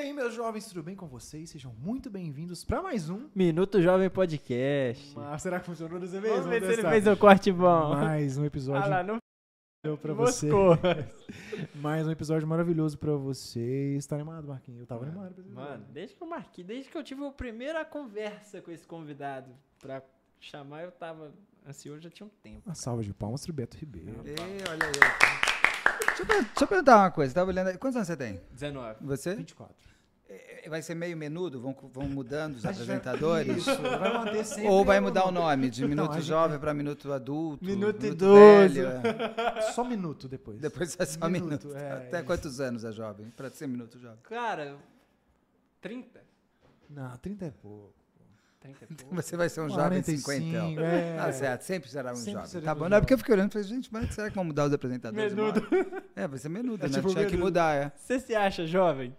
aí, meus jovens, tudo bem com vocês? Sejam muito bem-vindos para mais um. Minuto Jovem Podcast. Mas será que funcionou dessa vez? Vamos ver se ele fez o corte bom. Mais um episódio Ah lá, não deu para você. mais um episódio maravilhoso para vocês. Tá animado, Marquinhos? Eu tava animado. pra esse Mano, desde que eu marquei, desde que eu tive a primeira conversa com esse convidado pra chamar, eu tava ansioso já tinha um tempo. Uma salva de palmas pro Beto Ribeiro. Ei, olha aí. Deixa eu, deixa eu perguntar uma coisa. Tava olhando aí. Quantos anos você tem? 19. Você? 24. Eh, Vai ser meio menudo? Vão, vão mudando os gente apresentadores? Isso, vai manter sempre Ou vai mudar o nome de Não, minuto gente- jovem para minuto adulto? Minuto idoso. velho? é. Só minuto depois. Depois é só Minuto, minuto. é, Até isso. quantos anos é jovem? Para ser minuto jovem. Cara, 30? Não, 30 é pouco. 30 e pouco. Você vai ser um jovem de 45, 50. então. é. Ah, certo. Sempre será um Sempre jovem. Tá bom. Não, é porque eu jovem. fiquei olhando e falei, gente, mas será que vão mudar os apresentadores? Menudo. É, vai ser menudo, É né? tipo Tinha que menudo. mudar, é. Você se acha jovem?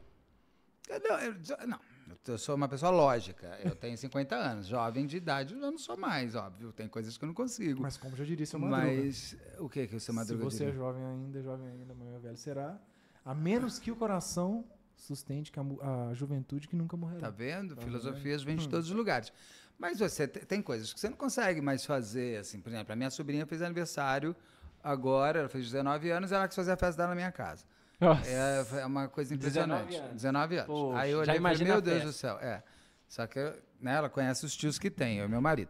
Eu Não, eu, não, eu sou uma pessoa lógica. Eu tenho 50 anos. Jovem de idade, eu não sou mais, óbvio. Tem coisas que eu não consigo. Mas como já diria seu Madruga. Mas o que que o seu Se Madruga você é diria? jovem ainda, jovem ainda, amanhã velho será. A menos que o coração sustente que a, a juventude que nunca morrerá. Tá vendo? Tá Filosofias vêm de Hum. todos os lugares. Mas você te- tem coisas que você não consegue mais fazer, assim. Por exemplo, a minha sobrinha fez aniversário agora, ela fez 19 anos, ela quis fazer a festa dela na minha casa. Nossa. É, é uma coisa 19 impressionante. anos. 19 anos. Poxa, Aí eu olhei e falei, meu Deus do céu. É. Só que né, ela conhece os tios que tem, eu e meu marido.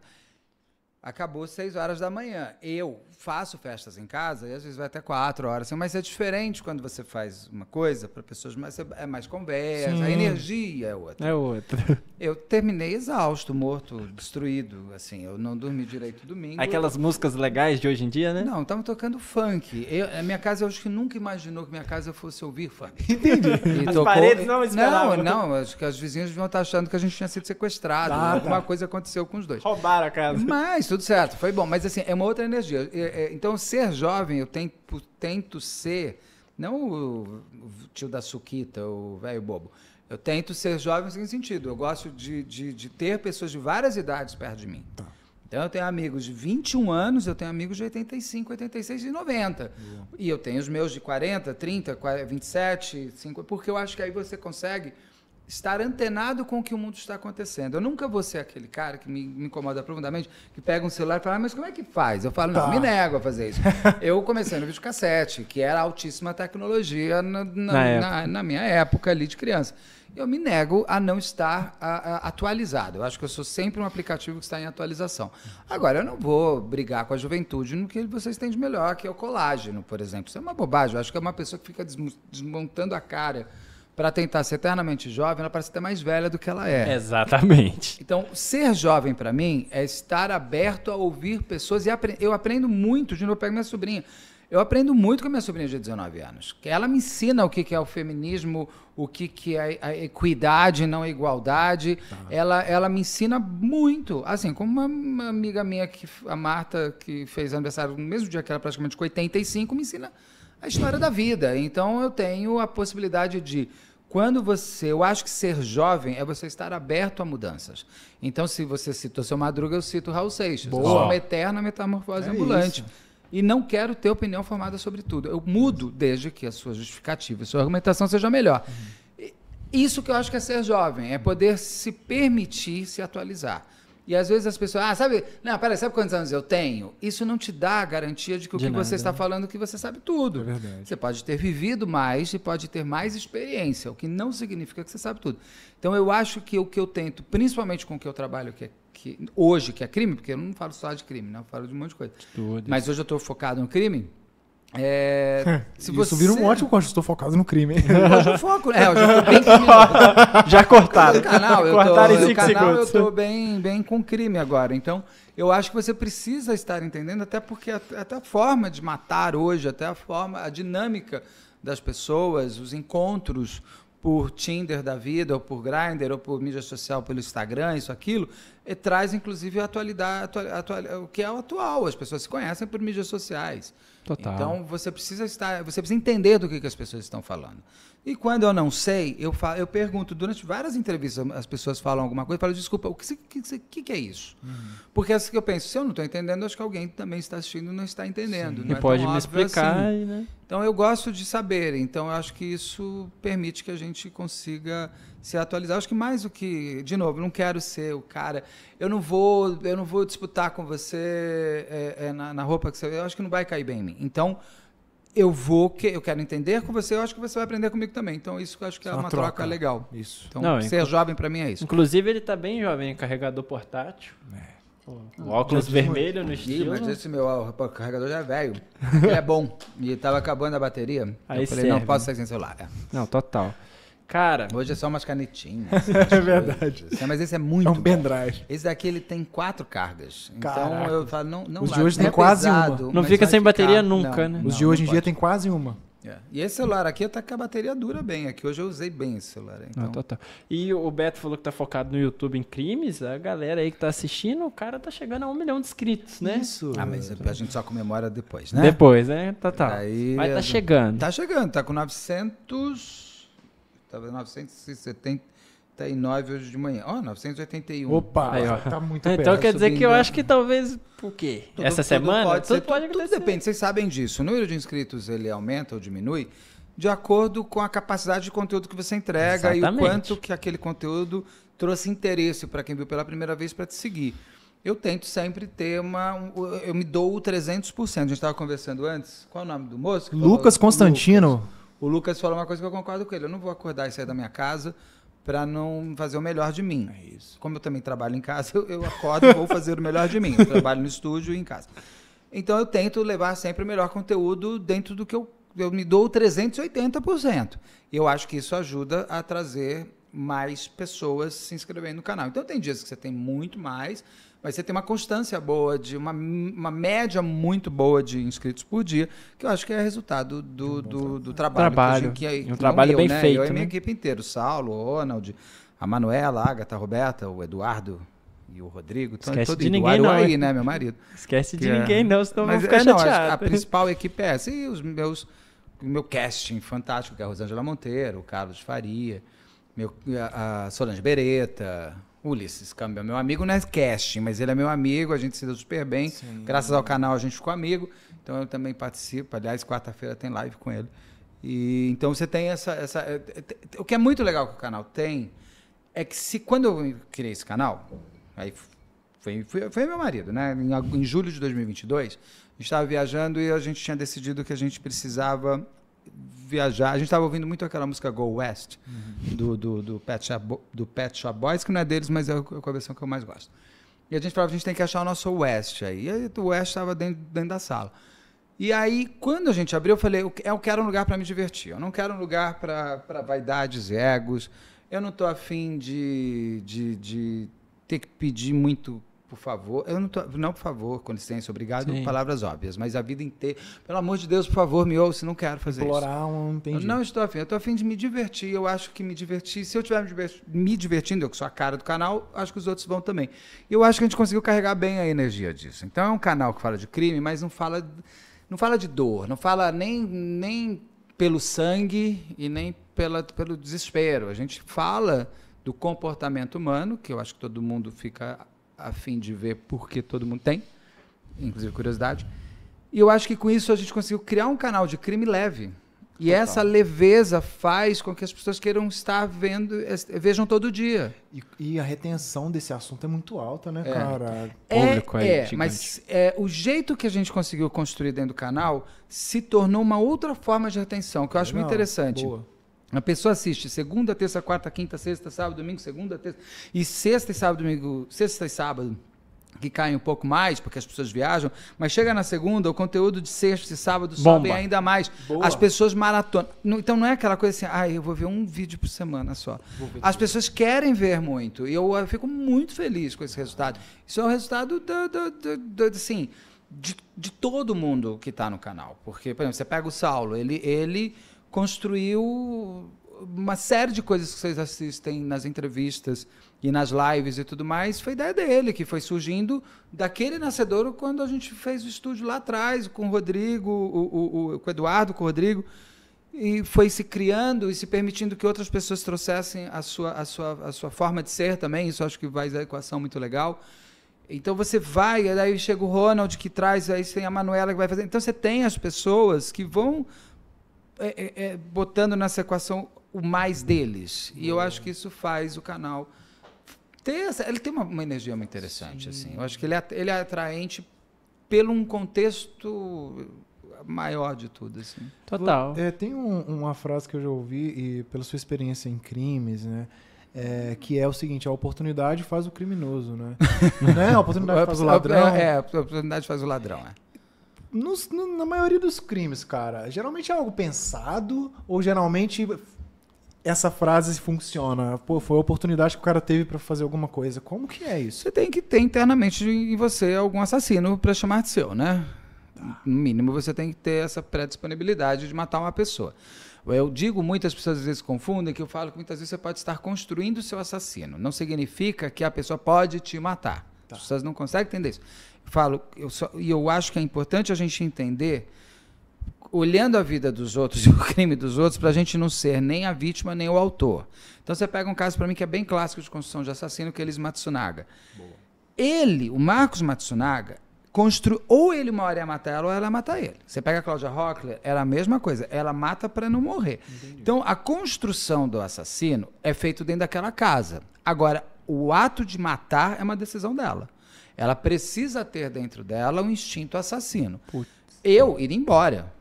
Acabou 6 horas da manhã. Eu faço festas em casa e às vezes vai até 4 horas. Assim, mas é diferente quando você faz uma coisa para pessoas mais. É mais conversa, Sim. a energia é outra. É outro. Eu terminei exausto, morto, destruído. Assim, eu não dormi direito domingo. Aquelas músicas legais de hoje em dia, né? Não, estamos tocando funk. Eu, a minha casa, eu acho que nunca imaginou que minha casa fosse ouvir funk. Entendi. As paredes não esperavam. Não, não, acho que os vizinhos deviam estar achando que a gente tinha sido sequestrado. Ah, alguma tá. coisa aconteceu com os dois. Roubaram a casa. Mas, tudo certo, foi bom. Mas, assim, é uma outra energia. É, é, Então, ser jovem, eu tento, tento ser, não o, tio da suquita, o velho bobo. Eu tento ser jovem no seguinte sentido. Eu gosto de, de, de ter pessoas de várias idades perto de mim. Tá. Então, eu tenho amigos de 21 anos, eu tenho amigos de 85, 86 e 90. E eu tenho os meus de 40, 30, 40, 27, 50, porque eu acho que aí você consegue estar antenado com o que o mundo está acontecendo. Eu nunca vou ser aquele cara que me, me incomoda profundamente, que pega um celular e fala, ah, mas como é que faz? Eu falo, não, Tá. me nego a fazer isso. eu comecei no videocassete, que era altíssima tecnologia na, na- Na na- na minha época ali de criança. Eu me nego a não estar a- a- atualizado. Eu acho que eu sou sempre um aplicativo que está em atualização. Agora, eu não vou brigar com a juventude no que vocês têm de melhor, que é o colágeno, por exemplo. Isso é uma bobagem. Eu acho que é uma pessoa que fica desmo- desmontando a cara para tentar ser eternamente jovem, ela parece até mais velha do que ela é. Exatamente. Então, ser jovem para mim é estar aberto a ouvir pessoas e eu aprendo muito, de novo, eu pego minha sobrinha. Eu aprendo muito com a minha sobrinha de 19 anos. Que ela me ensina o que é o feminismo, o que, é a equidade, não a igualdade. Ela, ela me ensina muito. Assim, como uma, uma amiga minha, que, a Marta, que fez aniversário no mesmo dia que ela, praticamente com 85, me ensina a história da vida. Então eu tenho a possibilidade de quando você, eu acho que ser jovem é você estar aberto a mudanças. Então se você citou seu Madruga, eu cito Raul Seixas. Eu Boa. sou uma eterna metamorfose É ambulante. isso. E não quero ter opinião formada sobre tudo. Eu mudo desde que a sua justificativa, a sua argumentação seja melhor. E- Isso que eu acho que é ser jovem, é poder se permitir se atualizar. E às vezes as pessoas, ah, sabe, não, peraí, sabe quantos anos eu tenho? Isso não te dá a garantia de que o De que você nada. está falando que você sabe tudo. É verdade. Você pode ter vivido mais e pode ter mais experiência, o que não significa que você sabe tudo. Então eu acho que o que eu tento, principalmente com o que eu trabalho, que é que, hoje, que é crime, porque eu não falo só de crime, né? eu falo de um monte de coisa. Tudo. Mas hoje eu estou focado no crime. É, se Isso você vira um ótimo corte, estou focado no crime. hein? Hoje eu foco, é, hoje eu tô bem criminoso. Já cortaram. No canal, eu tô, cortaram em no 5 canal eu segundos. tô bem, bem com crime agora. Então, eu acho que você precisa estar entendendo, até porque a- até a forma de matar hoje, até a forma, a dinâmica das pessoas, os encontros por Tinder da vida, ou por Grindr, ou por mídia social, pelo Instagram, isso, aquilo, e traz, inclusive, a atualidade, atua- atua- o que é o atual. As pessoas se conhecem por mídias sociais. Total. Então você precisa estar, você precisa entender do que, que as pessoas estão falando. E quando eu não sei, eu, fa- eu pergunto, durante várias entrevistas, as pessoas falam alguma coisa, eu falo, desculpa, o que, que, que, que é isso? Porque é assim que eu penso, se eu não estou entendendo, acho que alguém também está assistindo e não está entendendo. e não é pode me explicar, assim. né? Então eu gosto de saber, então eu acho que isso permite que a gente consiga se atualizar. Eu acho que mais do que, de novo, não quero ser o cara, eu não vou, eu não vou disputar com você é, é, na, na roupa que você, eu acho que não vai cair bem em mim. Então eu vou, que, eu quero entender com você, eu acho que você vai aprender comigo também. Então isso eu acho que é é uma, uma troca. troca. legal. Isso. Então Não, ser inclu- jovem para mim é isso. Inclusive, ele tá bem jovem, carregador portátil. Pô, O óculos diz muito. vermelho no estilo. mas esse meu ó, carregador já é velho. Ele é bom. E tava acabando a bateria. Aí eu falei, não serve, posso né? sair sem celular. É. Não, total. Cara, Hoje é só umas canetinhas. É verdade. É, mas esse é muito É um pendrive. Esse daqui ele tem quatro cargas. Então Caraca. eu falo, não, não Os de hoje tem É quase uma. pesado, Não mas fica sem ficar. bateria nunca, né? Os não, de hoje em não dia tem quase uma. É. E esse celular aqui até que a bateria dura bem. Aqui hoje eu usei bem esse celular. Então, Não, total. E o Beto falou que tá focado no YouTube em crimes. A galera aí que tá assistindo, o cara tá chegando a um milhão de inscritos, né? Isso. Ah, mas a gente só comemora depois, né? Depois, né? Total. Aí, Mas tá é- chegando. Tá chegando, tá com 900. Tava 979 hoje de manhã. Ó, 981. Opa, Aí, ó. tá muito Então perto. quer dizer que eu subindo. acho que talvez. O quê? Tudo- Essa tudo semana? Pode tudo ser, pode tudo, tudo depende, vocês sabem disso. O número de inscritos ele aumenta ou diminui de acordo com a capacidade de conteúdo que você entrega e o Exatamente. quanto que aquele conteúdo trouxe interesse para quem viu pela primeira vez para te seguir. Eu tento sempre ter uma. um- eu me dou o 300%. A gente estava conversando antes. Qual é o nome do moço? falou? Lucas Constantino. Lucas. O Lucas falou uma coisa que eu concordo com ele. Eu não vou acordar e sair da minha casa para não fazer o melhor de mim. É isso. Como eu também trabalho em casa, eu, eu acordo e vou fazer o melhor de mim. Eu trabalho no estúdio e em casa. Então eu tento levar sempre o melhor conteúdo dentro do que eu, eu me dou 380%. E eu acho que isso ajuda a trazer mais pessoas se inscrevendo no canal. Então tem dias que você tem muito mais, mas você tem uma constância boa, de uma, uma média muito boa de inscritos por dia, que eu acho que é resultado do, do, do trabalho. Trabalho. Que que, E um trabalho eu, bem né? feito, Eu e a minha né? equipe inteira, o Saulo, o Ronald, a Manuela, a Agatha, a Roberta, o Eduardo e o Rodrigo. Então, Esquece todo de ninguém não, aí, né, meu marido. Esquece de Que é- ninguém, não, senão vão Mas ficar é, não, a, a principal equipe é essa. E os meus, o meu casting fantástico, que é a Rosângela Monteiro, o Carlos Faria, meu, a, a Solange Beretta, Ulisses Câmbio, meu amigo não é casting, mas ele é meu amigo, a gente se deu super bem. Sim. Graças ao canal a gente ficou amigo, então eu também participo. Aliás, quarta-feira tem live com ele. E, então você tem essa, essa. é, é, O que é muito legal que o canal tem é que se quando eu criei esse canal, aí foi, foi, foi meu marido, né? Em, em julho de 2022, a gente estava viajando e a gente tinha decidido que a gente precisava viajar. A gente estava ouvindo muito aquela música Go West do, do, do, Pet Shop, do Pet Shop Boys, que não é deles, mas é a a versão que eu mais gosto. E a gente falava, a gente tem que achar o nosso West aí. E o West estava dentro, dentro da sala. E aí, quando a gente abriu, eu falei, eu quero um lugar para me divertir. Eu não quero um lugar para vaidades e egos. Eu não estou afim de, de, de ter que pedir muito, por favor. Eu não tô, não, por favor, com licença, obrigado, Sim. palavras óbvias. Mas a vida inteira, pelo amor de Deus, por favor, me ouça, não quero fazer isso. Explorar um. Eu Entendi. não estou afim, eu estou afim de me divertir. Eu acho que me divertir, se eu estiver me, divert- me divertindo, eu que sou a cara do canal, acho que os outros vão também. E eu acho que a gente conseguiu carregar bem a energia disso. Então é um canal que fala de crime, mas não fala, não fala de dor, não fala nem, nem pelo sangue e nem pela, pelo desespero. A gente fala do comportamento humano, que eu acho que todo mundo fica afim de ver porque todo mundo tem, inclusive curiosidade. E eu acho que com isso a gente conseguiu criar um canal de crime leve. E Total. essa leveza faz com que as pessoas queiram estar vendo, vejam todo dia. E, e a retenção desse assunto é muito alta, né, É. cara? Público aí, é, gigante. mas é, o jeito que a gente conseguiu construir dentro do canal se tornou uma outra forma de retenção, que eu acho muito Legal, interessante. Boa. A pessoa assiste segunda, terça, quarta, quinta, sexta, sábado, domingo, segunda, terça. E sexta e sábado, domingo, sexta e sábado, que caem um pouco mais, porque as pessoas viajam, mas chega na segunda, o conteúdo de sexta e sábado sobe Bomba. ainda mais. Boa. As pessoas maratonam. Então não é aquela coisa assim, ah, eu vou ver um vídeo por semana só. As pessoas querem ver muito. E eu, fico muito feliz com esse resultado. Isso é o resultado da, da, da- da- assim, de, de todo mundo que está no canal. Porque, por exemplo, você pega o Saulo, ele, ele construiu uma série de coisas que vocês assistem nas entrevistas e nas lives e tudo mais, foi ideia dele, que foi surgindo daquele nascedouro quando a gente fez o estúdio lá atrás, com o Rodrigo, o, o, o, com o Eduardo, com o Rodrigo, e foi se criando e se permitindo que outras pessoas trouxessem a sua, a sua, a sua forma de ser também, isso acho que vai a equação muito legal. Então você vai, aí chega o Ronald que traz, aí tem a Manuela que vai fazer. Então você tem as pessoas que vão é, é, é, botando nessa equação o mais deles. E eu acho que isso faz o canal ter essa, ele tem uma, uma energia muito interessante assim. Eu acho que ele é, ele é atraente pelo um contexto maior de tudo assim. Total. É, tem um, uma frase que eu já ouvi e pela sua experiência em crimes, né? É, que é o seguinte, a oportunidade faz o criminoso, né? né? A oportunidade faz o ladrão. É, a oportunidade faz o ladrão, é. Nos, no, na maioria dos crimes, cara, geralmente é algo pensado ou geralmente essa frase funciona? Pô, foi a oportunidade que o cara teve para fazer alguma coisa. Como que é isso? Você tem que ter internamente em você algum assassino para chamar de seu, né? Tá. No mínimo você tem que ter essa pré-disponibilidade de matar uma pessoa. Eu digo, muitas pessoas às vezes confundem, que eu falo que muitas vezes você pode estar construindo o seu assassino. Não significa que a pessoa pode te matar. Tá. As pessoas não conseguem entender isso. Falo, eu só, e eu acho que é importante a gente entender, olhando a vida dos outros e o crime dos outros, para a gente não ser nem a vítima nem o autor. Então você pega um caso para mim que é bem clássico de construção de assassino, que é Elis Matsunaga. Boa. Ele, o Marcos Matsunaga, constru... ou ele uma hora ia matar ela ou ela ia matar ele. Você pega a Cláudia Rockler, era a mesma coisa. Ela mata para não morrer. Entendi. Então, a construção do assassino é feito dentro daquela casa. Agora, o ato de matar é uma decisão dela. Ela precisa ter dentro dela um instinto assassino. Putz. Eu ir embora.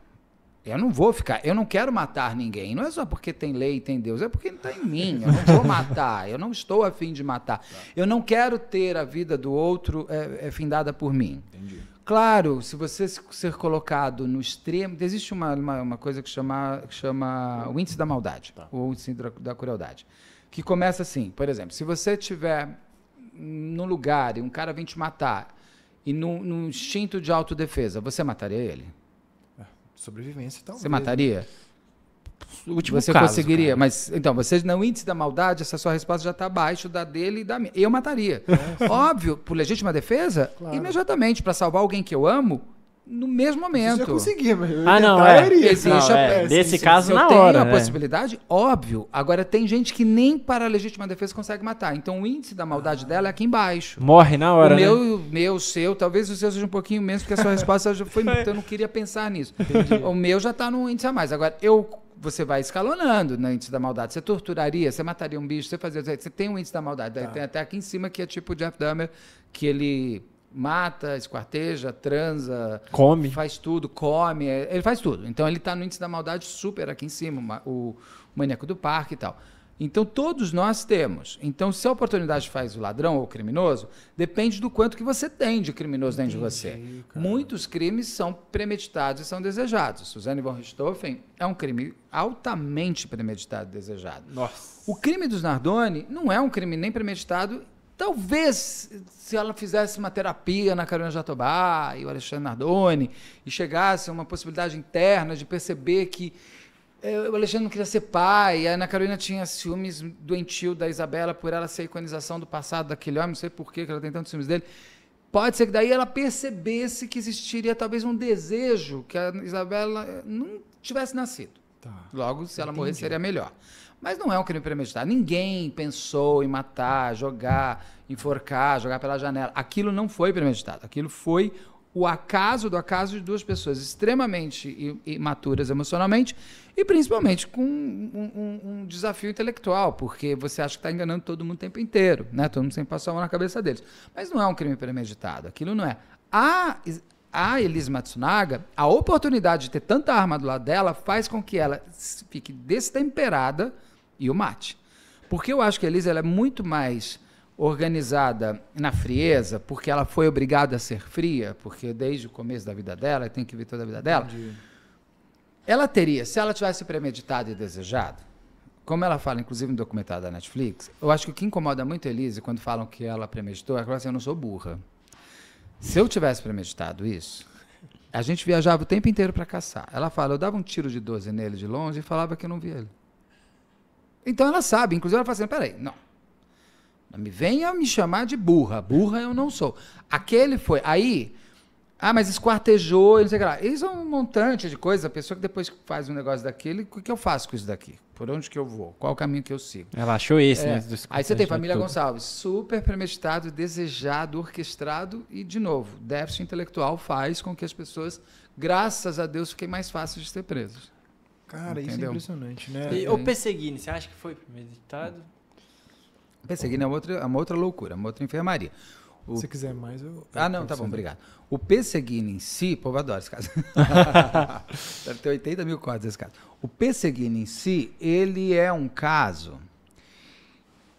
Eu não vou ficar, eu não quero matar ninguém. Não é só porque tem lei e tem Deus, é porque não está em mim. Eu não vou matar, eu não estou afim de matar. Eu não quero ter a vida do outro é, é findada por mim. Entendi. Claro, se você ser colocado no extremo. Existe uma, uma, uma coisa que chama, que chama o índice da maldade, tá. ou o índice da, da crueldade. Que começa assim, por exemplo, se você estiver num lugar e um cara vem te matar, e num instinto de autodefesa, você mataria ele? Sobrevivência, então. Você mataria? O último você caso, conseguiria, cara. mas então, você no índice da maldade, essa sua resposta já está abaixo da dele e da minha. Eu mataria. É, Óbvio, por legítima defesa, claro. imediatamente para salvar alguém que eu amo, no mesmo momento. Você já conseguia, mas ah, não, é. Existe não, é. Nesse caso, se na tenho hora. a é. possibilidade, óbvio. Agora, tem gente que nem para a legítima defesa consegue matar. Então, o índice da maldade ah. dela é aqui embaixo. Morre na hora, o né? meu, meu, seu, talvez o seu seja um pouquinho menos, porque a sua resposta já foi muito. Eu não queria pensar nisso. Entendi. O meu já está no índice a mais. Agora, eu você vai escalonando no índice da maldade. Você torturaria, você mataria um bicho, você fazia. Você tem um índice da maldade. Tá. Tem até aqui em cima que é tipo o Jeff Dahmer, que ele mata, esquarteja, transa, come, faz tudo, come, é, ele faz tudo. Então ele está no índice da maldade super aqui em cima, o, o maníaco do parque e tal. Então todos nós temos. Então se a oportunidade faz o ladrão ou o criminoso, depende do quanto que você tem de criminoso dentro Entendi, de você. Cara. Muitos crimes são premeditados e são desejados. Suzane von Richthofen é um crime altamente premeditado e desejado. Nossa. O crime dos Nardoni não é um crime nem premeditado Talvez, se ela fizesse uma terapia na Carolina Jatobá e o Alexandre Nardoni, e chegasse a uma possibilidade interna de perceber que é, o Alexandre não queria ser pai, a Ana Carolina tinha ciúmes doentio da Isabela por ela ser a iconização do passado daquele homem, não sei por que ela tem tantos ciúmes dele. Pode ser que daí ela percebesse que existiria talvez um desejo que a Isabela não tivesse nascido. Tá. Logo, se ela Entendi. morrer, seria melhor. Mas não é um crime premeditado. Ninguém pensou em matar, jogar, enforcar, jogar pela janela. Aquilo não foi premeditado. Aquilo foi o acaso do acaso de duas pessoas extremamente imaturas emocionalmente e principalmente com um, um, um desafio intelectual, porque você acha que está enganando todo mundo o tempo inteiro, né? Todo mundo sempre passou a mão na cabeça deles. Mas não é um crime premeditado. Aquilo não é. A, a Elise Matsunaga, a oportunidade de ter tanta arma do lado dela faz com que ela fique destemperada e o mate. Porque eu acho que a Elisa é muito mais organizada na frieza, porque ela foi obrigada a ser fria, porque desde o começo da vida dela, tem que ver toda a vida dela. Entendi. Ela teria, se ela tivesse premeditado e desejado, como ela fala, inclusive no documentário da Netflix, eu acho que o que incomoda muito a Elise quando falam que ela premeditou, é que ela fala assim, eu não sou burra. Se eu tivesse premeditado isso, a gente viajava o tempo inteiro para caçar. Ela fala, eu dava um tiro de 12 nele de longe e falava que eu não via ele. Então ela sabe, inclusive ela fala assim: peraí, não. Não me venha me chamar de burra. Burra eu não sou. Aquele foi. Aí. Ah, mas esquartejou não sei o que lá. Isso é um montante de coisa. A pessoa que depois faz um negócio daquele, o que eu faço com isso daqui? Por onde que eu vou? Qual o caminho que eu sigo? Ela achou esse, É. né? Aí você tem Família tudo. Gonçalves, super premeditado, desejado, orquestrado e, de novo, déficit intelectual faz com que as pessoas, graças a Deus, fiquem mais fáceis de ser presas. Cara, isso é Entendeu? impressionante, né? E o Perseguini, você acha que foi premeditado? Perseguindo é uma outra, é uma outra loucura, é uma outra enfermaria. O- Se quiser mais, eu. Ah, não, tá bom, obrigado. O Perseguini em si, o povo adora esse caso. Deve ter 80 mil cortes esse caso. O Perseguini em si, ele é um caso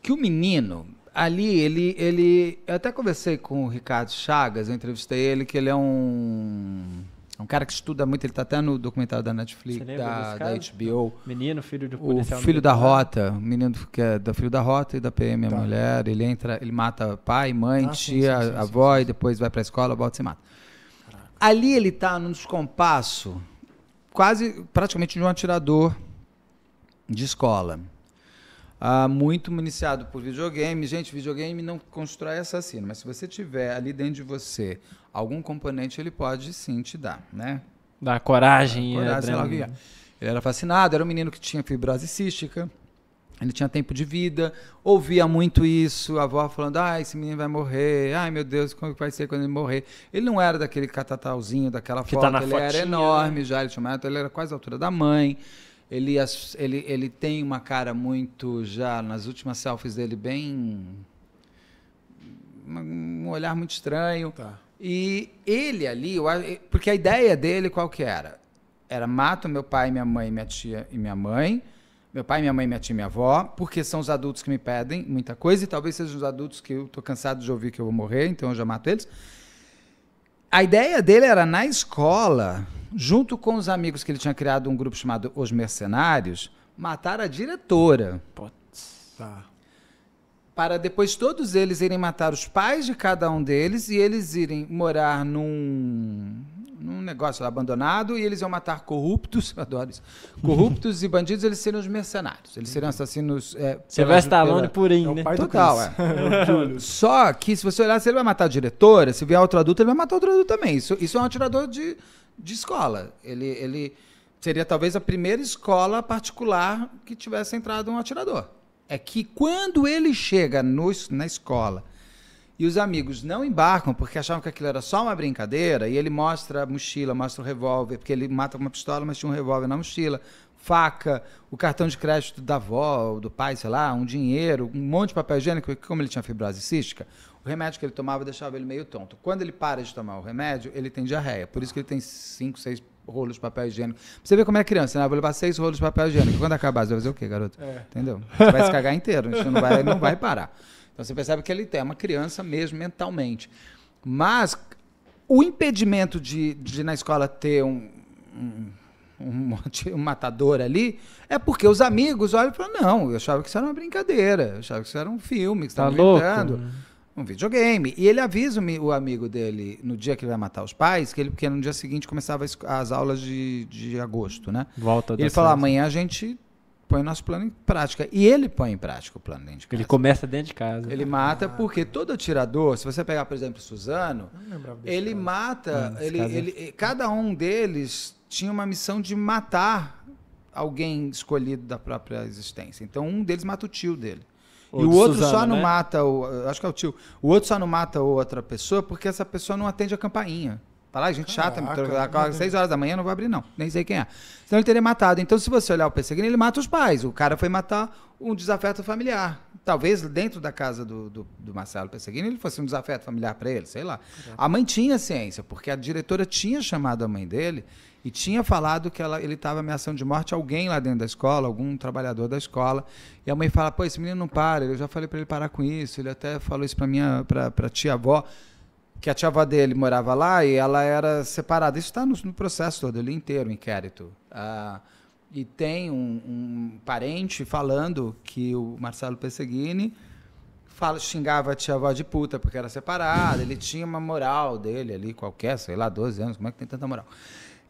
que o menino, ali, ele, ele. Eu até conversei com o Ricardo Chagas, eu entrevistei ele, que ele é um. É um cara que estuda muito, ele tá até no documentário da Netflix, da, da? HBO. Menino, filho do O policial filho da. Rota, o menino que é do filho da Rota e da PM, a Tá. mulher, ele entra, ele mata pai, mãe, Ah, tia, sim, sim, sim, avó e depois vai pra escola, volta e se mata. Ali ele tá num descompasso quase praticamente de um atirador de escola. Ah, muito municiado por videogame. Gente, videogame não constrói assassino, mas se você tiver ali dentro de você algum componente, ele pode sim te dar, né? Da coragem, e Coragem, sei lá é. Ele era fascinado, era um menino que tinha fibrose cística, ele tinha tempo de vida, ouvia muito isso, a avó falando, ah, esse menino vai morrer, ai meu Deus, como vai ser quando ele morrer? Ele não era daquele catatauzinho, daquela Que foto, tá ele era fotinha, enorme já, ele, tinha, ele era quase a altura da mãe, ele, ele, ele tem uma cara muito, já nas últimas selfies dele, bem... um olhar muito estranho. Tá. E ele ali, porque a ideia dele qual que era? Era mato meu pai, minha mãe, minha tia e minha mãe. Meu pai, minha mãe, minha tia e minha avó, porque são os adultos que me pedem muita coisa e talvez sejam os adultos que eu tô cansado de ouvir que eu vou morrer, então eu já mato eles. A ideia dele era na escola, junto com os amigos que ele tinha criado um grupo chamado Os Mercenários, matar a diretora Putz. Tá. para depois todos eles irem matar os pais de cada um deles e eles irem morar num, num negócio abandonado e eles iam matar corruptos, eu adoro isso, corruptos e bandidos, eles seriam os mercenários, eles seriam assassinos... É, Você vai Stallone pela- por aí, É né? pai Total, é. Julius. Só que se você olhar, se ele vai matar a diretora, se vier outro adulto, ele vai matar outro adulto também. Isso, isso é um atirador de, de escola. Ele, ele seria talvez a primeira escola particular que tivesse entrado um atirador. É que quando ele chega no, na escola e os amigos não embarcam porque achavam que aquilo era só uma brincadeira, e ele mostra a mochila, mostra o revólver, porque ele mata com uma pistola, mas tinha um revólver na mochila, faca, o cartão de crédito da avó, do pai, sei lá, um dinheiro, um monte de papel higiênico, como ele tinha fibrose cística, o remédio que ele tomava deixava ele meio tonto. Quando ele para de tomar o remédio, ele tem diarreia. Por isso que ele tem cinco, seis rolos de papel higiênico. Pra você ver como é criança, né? Eu vou levar seis rolos de papel higiênico. Quando acabar, você vai fazer o quê, garoto? É. Entendeu? Você vai se cagar inteiro, isso não vai, não vai parar. Então você percebe que ele tem é uma criança mesmo mentalmente. Mas o impedimento de, de na escola ter um, um, um, um matador ali é porque os amigos olham e falam: não, eu achava que isso era uma brincadeira, eu achava que isso era um filme que você Tá estava louco? inventando. Um videogame. E ele avisa o mi- o amigo dele no dia que ele vai matar os pais, que ele, porque no dia seguinte começava as, as aulas de, de agosto, né? Volta ele fala: amanhã a gente põe nosso plano em prática. E ele põe em prática o plano dentro de casa. Ele começa dentro de casa. Ele mata porque todo atirador, se você pegar, por exemplo, Suzano, desse ele caso. mata, esse ele, caso é- ele- cada um deles tinha uma missão de matar alguém escolhido da própria existência. Então um deles mata o tio dele. O e o outro só não né? mata, o, acho que é o tio. O outro só não mata outra pessoa porque essa pessoa não atende a campainha. Fala, "Ai, gente chata, me Caraca, troca- meu Deus. seis horas da manhã não vou abrir não, nem sei quem é. Senão ele teria matado. Então se você olhar o Perseguindo, ele mata os pais. O cara foi matar um desafeto familiar. Talvez dentro da casa do, do, do Marcelo Perseguindo ele fosse um desafeto familiar para ele, sei lá. A mãe tinha ciência, porque a diretora tinha chamado a mãe dele e tinha falado que ela, ele estava ameaçando de morte alguém lá dentro da escola, algum trabalhador da escola. E a mãe fala: pô, esse menino não para, eu já falei para ele parar com isso. Ele até falou isso para minha para tia-avó, que a tia-avó dele morava lá e ela era separada. Isso está no, no processo todo, ali inteiro, o inquérito. Ah, e tem um, um parente falando que o Marcelo Perseguini fala, xingava a tia-avó de puta porque era separada, ele tinha uma moral dele ali, qualquer, sei lá, 12 anos, como é que tem tanta moral?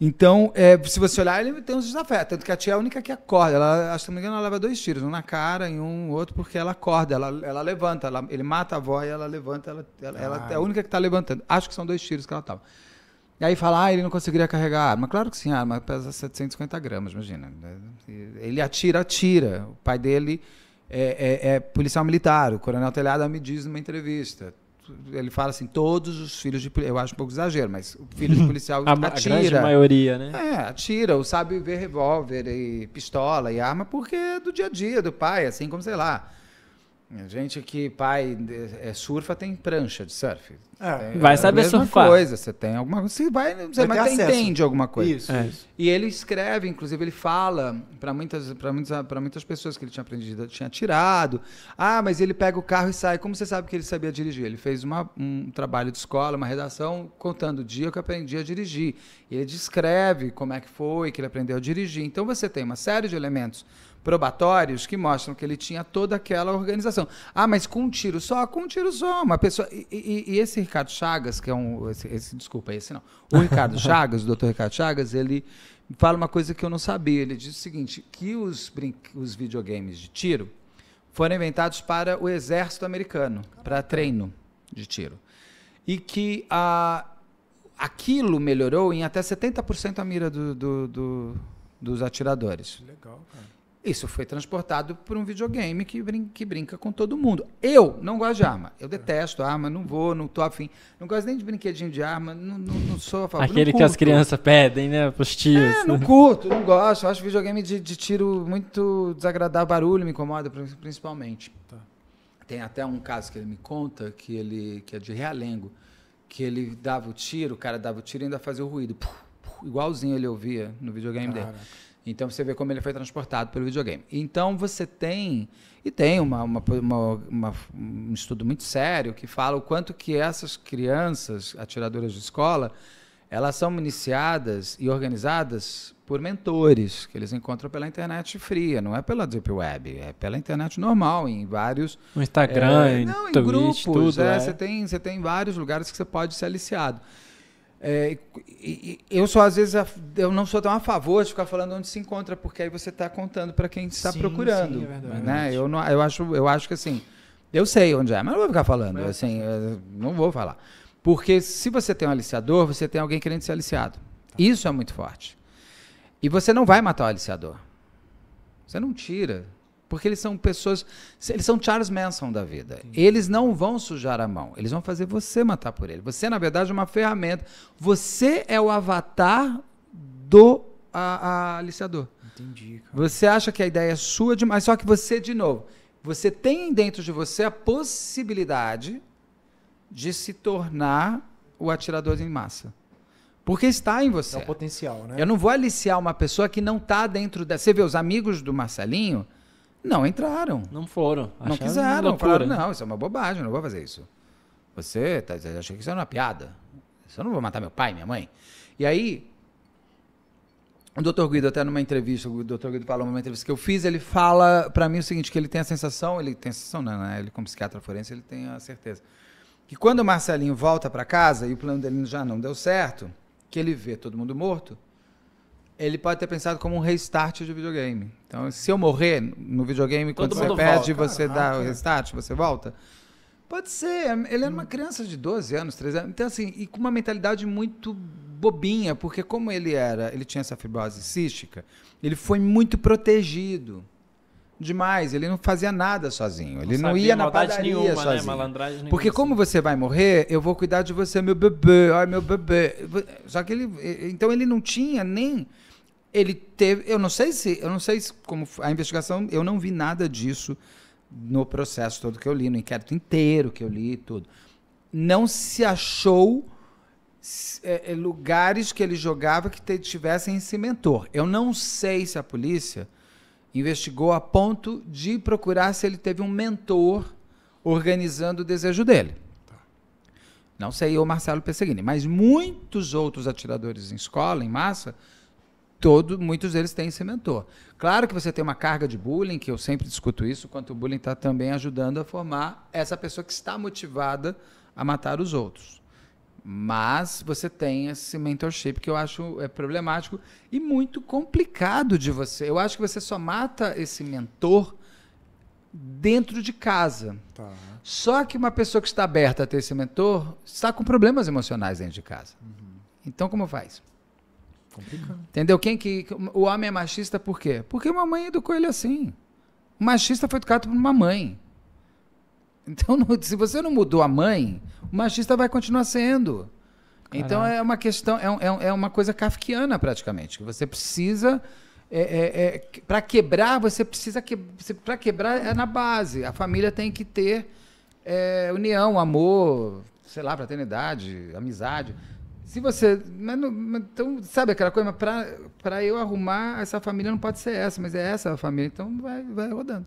Então, é, se você olhar, ele tem uns desafetos. Tanto que a tia é a única que acorda. Ela, acho que não me engano, ela leva dois tiros, um na cara e um outro, porque ela acorda, ela, ela levanta. Ela, ele mata a avó e ela levanta, ela, ela, ela é a única que está levantando. Acho que são dois tiros que ela tava. E aí fala, ah, ele não conseguiria carregar arma. Claro que sim, a arma pesa 750 gramas, imagina. Ele atira, atira. O pai dele é, é, é policial militar. O coronel Telhada me diz numa entrevista ele fala assim, todos os filhos de eu acho um pouco exagero, mas o filho de policial a, atira. A grande maioria, né? É, atira, ou sabe ver revólver e pistola e arma porque é do dia a dia do pai, assim como, sei lá, gente que pai é, surfa tem prancha de surf. É, vai saber a mesma surfar. coisa, você tem alguma coisa, você vai, você vai ter entende alguma coisa. Isso, é. isso. E ele escreve, inclusive ele fala para muitas para muitas para muitas pessoas que ele tinha aprendido, tinha tirado. Ah, mas ele pega o carro e sai. Como você sabe que ele sabia dirigir? Ele fez uma, um trabalho de escola, uma redação contando o dia que eu aprendi a dirigir. E ele descreve como é que foi que ele aprendeu a dirigir. Então você tem uma série de elementos probatórios que mostram que ele tinha toda aquela organização. Ah, mas com um tiro só? Com um tiro só. Uma pessoa. E, e, e esse Ricardo Chagas, que é um. Esse, esse, desculpa, esse não. O Ricardo Chagas, o doutor Ricardo Chagas, ele fala uma coisa que eu não sabia. Ele diz o seguinte: que os, brin os videogames de tiro foram inventados para o exército americano, para treino de tiro. E que a, aquilo melhorou em até 70% a mira do, do, do, dos atiradores. Legal, cara. Isso foi transportado por um videogame que, brin que brinca com todo mundo. Eu não gosto de arma. Eu detesto arma, não vou, não tô afim. Não gosto nem de brinquedinho de arma, não, não, não sou a favor. Aquele que as crianças pedem, né, pros tios. É, não curto, não gosto. Eu acho videogame de, de tiro muito desagradável, barulho me incomoda, principalmente. Tá. Tem até um caso que ele me conta, que, ele, que é de Realengo, que ele dava o tiro, o cara dava o tiro e ainda fazia o ruído. Puh, puh, igualzinho ele ouvia no videogame Caraca. dele. Então você vê como ele foi transportado pelo videogame. Então você tem e tem uma, uma, uma, um estudo muito sério que fala o quanto que essas crianças atiradoras de escola elas são iniciadas e organizadas por mentores que eles encontram pela internet fria, não é pela deep web, é pela internet normal, em vários no Instagram, é, não, em, grupos, tudo, é, é. Você tem você tem vários lugares que você pode ser aliciado. É, eu só às vezes eu não sou tão a favor de ficar falando onde se encontra, porque aí você está contando para quem está procurando. Sim, é verdade. Né? Eu, não, eu, acho, eu acho que assim, eu sei onde é, mas não vou ficar falando. É. Assim, não vou falar. Porque se você tem um aliciador, você tem alguém querendo ser aliciado. Isso é muito forte. E você não vai matar o aliciador. Você não tira. Porque eles são pessoas. Eles são Charles Manson da vida. Sim. Eles não vão sujar a mão. Eles vão fazer você matar por ele. Você, na verdade, é uma ferramenta. Você é o avatar do a, a aliciador. Entendi. Cara. Você acha que a ideia é sua demais. Só que você, de novo, você tem dentro de você a possibilidade de se tornar o atirador em massa. Porque está em você. É o potencial, né? Eu não vou aliciar uma pessoa que não está dentro da. Você vê, os amigos do Marcelinho não entraram. Não foram. Não quiseram. Falaram, não, isso é uma bobagem, eu não vou fazer isso. Você tá, achei que isso era uma piada. Eu não vou matar meu pai, minha mãe. E aí, o doutor Guido, até numa entrevista, o doutor Guido falou numa entrevista que eu fiz, ele fala para mim o seguinte, que ele tem a sensação, ele tem a sensação, não, né? Ele como psiquiatra forense, ele tem a certeza. Que quando o Marcelinho volta para casa e o plano dele já não deu certo, que ele vê todo mundo morto, ele pode ter pensado como um restart de videogame. Então, se eu morrer no videogame, Todo quando você perde, volta. você dá o restart, você volta. Pode ser. Ele era uma criança de 12 anos, 13 anos. Então, assim, e com uma mentalidade muito bobinha, porque como ele era, ele tinha essa fibrose cística, ele foi muito protegido. Demais, ele não fazia nada sozinho. Ele não, não ia na padaria nenhuma, né? sozinho. Né? Porque como você vai morrer, eu vou cuidar de você, meu bebê, ai meu bebê. Só que ele, então ele não tinha nem ele teve, eu não sei se, eu não sei se como a investigação, eu não vi nada disso no processo todo que eu li, no inquérito inteiro que eu li tudo. Não se achou é, é, lugares que ele jogava que tivessem esse mentor. Eu não sei se a polícia investigou a ponto de procurar se ele teve um mentor organizando o desejo dele. Tá. Não sei o Marcelo Pesseguini, mas muitos outros atiradores em escola, em massa, todo, muitos deles têm esse mentor. Claro que você tem uma carga de bullying, que eu sempre discuto isso, quanto o bullying está também ajudando a formar essa pessoa que está motivada a matar os outros. Mas você tem esse mentorship que eu acho é problemático e muito complicado de você. Eu acho que você só mata esse mentor dentro de casa. Tá. Só que uma pessoa que está aberta a ter esse mentor está com problemas emocionais dentro de casa. Então, como faz? Complicado. Entendeu? Quem que. O homem é machista por quê? Porque uma mãe educou ele assim. O machista foi educado por uma mãe. Então, não- se você não mudou a mãe, o machista vai continuar sendo. Então Caraca. é uma questão, é, é é uma coisa kafkiana praticamente. Que você precisa. para quebrar, você precisa. Que, para quebrar é na base. A família tem que ter é, união, amor, sei lá, fraternidade, amizade. Se você. Mas não- mas então, sabe aquela coisa? Para eu arrumar, essa família não pode ser essa, mas é essa a família. Então vai, vai rodando.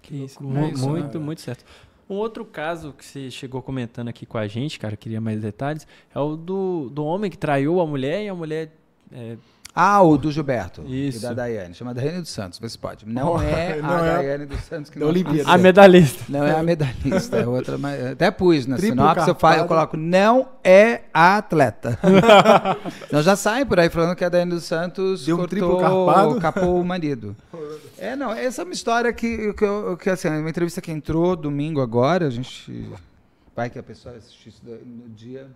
Que isso, É isso, muito, né? muito certo. Um outro caso que você chegou comentando aqui com a gente, cara, queria mais detalhes, é o do, do homem que traiu a mulher e a mulher. é, Ah, o do Gilberto. Isso. E da Daiane. Chama Daiane dos Santos, vê se pode. Não é não a é Daiane dos Santos que nós Olimpíada. a medalhista. Não é a medalhista, é outra. Mas, até pus na Triplo sinopse, eu, falo, eu coloco, não é a atleta. Nós já saem por aí falando que a Daiane dos Santos Deu um cortou, capou o marido. É, não, essa é uma história que, que, eu- que assim, uma entrevista que entrou domingo agora, a gente... Vai que a pessoa assistir isso no dia...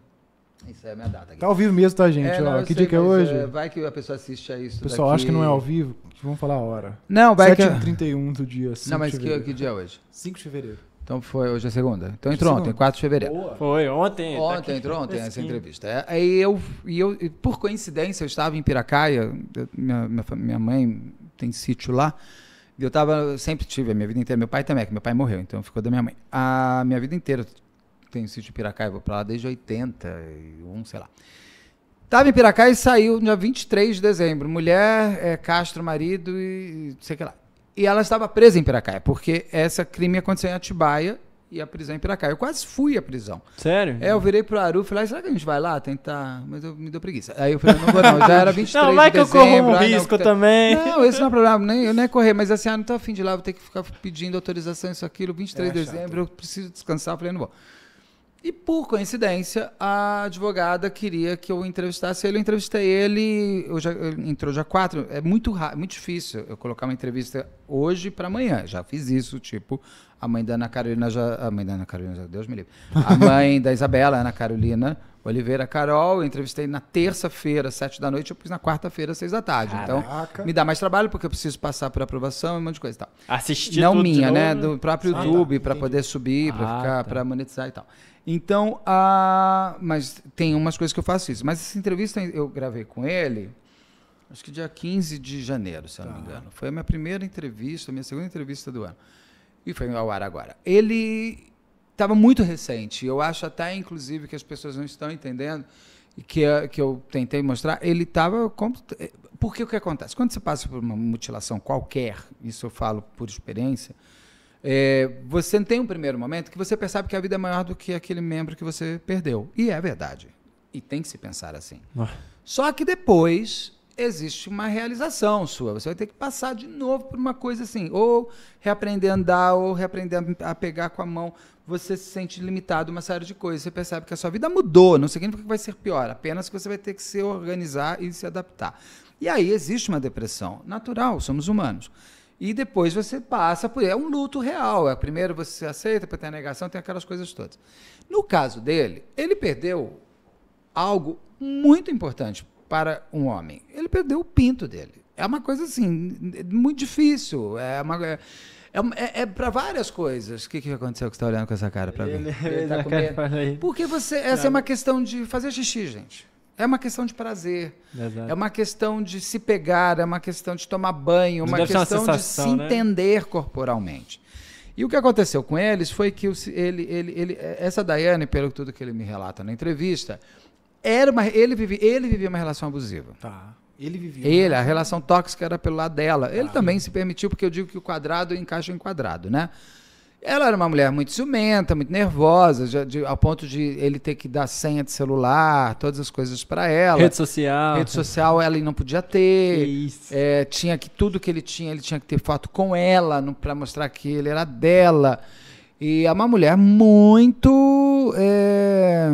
Isso é a minha data aqui. Tá ao vivo mesmo, tá, gente? É, Ó, não, eu que sei, dia que é hoje? é, vai que a pessoa assiste a isso pessoal daqui- acha que não é ao vivo. Vamos falar a hora. Não, vai que... 7h31 do dia. 5 Não, mas de que, que dia é hoje? 5 de fevereiro. Então foi, hoje é segunda. Então entrou Segunda. ontem, 4 de fevereiro. Boa. Foi, ontem. tá Ontem, aqui entrou ontem essa entrevista. É, Aí eu, e eu, por coincidência, eu estava em Piracaia, minha, minha, mãe tem sítio lá, e eu estava, eu sempre tive a minha vida inteira, meu pai também, que meu pai morreu, então ficou da minha mãe. A minha vida inteira tenho sítio em Piracaia, vou para lá desde 81, sei lá. Tava em Piracaia e saiu no dia 23 de dezembro. Mulher, é, Castro, marido e sei que lá. E ela estava presa em Piracaia, porque essa crime aconteceu em Atibaia e a prisão em Piracaia. Eu quase fui à prisão. Sério? É, eu virei pro Aru e falei, ah, será que a gente vai lá tentar? Mas eu me deu preguiça. Aí eu falei, não vou não, já era 23 Não, vai de que eu corro um ah, não, risco também. Não, esse não é problema, nem, eu nem correr, mas assim, ah, não tô afim de ir lá, vou ter que ficar pedindo autorização, isso, aquilo, 23 de É chato. dezembro, eu preciso descansar, eu falei, não vou. E por coincidência, a advogada queria que eu entrevistasse ele, eu entrevistei ele, eu já, ele entrou dia 4, é muito muito difícil eu colocar uma entrevista hoje para amanhã, já fiz isso, tipo, a mãe da Ana Carolina já, a mãe da Ana Carolina, já, Deus me livre, a mãe da Isabela, Ana Carolina Oliveira Carol, eu entrevistei na terça-feira, sete da noite, eu pus na quarta-feira, seis da tarde, então Caraca. me dá mais trabalho porque eu preciso passar por aprovação e um monte de coisa e tal. Assistir Não minha, né? novo. Do próprio Ah, YouTube, tá, para poder subir, para Ah, ficar, tá. para monetizar e tal. Então, ah, mas tem umas coisas que eu faço isso. Mas essa entrevista eu gravei com ele, acho que dia 15 de janeiro, se eu não me Tá. engano. Foi a minha primeira entrevista, a minha segunda entrevista do ano. E foi ao ar agora. Ele estava muito recente. Eu acho até, inclusive, que as pessoas não estão entendendo e que, eh, que eu tentei mostrar. Ele estava. Porque o que acontece? Quando você passa por uma mutilação qualquer, isso eu falo por experiência, é, você tem um primeiro momento que você percebe que a vida é maior do que aquele membro que você perdeu. E é verdade. E tem que se pensar assim. Ah. Só que depois existe uma realização sua. Você vai ter que passar de novo por uma coisa assim, ou reaprender a andar, ou reaprender a pegar com a mão. Você se sente limitado a uma série de coisas. Você percebe que a sua vida mudou. Não significa que vai ser pior, apenas que você vai ter que se organizar e se adaptar. E aí existe uma depressão natural, somos humanos. E depois você passa por. É um luto real. É, primeiro você aceita, depois tem a negação, tem aquelas coisas todas. No caso dele, ele perdeu algo muito importante para um homem. Ele perdeu o pinto dele. É uma coisa assim, muito difícil. É, uma, é, é, é para várias coisas. O que, que aconteceu que você está olhando com essa cara para mim? Ele, Ele tá com medo? aí. Porque você, essa é uma questão de fazer xixi, gente. É uma questão de prazer. Exato. É uma questão de se pegar, é uma questão de tomar banho, uma Deve ser uma questão de se sensação, né? entender corporalmente. E o que aconteceu com eles foi que ele, ele, ele, essa Daiane, pelo tudo que ele me relata na entrevista, era uma, ele, vivia, ele vivia uma relação abusiva. Tá. Ele vivia. Ele, a relação tóxica era pelo lado dela. Ele Ah. também se permitiu, porque eu digo que o quadrado encaixa em quadrado, né? Ela era uma mulher muito ciumenta, muito nervosa, já de- ao ponto de ele ter que dar senha de celular, todas as coisas para ela. Rede social. Rede social ela não podia ter. isso. É, tinha que tudo que ele tinha, ele tinha que ter foto com ela para mostrar que ele era dela. E é uma mulher muito. é,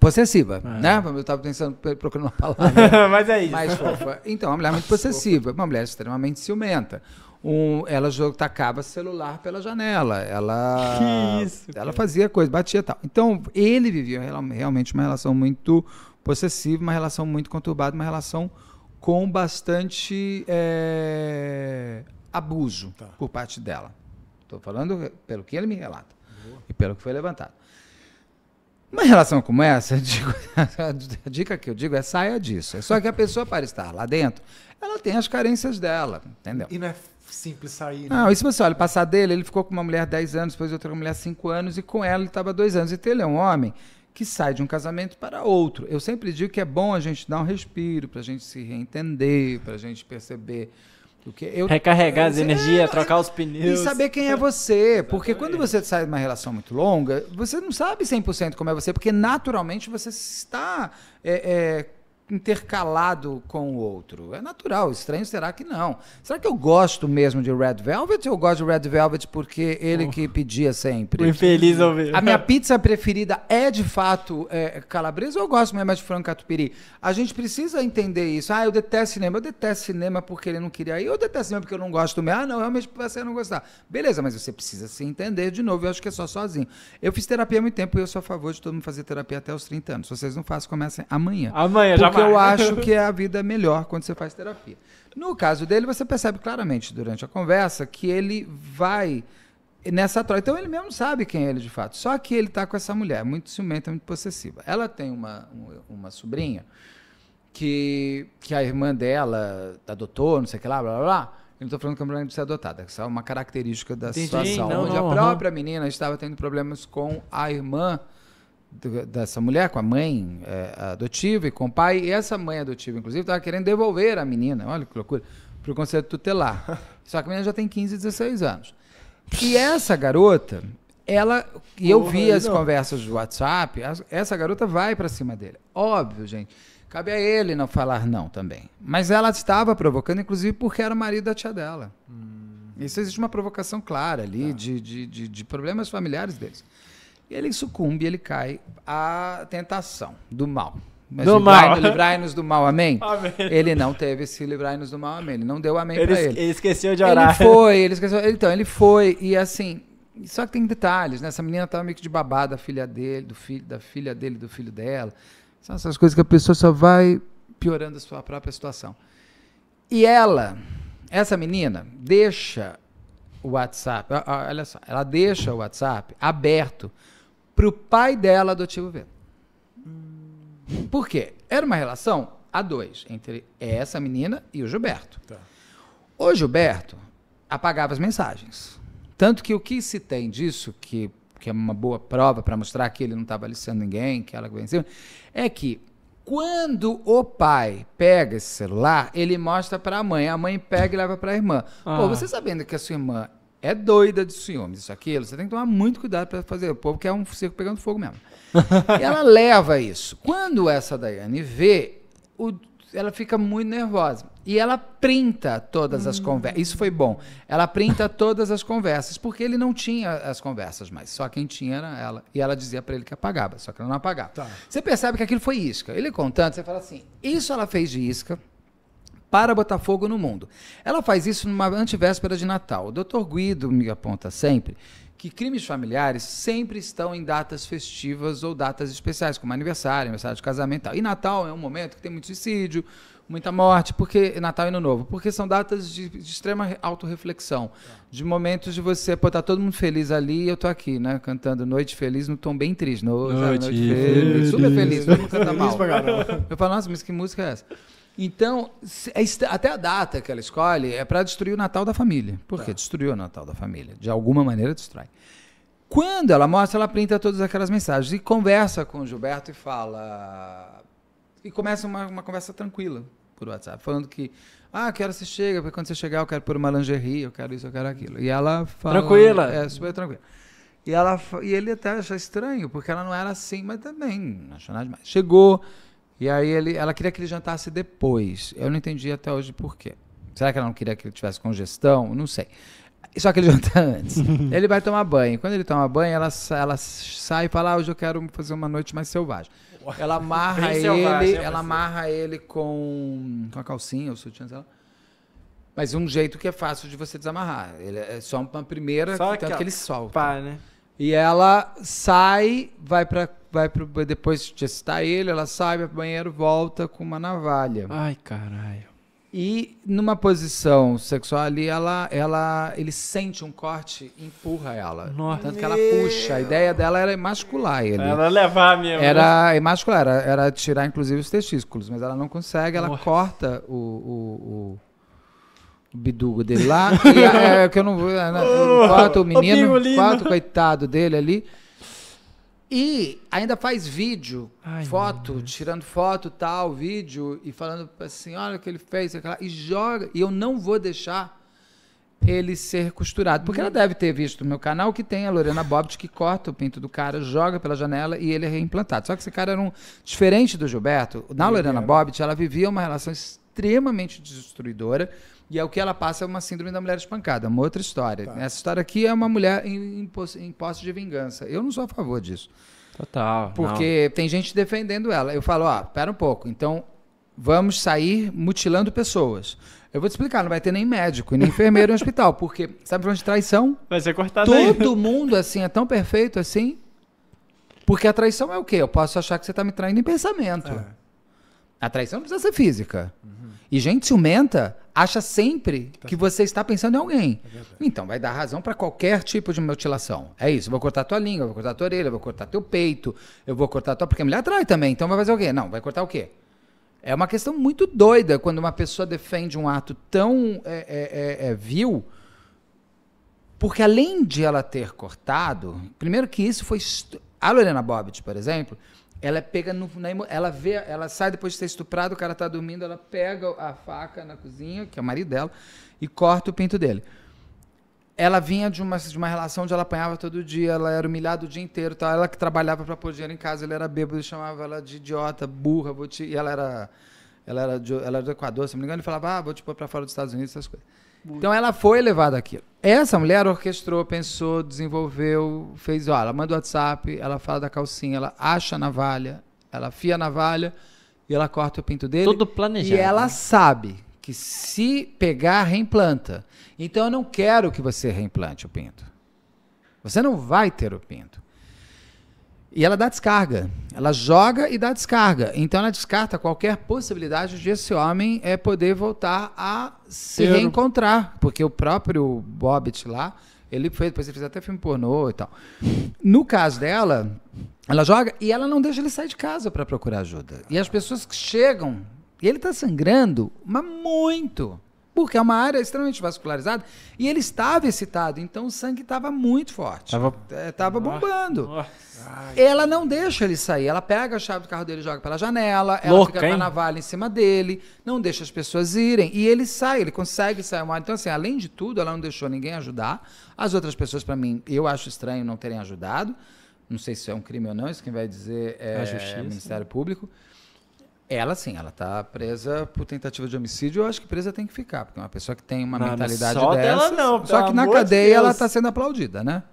Possessiva, Ah. né? Eu estava pensando, procurando uma palavra Mas é isso. mais fofa. Então, uma mulher muito possessiva, uma mulher extremamente ciumenta. Um, ela tacava celular pela janela. Ela, Que isso, ela fazia coisa, batia tal. Então, ele vivia real- realmente uma relação muito possessiva, uma relação muito conturbada, uma relação com bastante é, abuso Tá. por parte dela. Estou falando pelo que ele me relata e pelo que foi levantado. Uma relação como essa, digo- a dica que eu digo é saia disso. É só que a pessoa, para estar lá dentro, ela tem as carências dela, entendeu? E não é simples sair, né? Não, e se você olha o passado dele, ele ficou com uma mulher 10 anos, depois outra mulher 5 anos, e com ela ele estava 2 anos. Então ele é um homem que sai de um casamento para outro. Eu sempre digo que é bom a gente dar um respiro, para a gente se reentender, para a gente perceber o que eu Recarregar as É, energias, é, trocar os e pneus. saber quem é você. Porque quando você sai de uma relação muito longa, você não sabe 100% como é você, porque naturalmente você está é, é, intercalado com o outro. É natural, estranho será que não. Será que eu gosto mesmo de Red Velvet ou eu gosto de Red Velvet porque ele que pedia sempre? infeliz ouvir. A minha pizza preferida é de fato é, calabresa ou eu gosto mesmo mais de frango catupiry? A gente precisa entender isso. Ah, eu detesto cinema. Eu detesto cinema porque ele não queria ir. Eu detesto cinema porque eu não gosto mesmo. Ah, não, realmente você não gostar. Beleza, mas você precisa se entender de novo. Eu acho que é só sozinho. Eu fiz terapia há muito tempo e eu sou a favor de todo mundo fazer terapia até os 30 anos. Se vocês não fazem, comecem amanhã. Amanhã já Porque eu acho que a vida é melhor quando você faz terapia. No caso dele, você percebe claramente durante a conversa que ele vai nessa troca. Então ele mesmo sabe quem é ele de fato. Só que ele está com essa mulher, muito ciumenta, muito possessiva. Ela tem uma, um- uma sobrinha que, que a irmã dela adotou, não sei o que lá, blá blá blá. Eu não estou falando que a mulher de ser adotada, isso é uma característica da Entendi, situação. não, onde não, a própria menina estava tendo problemas com a irmã dessa mulher, com a mãe é, adotiva e com o pai. E essa mãe adotiva, inclusive, estava querendo devolver a menina, olha que loucura, para o conselho tutelar. Só que a menina já tem 15, 16 anos. E essa garota, ela. E eu vi as conversas do WhatsApp, essa garota vai para cima dele. Óbvio, gente. Cabe a ele não falar não também. Mas ela estava provocando, inclusive, porque era o marido da tia dela. Isso existe uma provocação clara ali de, de, de, de problemas familiares deles. E ele sucumbe, ele cai à tentação do mal. Mas Do livrai-. Livrai-nos do mal, amém? Amém. Ele não teve esse livrai-nos do mal, amém. Ele não deu amém Ele, para ele. ele esqueceu de Ele orar. foi, ele esqueceu. Então, ele foi, e assim. Só que tem detalhes, né? Essa menina tava meio que de babá da filha dele, do filho, da filha dele, do filho dela. São essas coisas que a pessoa só vai piorando a sua própria situação. E ela, essa menina, deixa o WhatsApp, olha só, ela deixa o WhatsApp aberto para o pai dela adotivo ver. Por quê? Era uma relação a dois, entre essa menina e o Gilberto. Tá. O Gilberto apagava as mensagens. Tanto que o que se tem disso, que, que é uma boa prova para mostrar que ele não estava aliciando ninguém, que ela venceu, é que quando o pai pega esse celular, ele mostra para a mãe, a mãe pega e leva para a irmã. Ah. Pô, você sabendo que a sua irmã é doida de ciúmes, isso, aquilo, você tem que tomar muito cuidado para fazer. O povo quer um circo pegando fogo mesmo. e ela leva isso. Quando essa Daiane vê, o- ela fica muito nervosa. E ela printa todas as conversas. Isso foi bom. Ela printa todas as conversas, porque ele não tinha as conversas mais. Só quem tinha era ela. E ela dizia para ele que apagava, só que ela não apagava. Tá. Você percebe que aquilo foi isca. Ele contando, você fala assim: isso ela fez de isca para botar fogo no mundo. Ela faz isso numa antivéspera de Natal. O Dr. Guido me aponta sempre que crimes familiares sempre estão em datas festivas ou datas especiais, como aniversário, aniversário de casamento e tal. E Natal é um momento que tem muito suicídio, muita morte, porque Natal e Ano Novo, porque são datas de, de extrema autorreflexão, de momentos de você, pô, tá todo mundo feliz ali e eu tô aqui, né, cantando Noite Feliz no tom bem triste. No, Noite noite feliz. feliz, super feliz, todo mundo canta Feliz mal. Eu falo, nossa, mas que música é essa? Então, é até a data que ela escolhe é para destruir o Natal da família. Por quê? Destruiu o Natal da família. De alguma maneira destrói. Quando ela mostra, ela printa todas aquelas mensagens e conversa com o Gilberto e fala. E começa uma, uma conversa tranquila por WhatsApp, falando que. Ah, quero que você chega, porque quando você chegar eu quero pôr uma lingerie, eu quero isso, eu quero aquilo. E ela fala. Tranquila. É, super tranquila. E, ela, e ele até acha estranho, porque ela não era assim, mas também não achou nada demais. Chegou, e aí ele, ela queria que ele jantasse depois. Eu não entendi até hoje por quê. Será que ela não queria que ele tivesse congestão? Não sei. Só que ele janta antes. ele vai tomar banho. Quando ele toma banho, ela, ela sai e fala: ah, hoje eu quero fazer uma noite mais selvagem. ela amarra Bem ele, né, ela amarra ele com, com a calcinha, ou sutiã, sei lá. Mas um jeito que é fácil de você desamarrar. Ele é só uma primeira, Só tanto aquela- que ele solta. Pá, né? E ela sai, vai para vai pro, depois de excitar ele, ela sai, vai pro banheiro, volta com uma navalha. Ai, caralho. E numa posição sexual ali, ela, ela, ele sente um corte e empurra ela. Nossa. Tanto que ela puxa. A ideia dela era emascular ele. Ela levar mesmo. né? Era emascular, era, era tirar inclusive os testículos, mas ela não consegue, ela Nossa. corta o, o, o, o bidugo dele lá. e é, é que eu não vou. é, né, corta o menino, corta o coitado dele ali. E ainda faz vídeo, Ai, foto, tirando foto, tal, vídeo, e falando assim, olha o que ele fez, aquela, e joga. E eu não vou deixar ele ser costurado. Porque ela deve ter visto no meu canal que tem a Lorena Bobbitt que corta o pinto do cara, joga pela janela e ele é reimplantado. Só que esse cara era um. Diferente do Gilberto, na Lorena Bobbitt, ela vivia uma relação extremamente destruidora. E é o que ela passa é uma síndrome da mulher espancada, uma outra história. Essa história aqui é uma mulher em, em, posse- em posse de vingança. Eu não sou a favor disso. Total. Porque tem gente defendendo ela. Eu falo, ó, pera um pouco. Então, vamos sair mutilando pessoas. Eu vou te explicar, não vai ter nem médico e nem enfermeiro no hospital. Porque, sabe por onde traição? Não. Vai ser cortado aí. Todo mundo, assim, é tão perfeito assim. Porque a traição é o quê? Eu posso achar que você está me traindo em pensamento. É. A traição não precisa ser física. E gente ciumenta acha sempre que você está pensando em alguém. então, vai dar razão para qualquer tipo de mutilação. É isso. Eu vou cortar tua língua, eu vou cortar tua orelha, eu vou cortar teu peito, eu vou cortar tua. Porque a mulher atrai também. Então vai fazer o quê? Não, vai cortar o quê? É uma questão muito doida quando uma pessoa defende um ato tão é, é, é, é, vil. Porque além de ela ter cortado, primeiro que isso foi. A Lorena Bobbitt, por exemplo, ela é pega no, na ela vê, ela sai depois de ser estuprada, o cara tá dormindo, ela pega a faca na cozinha, que é o marido dela, e corta o pinto dele. Ela vinha de uma, de uma relação onde ela apanhava todo dia, ela era humilhada o dia inteiro, tal. ela que trabalhava para pôr dinheiro em casa, ele era bêbado, ele chamava ela de idiota, burra, vou te... e ela era, ela, era de- ela era do Equador, se não me engano, ele falava, ah, vou te pôr para fora dos Estados Unidos, essas coisas. Então ela foi levada aquilo. Essa mulher orquestrou, pensou, desenvolveu, fez, ó, ela manda o WhatsApp, ela fala da calcinha, ela acha a navalha, ela afia a navalha e ela corta o pinto dele. Tudo planejado. E ela né? sabe que se pegar, reimplanta. Então eu não quero que você reimplante o pinto. Você não vai ter o pinto. E ela dá descarga. Ela joga e dá descarga. Então ela descarta qualquer possibilidade de esse homem é poder voltar a se Ter o- reencontrar. Porque o próprio Bobbitt lá, ele fez, depois ele fez até filme pornô e tal. No caso dela, ela joga e ela não deixa ele sair de casa para procurar ajuda. E as pessoas que chegam, e ele está sangrando, mas muito. Porque é uma área extremamente vascularizada e ele estava excitado, então o sangue estava muito forte. Tava- Estava bombando. Nossa. Ela não deixa ele sair. Ela pega a chave do carro dele e joga pela janela. Ela Louca, fica com a navalha em cima dele. Não deixa as pessoas irem. E ele sai, ele consegue sair uma hora. Então, assim, além de tudo, ela não deixou ninguém ajudar. As outras pessoas, pra mim, eu acho estranho não terem ajudado. Não sei se é um crime ou não. Isso quem vai dizer é A justiça. o Ministério Público. Ela, sim, ela tá presa por tentativa de homicídio. Eu acho que presa tem que ficar. Porque uma pessoa que tem uma não mentalidade solta dessa... ela não, só que na de cadeia ela tá sendo aplaudida, né?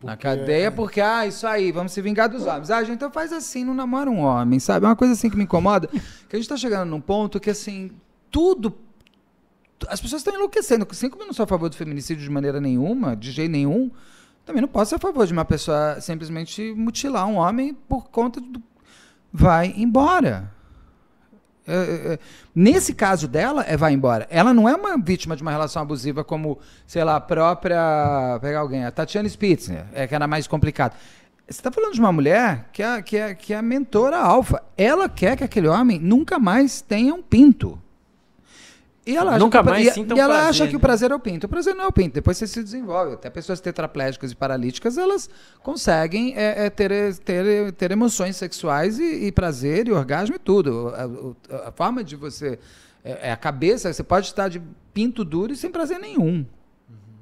Na Porque- cadeia, porque, ah, isso aí, vamos se vingar dos homens. Ah, gente, então faz assim, não namora um homem, sabe? É uma coisa assim que me incomoda, que a gente tá chegando num ponto que, assim, tudo. As pessoas estão enlouquecendo. Assim como eu não sou a favor do feminicídio de maneira nenhuma, de jeito nenhum, também não posso ser a favor de uma pessoa simplesmente mutilar um homem por conta do. Vai embora. É, é, é, nesse caso dela, é vai embora. Ela não é uma vítima de uma relação abusiva como, sei lá, a própria. Pegar alguém, a Tatiana Spitzner, é que era mais complicado. Você está falando de uma mulher que é, que, é, que é a mentora alfa. Ela quer que aquele homem nunca mais tenha um pinto. E ela acha Nunca que mais e, e ela prazer, acha que o né? prazer é o pinto. O prazer não é o pinto. Depois você se desenvolve. Até pessoas tetraplégicas e paralíticas, elas conseguem é, é, ter, ter, ter emoções sexuais e, e prazer e orgasmo e tudo. A, a forma de você... É, é a cabeça, você pode estar de pinto duro e sem prazer nenhum.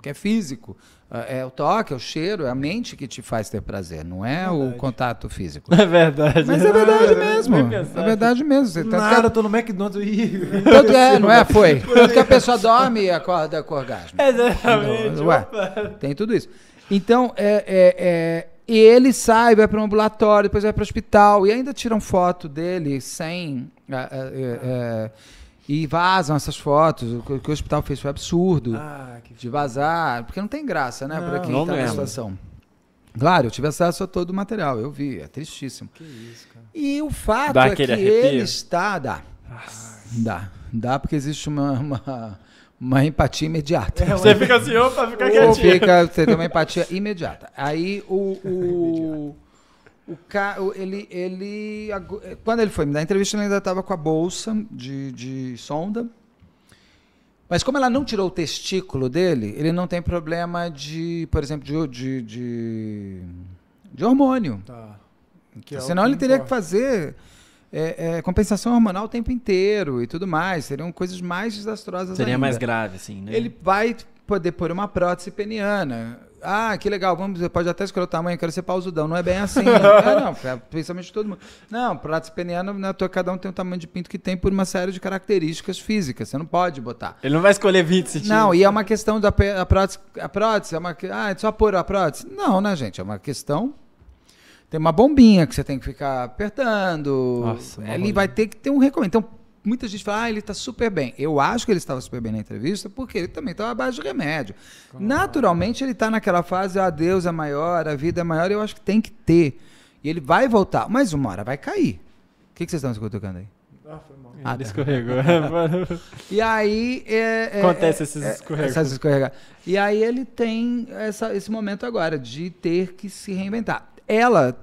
Que é físico. É é o toque, é o cheiro, é a mente que te faz ter prazer. Não é o Verdade. contato físico. É verdade. Mas é verdade mesmo. É verdade mesmo. Você tá- Nada, eu tô no McDonald's e. Tanto é, não é? Foi. Tanto que a pessoa dorme e acorda com orgasmo. Exatamente. Ué, tem tudo isso. Então, é, é, é, E ele sai, vai para um ambulatório, depois vai para o hospital e ainda tiram foto dele sem. é, é, é, e vazam essas fotos. O que o que o hospital fez foi absurdo Ah, que de vazar, porque não tem graça, né, Não, para quem não está na situação. Claro, eu tive acesso a todo o material, eu vi, é tristíssimo. que isso, cara. E o fato Dá é que arrepio? ele está. Dá. Dá. Dá porque existe uma, uma, uma empatia imediata. Você fica assim, opa, fica quietinho. fica, você tem uma empatia imediata. Aí o. o o ca, ele, ele, ago- quando ele foi me dar entrevista, ele ainda estava com a bolsa de, de sonda. Mas como ela não tirou o testículo dele, ele não tem problema de, por exemplo, de, de, de, de hormônio. Tá. Que é Senão ele teria que importa. fazer é, é, compensação hormonal o tempo inteiro e tudo mais. Seriam coisas mais desastrosas Seria ainda. mais grave, assim, né? Ele vai poder pôr uma prótese peniana. Ah, que legal, vamos, você pode até escolher o tamanho, eu quero ser pausudão. Não é bem assim. é, não, é, principalmente todo mundo. Não, prótese peniana, na tua, cada um tem o tamanho de pinto que tem por uma série de características físicas. Você não pode botar. Ele não vai escolher 20 centímetros. Não, e é uma questão da a prótese, a prótese é uma, ah, é só pôr a prótese? Não, né, gente? É uma questão tem uma bombinha que você tem que ficar apertando. Nossa, ele rolê. vai ter que ter um recomendo. Então, muita gente fala, ah, ele está super bem. Eu acho que ele estava super bem na entrevista, porque ele também estava abaixo de remédio. Naturalmente, ele está naquela fase, ah, Deus é maior, a vida é maior, eu acho que tem que ter. E ele vai voltar, mas uma hora vai cair. O que, que vocês estão se cutucando aí? Ah, foi mal. Ah, ele escorregou. E aí. É, é, Acontece é, esses é, escorregos. essas escorrega- E aí ele tem essa- esse momento agora de ter que se reinventar. Ela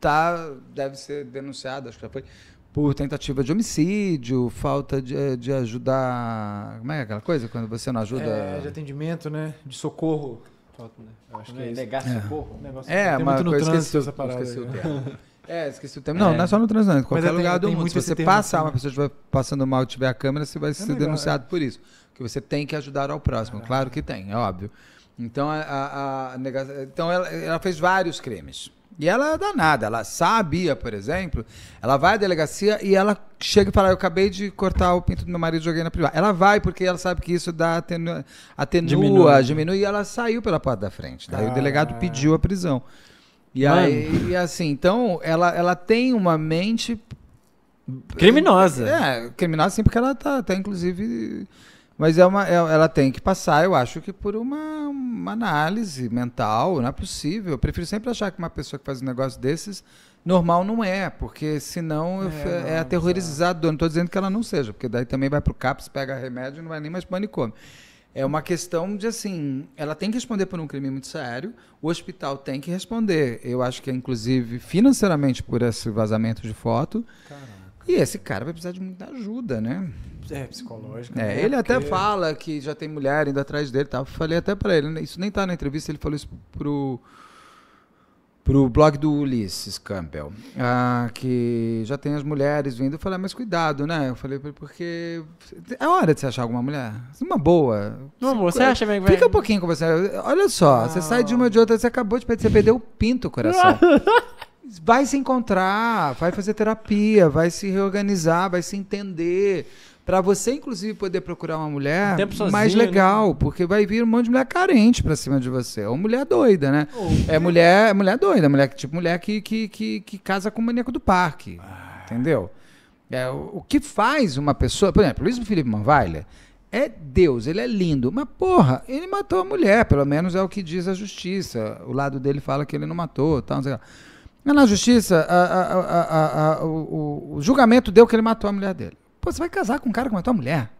tá, deve ser denunciada, acho que já foi, por tentativa de homicídio, falta de, de ajudar. Como é aquela coisa? Quando você não ajuda. É, de atendimento, né? De socorro. Falta, né? Eu acho que é isso. Negar É. socorro. É, uma muito no coisa, trânsito esqueci, essa parada. esqueci o termo. É, esqueci o termo. Não, É. não é só no trânsito. Em qualquer é, tem- lugar do tem mundo. Se você termo passar, assim, uma né? pessoa estiver passando mal e tiver a câmera, você vai ser legal, denunciado por isso. Porque você tem que ajudar ao próximo. Claro que tem, é óbvio. Então, a, a- a nega- então ela, ela fez vários crimes. E ela é danada. Ela sabia, por exemplo, ela vai à delegacia e ela chega e fala: Eu acabei de cortar o pinto do meu marido e joguei na privada. Ela vai porque ela sabe que isso dá atenu, atenua, Diminui. diminui. e ela saiu pela porta da frente. Daí o delegado Ah. pediu a prisão. E Mano. aí, e assim, então, ela, ela tem uma mente Criminosa. é, criminosa sim, porque ela tá, tá inclusive. Mas é uma, é- ela tem que passar, eu acho que por uma, uma análise mental, não é possível. Eu prefiro sempre achar que uma pessoa que faz um negócio desses, normal não é, porque senão É, é, não, aterrorizado. Não estou dizendo que ela não seja, porque daí também vai pro CAPS, pega remédio e não vai nem mais manicômio. É uma questão de assim, ela tem que responder por um crime muito sério, o hospital tem que responder. Eu acho que, inclusive, financeiramente por esse vazamento de foto. Caraca. E esse cara vai precisar de muita ajuda, né? É, psicológica. É, né? ele até fala que já tem mulher indo atrás dele, tá? Eu falei até pra ele, né? isso nem tá na entrevista, ele falou isso pro pro blog do Ulisses Campbell, ah, que já tem as mulheres vindo. Eu falei, ah, mas cuidado, né? Eu falei, porque é hora de você achar alguma mulher. Uma boa. Não, você acha que vai... Fica um pouquinho com você. Olha só, você sai de uma de outra, você acabou de perder, você perdeu o pinto, coração. Vai se encontrar, vai fazer terapia, vai se reorganizar, vai se entender. Pra você, inclusive, poder procurar uma mulher Um sozinho, mais né? legal, porque vai vir um monte de mulher carente pra cima de você. Ou mulher doida, né? É mulher, mulher doida, mulher que- tipo mulher que, que, que, que casa com o maníaco do parque. Entendeu? É, o, o que faz uma pessoa. Por exemplo, Luiz Felipe Manvalha é Deus, ele é lindo. Mas, porra, ele matou a mulher, pelo menos é o que diz a justiça. O lado dele fala que ele não matou, tal, não sei lá. Mas na justiça, a- a- a- a- a- o, o- julgamento deu que ele matou a mulher dele. Pô, você vai casar com um cara que matou a mulher?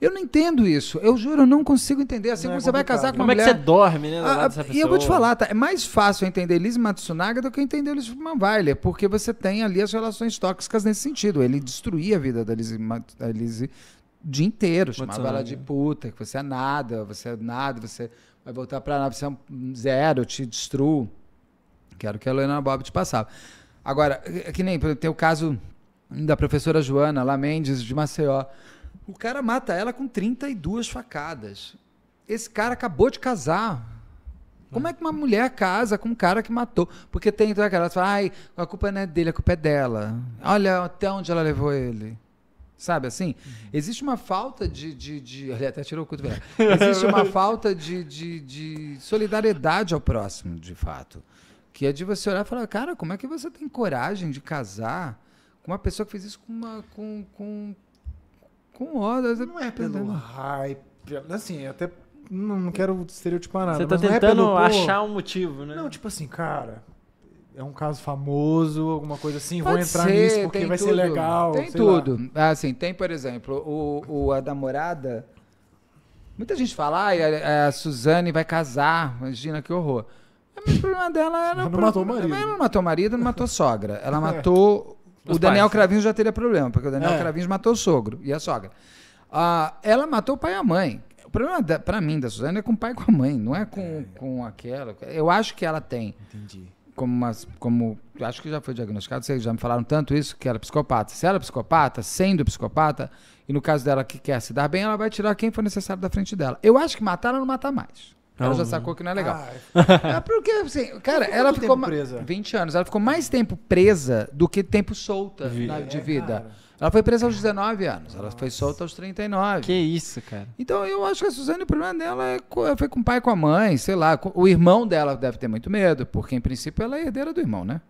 Eu não entendo isso. Eu juro, eu não consigo entender. Assim Não, como é você vai casar com uma Como é que mulher. você dorme, né? do Ah, dessa e eu vou te falar, tá? É mais fácil eu entender Liz Matsunaga do que eu entender o Luiz Manweiler, porque você tem ali as relações tóxicas nesse sentido. Ele destruía a vida da Liz, da Liz o dia inteiro, chamava ela de puta, que você é nada, você é nada, você vai voltar pra nada, você é um zero, eu te destruo. Que era o que a Helena Bob te passava. Agora, é que nem tem o caso da professora Joana, lá Mendes, de Maceió. O cara mata ela com 32 facadas. Esse cara acabou de casar. Como é que uma mulher casa com um cara que matou? Porque tem então aquela, ela fala, ai, a culpa não é dele, a culpa é dela. Olha até onde ela levou ele. Sabe assim? Existe uma falta de. de, de até tirou o cotovelo. Existe uma falta de, de, de solidariedade ao próximo, de fato. Que é de você olhar e falar, cara, como é que você tem coragem de casar com uma pessoa que fez isso com uma. com. com, com ódio? Não é pelo hype. Assim, até não, não quero estereotipar nada. Você tá mas não é tentando pelo, pô, achar um motivo, né? Não, tipo assim, cara, é um caso famoso, alguma coisa assim, vou Pode entrar ser, nisso porque vai ser tudo. legal. Tem sei lá. tudo. Assim, tem, por exemplo, o, o a namorada. Muita gente fala, "Ai, a, a Suzane vai casar. Imagina que horror. Mas o problema dela era. Ela não pro- matou o marido. Ela não matou o marido, não matou a sogra. Ela matou. Os o Daniel pais. Cravinhos já teria problema, porque o Daniel É. Cravinhos matou o sogro e a sogra. Ah, ela matou o pai e a mãe. O problema, da, pra mim, da Suzane é com o pai e com a mãe, não é com, com aquela. Eu acho que ela tem Entendi. como umas, como eu acho que já foi diagnosticado, vocês já me falaram tanto isso que ela é psicopata. Se ela é psicopata, sendo psicopata, e no caso dela que quer se dar bem, ela vai tirar quem for necessário da frente dela. Eu acho que matar ela não mata mais. Ela Não, já sacou que não é legal. Ah, É porque, assim, cara, ela ficou presa? 20 anos. Ela ficou mais tempo presa do que tempo solta Vi- na- de É, vida. cara. Ela foi presa aos 19 anos. Ela foi solta aos 39. Que isso, cara. Então eu acho que a Suzane, o problema dela é co- foi com o pai e com a mãe, sei lá. O irmão dela deve ter muito medo, porque em princípio ela é herdeira do irmão, né?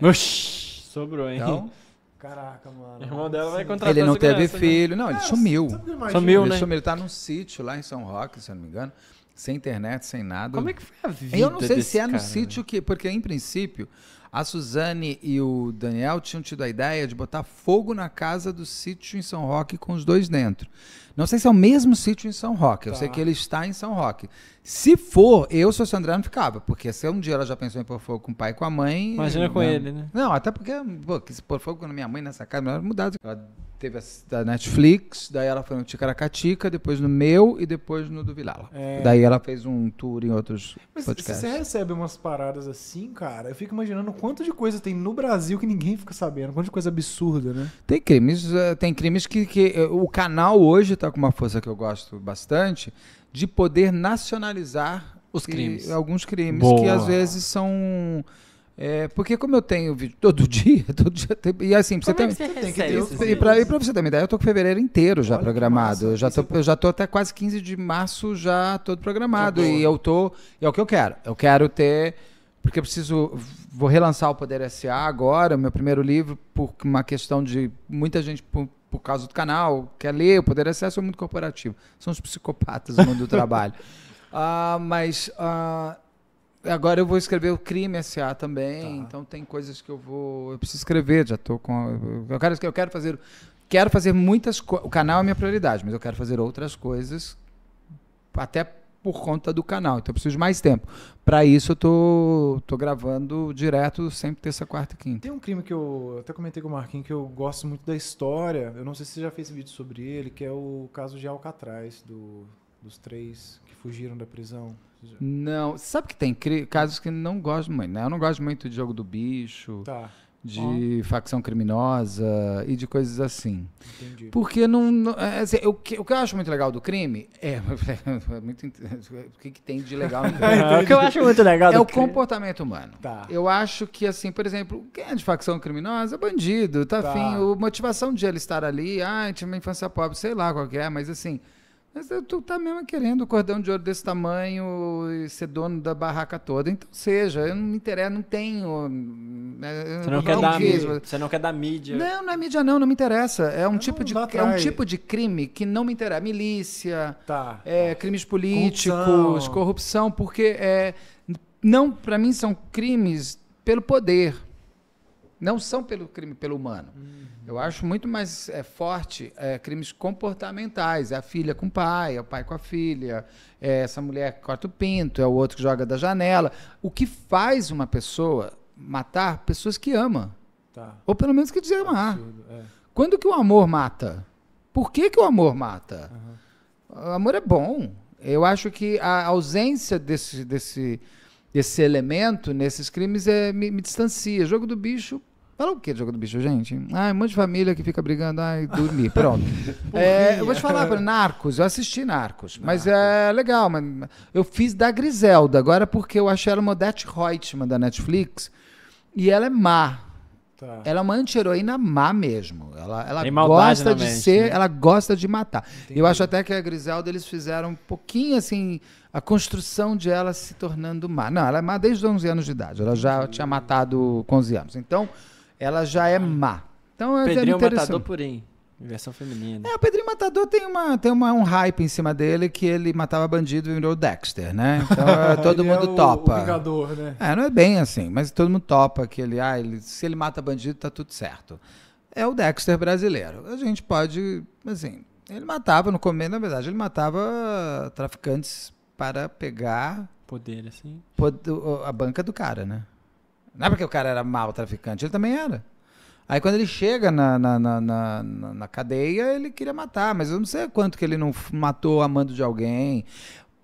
Oxi, sobrou, hein? Então, Caraca, mano. O irmão dela vai Sim. contratar ele não teve né? filho. Não, ele Cara, sumiu. eu imagino? Sumiu, ele né? sumiu. Ele tá num sítio lá em São Roque, se eu não me engano, sem internet, sem nada. Como é que foi a vida Eu não sei se é no cara, sítio que. Porque, em princípio, a Suzane e o Daniel tinham tido a ideia de botar fogo na casa do sítio em São Roque com os dois dentro. Não sei se é o mesmo sítio em São Roque. Eu Tá. sei que ele está em São Roque. Se for, eu, se fosse o André, não ficava. Porque se um dia ela já pensou em pôr fogo com o pai e com a mãe. Imagina com né? ele, né? Não, até porque, pô, que se pôr fogo na minha mãe nessa casa, melhor mudar. Ela teve a da Netflix, daí ela foi no Ticaracatica, depois no meu e depois no do Vilala. É. Daí ela fez um tour em outros Mas se podcasts. você recebe umas paradas assim, cara, eu fico imaginando quanto de coisa tem no Brasil que ninguém fica sabendo. Quanto de coisa absurda, né? Tem crimes, eh, tem crimes que, que eh, o canal hoje está com uma força que eu gosto bastante de poder nacionalizar Os crimes. alguns crimes Boa. que às vezes são é, porque como eu tenho vídeo todo dia, todo dia tem, e assim, você Como é que você tem que ter os- e pra, e pra você ter uma ideia, eu tô com fevereiro inteiro já Olha programado. massa. Eu já, tô, eu já tô até quase 15 de março já todo programado. E eu tô. É o que eu quero. Eu quero ter. Porque eu preciso. Vou relançar o Poder SA agora, meu primeiro livro, por uma questão de muita gente, por, causa do canal, quer ler. O Poder SA é muito corporativo. São os psicopatas do mundo do trabalho. Ah, mas. ah, Agora eu vou escrever o Crime SA também, Tá. então tem coisas que eu vou. Eu preciso escrever, já tô com. Eu quero, eu quero fazer. Quero fazer muitas coisas. O canal é a minha prioridade, mas eu quero fazer outras coisas até por conta do canal. Então eu preciso de mais tempo. Para isso eu tô, tô gravando direto, sempre terça, quarta e quinta. Tem um crime que eu até comentei com o Marquinhos que eu gosto muito da história. Eu não sei se você já fez vídeo sobre ele, que é o caso de Alcatraz, do, dos três que fugiram da prisão. Não, sabe que tem casos que não gosto muito, né? Eu não gosto muito de jogo do bicho, Tá, de facção criminosa e de coisas assim. entendi. Porque não. não- é, assim, o, que, o que eu acho muito legal do crime é. é muito, o que, que tem de legal no crime? O que eu acho muito legal é o crime- comportamento humano. Tá. Eu acho que, assim, por exemplo, quem é de facção criminosa é bandido, tá, Tá. afim. A motivação de ele estar ali, ah, tinha uma infância pobre, sei lá qual que é, mas assim. Mas tu tá mesmo querendo um cordão de ouro desse tamanho e ser dono da barraca toda. Então seja, eu não me interessa, não tenho. é, eu Você não, quer dar, quis. você não quer dar mídia. Não, não é mídia, não, não me interessa. É um, Não, tipo, de, é um tipo de crime que não me interessa. Milícia, Tá. é, crimes políticos, Corrupção. corrupção, porque é, não, para mim são crimes pelo poder. Não são pelo crime pelo humano. Eu acho muito mais é, forte é, crimes comportamentais. É a filha com o pai, é o pai com a filha, é essa mulher que corta o pinto, é o outro que joga da janela. O que faz uma pessoa matar pessoas que ama. Tá. Ou pelo menos que dizer amar. É. Quando que o amor mata? Por que, que o amor mata? O amor é bom. Eu acho que a ausência desse, desse, desse elemento nesses crimes é, me, me distancia. Jogo do bicho. Fala o que de jogo do bicho, gente? Ah, um monte de família que fica brigando, ai, dormir, pronto. É, eu vou te falar, Narcos, eu assisti Narcos, mas é legal, mas eu fiz da Griselda, agora porque eu achei ela uma Odete Reutemann da Netflix, e ela é má. Tá. Ela é uma anti-heroína má mesmo. Ela, ela gosta de mente, ser, né? ela gosta de matar. Eu acho até que a Griselda eles fizeram um pouquinho assim a construção de ela se tornando má. Não, ela é má desde os 11 anos de idade. Ela já tinha matado com 11 anos. Então, ela já é má. Então, é Pedrinho interessante. Matador Purim. Versão feminina. É, o Pedrinho Matador tem, uma, tem uma, um hype em cima dele que ele matava bandido e virou Dexter, né? Então é, todo é mundo o- topa. O Vingador, né? É, não é bem assim, mas todo mundo topa que ele, ah, ele, se ele mata bandido, tá tudo certo. É o Dexter brasileiro. A gente pode, assim, ele matava no começo, na verdade, ele matava traficantes para pegar Poder, assim. pod- a banca do cara, né? Não é porque o cara era mau traficante, ele também era. Aí quando ele chega na, na, na, na, na- cadeia, ele queria matar, mas eu não sei quanto que ele não matou amando de alguém.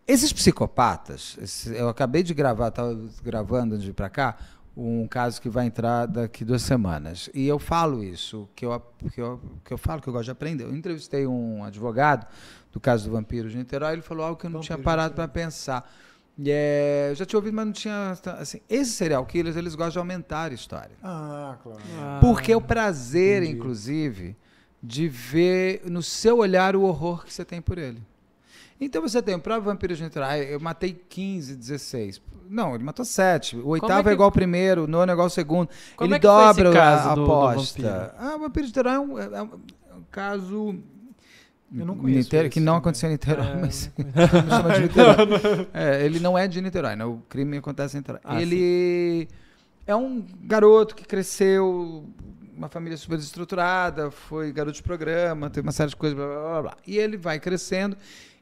Esses psicopatas, esse- eu acabei de gravar, estava gravando antes de ir para cá, um caso que vai entrar daqui duas semanas. E eu falo isso, que eu, que eu, que eu falo que eu gosto de aprender. Eu entrevistei um advogado do caso do vampiro de Niterói, ele falou algo que eu não tinha Vampiro de parado para pensar. E é, eu já tinha ouvido, mas não tinha. Assim, esses serial killers, eles gostam de aumentar a história. Ah, claro. Porque o prazer, entendi. inclusive, de ver no seu olhar o horror que você tem por ele. Então você tem o próprio Vampiro de Niterói, eu matei 15, 16. Não, ele matou 7. O oitavo é, que- igual ao primeiro, o nono é igual ao segundo. Como ele é que foi esse dobra caso a do- do aposta. ah, o Vampiro de Niterói é um, é um- é um caso. Eu não conheço Niterói, que não aconteceu em Niterói, É, mas chama de Niterói. É, ele não é de Niterói, né? o crime acontece em Niterói. Ah, ele é um garoto que cresceu uma família super estruturada, foi garoto de programa, teve uma série de coisas, blá, blá, blá, blá. E ele vai crescendo.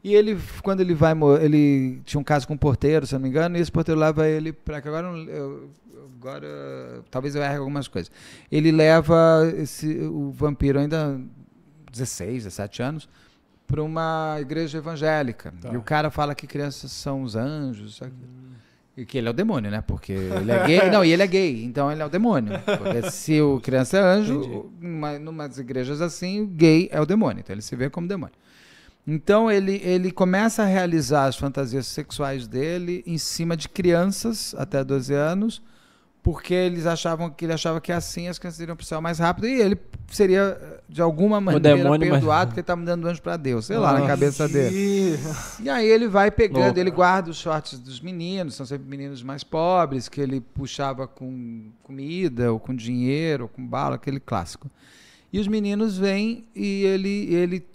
E ele, quando ele vai, ele tinha um caso com um porteiro, se eu não me engano, e esse porteiro leva ele para que agora, eu não- eu, agora talvez eu erre algumas coisas. Ele leva esse, o vampiro ainda 16, 17 anos para uma igreja evangélica. Tá. E o cara fala que crianças são os anjos, sabe? E que ele é o demônio, né? Porque ele é gay. Não, e ele é gay, então ele é o demônio. Porque se o criança é anjo, numa, numas igrejas assim, o gay é o demônio. Então ele se vê como demônio. Então ele, ele começa a realizar as fantasias sexuais dele em cima de crianças até 12 anos, porque eles achavam que ele achava que assim as crianças iriam para o céu mais rápido e ele seria de alguma maneira demônio, mas- perdoado porque ele estava dando anjo para Deus, sei lá, na Nossa. cabeça dele. E aí ele vai pegando, Louco. ele guarda os shorts dos meninos, são sempre meninos mais pobres, que ele puxava com comida, ou com dinheiro, ou com bala, aquele clássico. E os meninos vêm e ele, ele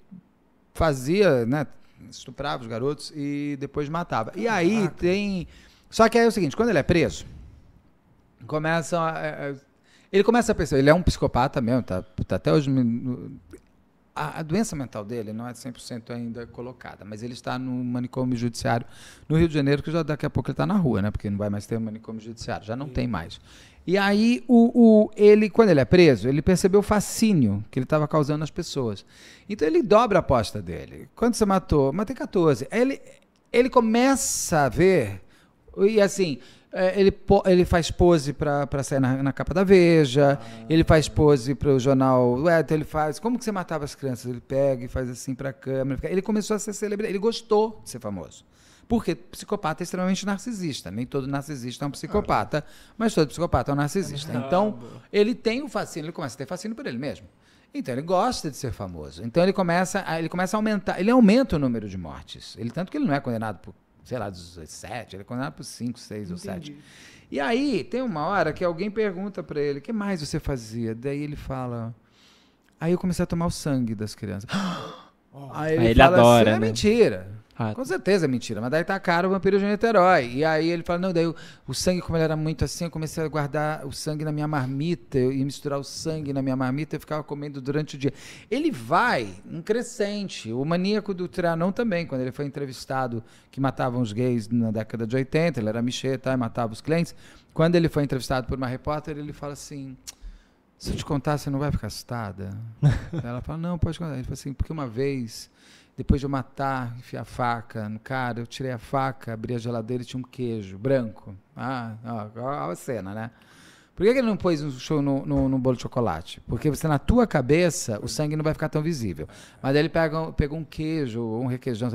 fazia, né, estuprava os garotos e depois matava. E aí Caraca. tem... Só que aí é o seguinte, quando ele é preso, começam a... ele começa a perceber, ele é um psicopata mesmo, tá, tá até hoje... A, a doença mental dele não é 100% ainda colocada, mas ele está no manicômio judiciário no Rio de Janeiro, que já daqui a pouco ele está na rua, né? Porque não vai mais ter manicômio judiciário, já não tem mais. E aí, o, o- ele, quando ele é preso, ele percebeu o fascínio que ele estava causando nas pessoas. Então ele dobra a aposta dele. Quando você matou? Matei 14. Aí ele, ele começa a ver, e assim, é, ele, ele faz pose para sair na, na capa da Veja, ele faz pose para o jornal, ué, então ele faz, como que você matava as crianças? Ele pega e faz assim para a câmera. Ele começou a ser celebridade, ele gostou de ser famoso. Porque psicopata é extremamente narcisista. Nem todo narcisista é um psicopata, mas todo psicopata é um narcisista. Então, ele tem o fascínio, ele começa a ter fascínio por ele mesmo. Então, ele gosta de ser famoso. Então, ele começa a, ele começa a aumentar. Ele aumenta o número de mortes. Ele, tanto que ele não é condenado por, sei lá, 17, ele é condenado por 5, 6 ou 7. E aí, tem uma hora que alguém pergunta pra ele: o que mais você fazia? Daí ele fala. Aí eu comecei a tomar o sangue das crianças. Aí ele, Aí ele fala adora, assim, é né? mentira. Ah, Com certeza é mentira, mas daí tá caro o vampiro de Niterói. E aí ele fala, não, daí o, o sangue, como ele era muito assim, eu comecei a guardar o sangue na minha marmita, eu ia misturar o sangue na minha marmita e ficava comendo durante o dia. Ele vai um crescente. O maníaco do Trianon também, quando ele foi entrevistado, que matavam os gays na década de 80, ele era micheta e matava os clientes. Quando ele foi entrevistado por uma repórter, ele fala assim. Se eu te contar, você não vai ficar assustada? Ela fala, não, pode contar. Ele fala assim, porque uma vez, depois de eu matar, enfiar a faca no cara, eu tirei a faca, abri a geladeira e tinha um queijo branco. Ah, ó, a cena, né? Por que, ele não pôs um show no, no, no bolo de chocolate? Porque você, na tua cabeça, o sangue não vai ficar tão visível. Mas daí ele pega, pegou um queijo, um requeijão,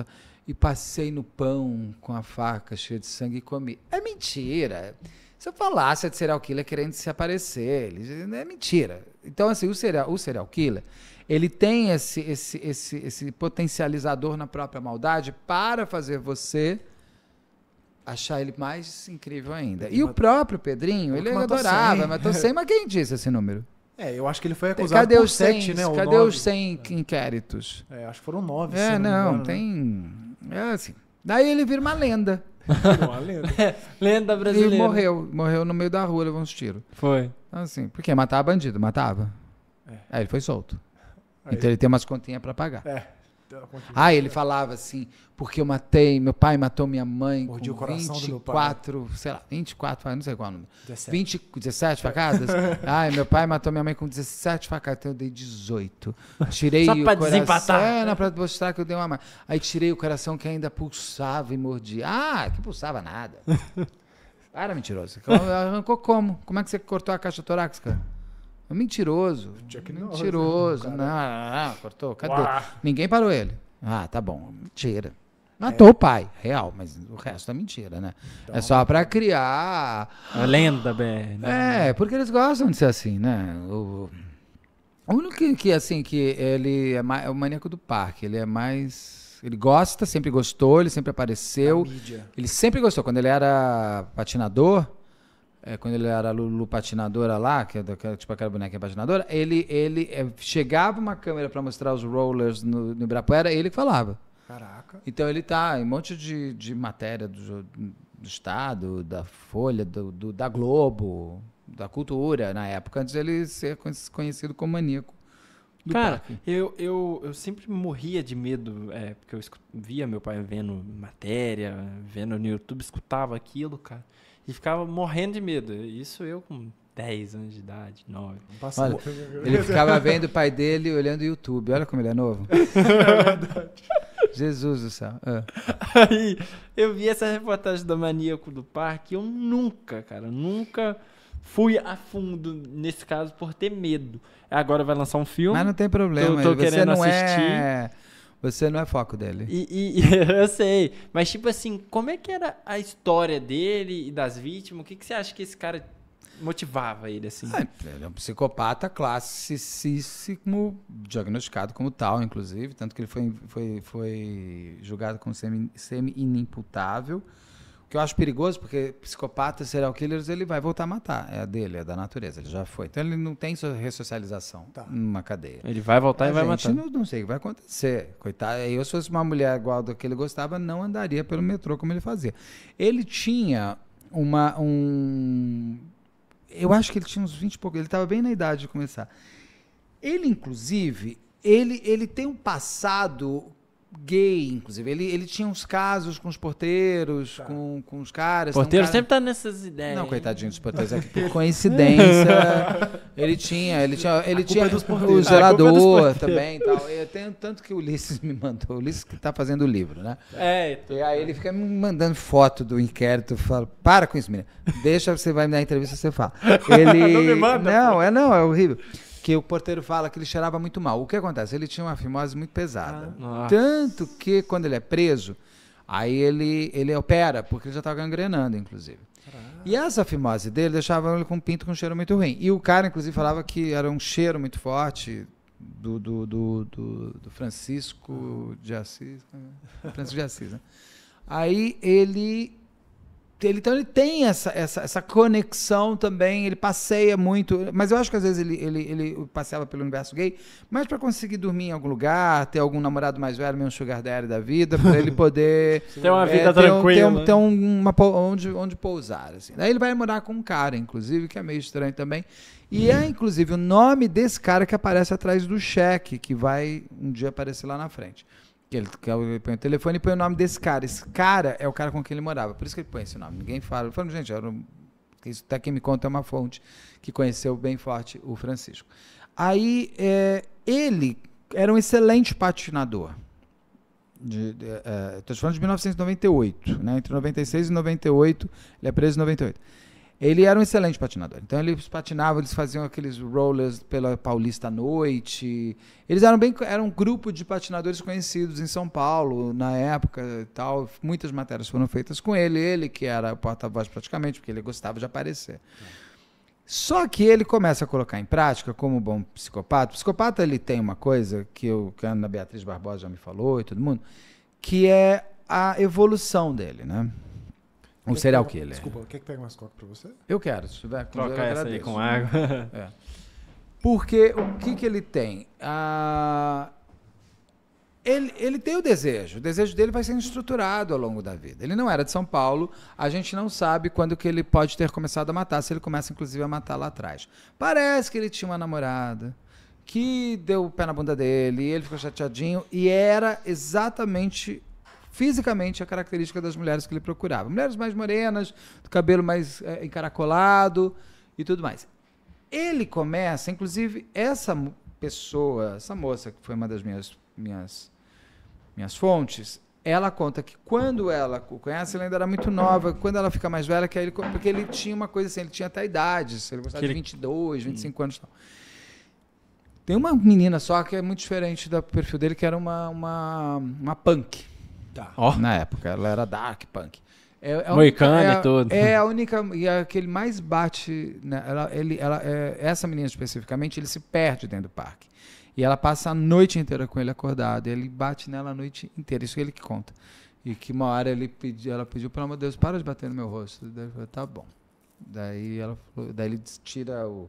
e passei no pão com a faca cheia de sangue e comi. É mentira. Isso é falácia de serial killer querendo se aparecer. Ele, é mentira. Então, assim, o serial, o serial killer, ele tem esse, esse, esse, esse potencializador na própria maldade para fazer você achar ele mais incrível ainda. E o próprio Pedrinho, ele que matou adorava, 100. matou 100, mas quem disse esse número? É, eu acho que ele foi acusado Cadê por os 100, sete, né? ou cadê os 100 inquéritos? É, acho que foram nove. se É, eu me não, engano, né? tem... É assim. Daí ele vira uma lenda. Uma lenda. Lenda E brasileira. morreu. Morreu no meio da rua, levou uns tiros. Foi. Então, assim, porque matava bandido, matava. É. Aí ele foi solto. Aí- Então ele tem umas continhas pra pagar. É. Ah, ele falava assim, porque eu matei, meu pai matou minha mãe Mordi com o coração do meu pai. 24, sei lá, 24, não sei qual é o número. 17. 20, 17 facadas? Ai, meu pai matou minha mãe com 17 facadas, então eu dei 18. Tirei Só o pra coração. desempatar. É, não, pra mostrar que eu dei uma mais. Aí tirei o coração que ainda pulsava e mordia. Ah, que pulsava nada. Para, mentiroso. Arrancou como? Como é que você cortou a caixa torácica? É Mentiroso. Chuck Norris, Mentiroso. né? Não, não, não, cortou. Cadê? Uá. Ninguém parou ele. Ah, tá bom. Mentira. Matou o pai, real, mas o resto é mentira, né? é só pra criar. A lenda, BR. né? É, porque eles gostam de ser assim, né? O, o único que, que, assim, que ele é, mais, é o maníaco do parque. Ele é mais. Ele gosta, sempre gostou, ele sempre apareceu. Ele sempre gostou. Quando ele era patinador, é, quando ele era Lulu patinadora lá, que é tipo aquela bonequinha patinadora, ele, ele é, chegava uma câmera pra mostrar os rollers no, no Ibirapuera, ele que falava. Caraca. Então ele tá em um monte de, de matéria do, do Estado, da Folha, do, do- da Globo, da Cultura, na época, antes de ele ser conhe- conhecido como maníaco. Cara, parque. eu, eu, eu sempre morria de medo, é, porque eu via meu pai vendo matéria, vendo no YouTube, escutava aquilo, cara, e ficava morrendo de medo. Isso eu com 10 anos de idade, 9. Não passou. Olha, Ele ficava vendo o pai dele olhando o YouTube. Olha como ele é novo. Jesus do céu. É. Aí eu vi essa reportagem do maníaco do parque, eu nunca, cara, nunca fui a fundo nesse caso por ter medo. Agora vai lançar um filme. Mas não tem problema. Tô- tô você querendo não é. Você não é foco dele. E, e- eu sei, mas tipo assim, como é que era a história dele e das vítimas? O que, que você acha que esse cara motivava ele assim? Ah, ele é um psicopata classicíssimo, diagnosticado como tal, inclusive, tanto que ele foi, foi, foi julgado como semi- semi-inimputável. o que eu acho perigoso, porque psicopata, serial killers, ele vai voltar a matar. É a dele, é da natureza, ele já foi. Então ele não tem sua ressocialização Tá. numa cadeia. Ele vai voltar A e vai matar. Não, não sei o que vai acontecer. Coitado. Eu, se fosse uma mulher igual do que ele gostava, não andaria pelo metrô como ele fazia. Ele tinha uma. Um, eu acho que ele tinha uns 20 e pouco. Ele estava bem na idade de começar. Ele, inclusive, ele, ele tem um passado gay, inclusive. Ele, ele tinha uns casos com os porteiros, Tá. com, com os caras. O porteiro Tem um cara- sempre tá nessas ideias. não, coitadinho dos porteiros, é que por coincidência ele tinha, ele tinha, ele tinha é dos o é dos zelador também e tal. Tenho tanto que o Ulisses me mandou, o Ulisses que tá fazendo o livro, né? É, E aí ele fica me mandando foto do inquérito, fala, para com isso, menina. Deixa, você vai me dar entrevista, você fala. Ele Não me manda, Não, é não, é horrível. Que o porteiro fala que ele cheirava muito mal. O que acontece? Ele tinha uma fimose muito pesada. Nossa. Tanto que quando ele é preso, aí ele, ele opera, porque ele já tá gangrenando, inclusive. E essa fimose dele deixava ele com um pinto com um cheiro muito ruim. E o cara, inclusive, falava que era um cheiro muito forte do, do, do, do- do Francisco de Assis. né? Francisco de Assis, né? Aí ele. Ele então ele tem essa, essa, essa conexão também, ele passeia muito, mas eu acho que às vezes ele, ele, ele passeava pelo universo gay, mas para conseguir dormir em algum lugar, ter algum namorado mais velho, meio sugar daddy da vida, para ele poder Tem uma vida é, ter tranquila. Ter, um, ter um- uma, onde, onde pousar. Assim. Daí ele vai morar com um cara, inclusive, que é meio estranho também. E é, inclusive, o nome desse cara que aparece atrás do cheque, que vai um dia aparecer lá na frente. Que ele, que ele põe o telefone e põe o nome desse cara. Esse cara é o cara com quem ele morava. Por isso que ele põe esse nome. Ninguém fala. Eu falo, gente, era um- isso até quem me conta é uma fonte que conheceu bem forte o Francisco. Aí, é, ele era um excelente patinador. Estou falando de 1998, né? entre 96 e 98, ele é preso em 98. Ele era um excelente patinador. Então eles patinavam, eles faziam aqueles rollers pela Paulista à noite. Eles eram bem, eram um grupo de patinadores conhecidos em São Paulo na época e tal. Muitas matérias foram feitas com ele, ele que era o porta-voz praticamente, porque ele gostava de aparecer. Só que ele começa a colocar em prática como bom psicopata. O psicopata ele tem uma coisa que, eu, que a Ana Beatriz Barbosa já me falou e todo mundo, que é a evolução dele, né? Um serial que pega- killer. Desculpa, quer que pegue mais coca pra você? Eu quero, se tiver. Troca eu essa aí com água. É. Porque o que, que ele tem? Ah, ele, ele tem o desejo. O desejo dele vai sendo estruturado ao longo da vida. Ele não era de São Paulo. A gente não sabe quando que ele pode ter começado a matar. Se ele começa, inclusive, a matar lá atrás. Parece que ele tinha uma namorada que deu o pé na bunda dele. E ele ficou chateadinho. E era exatamente fisicamente a característica das mulheres que ele procurava. Mulheres mais morenas, do cabelo mais eh, encaracolado e tudo mais. Ele começa, inclusive, essa pessoa, essa moça que foi uma das minhas, minhas, minhas fontes, ela conta que quando ela o conhece, ela ainda era muito nova. Quando ela fica mais velha, que ele, porque ele tinha uma coisa assim, ele tinha até idades, ele gostava Que de ele- 22, 25 anos e tal. Tem uma menina só que é muito diferente do perfil dele, que era uma, uma, uma punk Tá. Ó, na época. Ela era dark punk. É, é Moicano única- e é, tudo. É a única. E a que ele mais bate. Né, ela, ele, ela, é, essa menina especificamente, ele se perde dentro do parque. E ela passa a noite inteira com ele acordado. E ele bate nela a noite inteira. Isso é ele que conta. E que uma hora ele pedi, ela pediu, pelo amor de Deus, para de bater no meu rosto. Daí ele falou, tá bom. Daí, ela falou- daí ele tira o.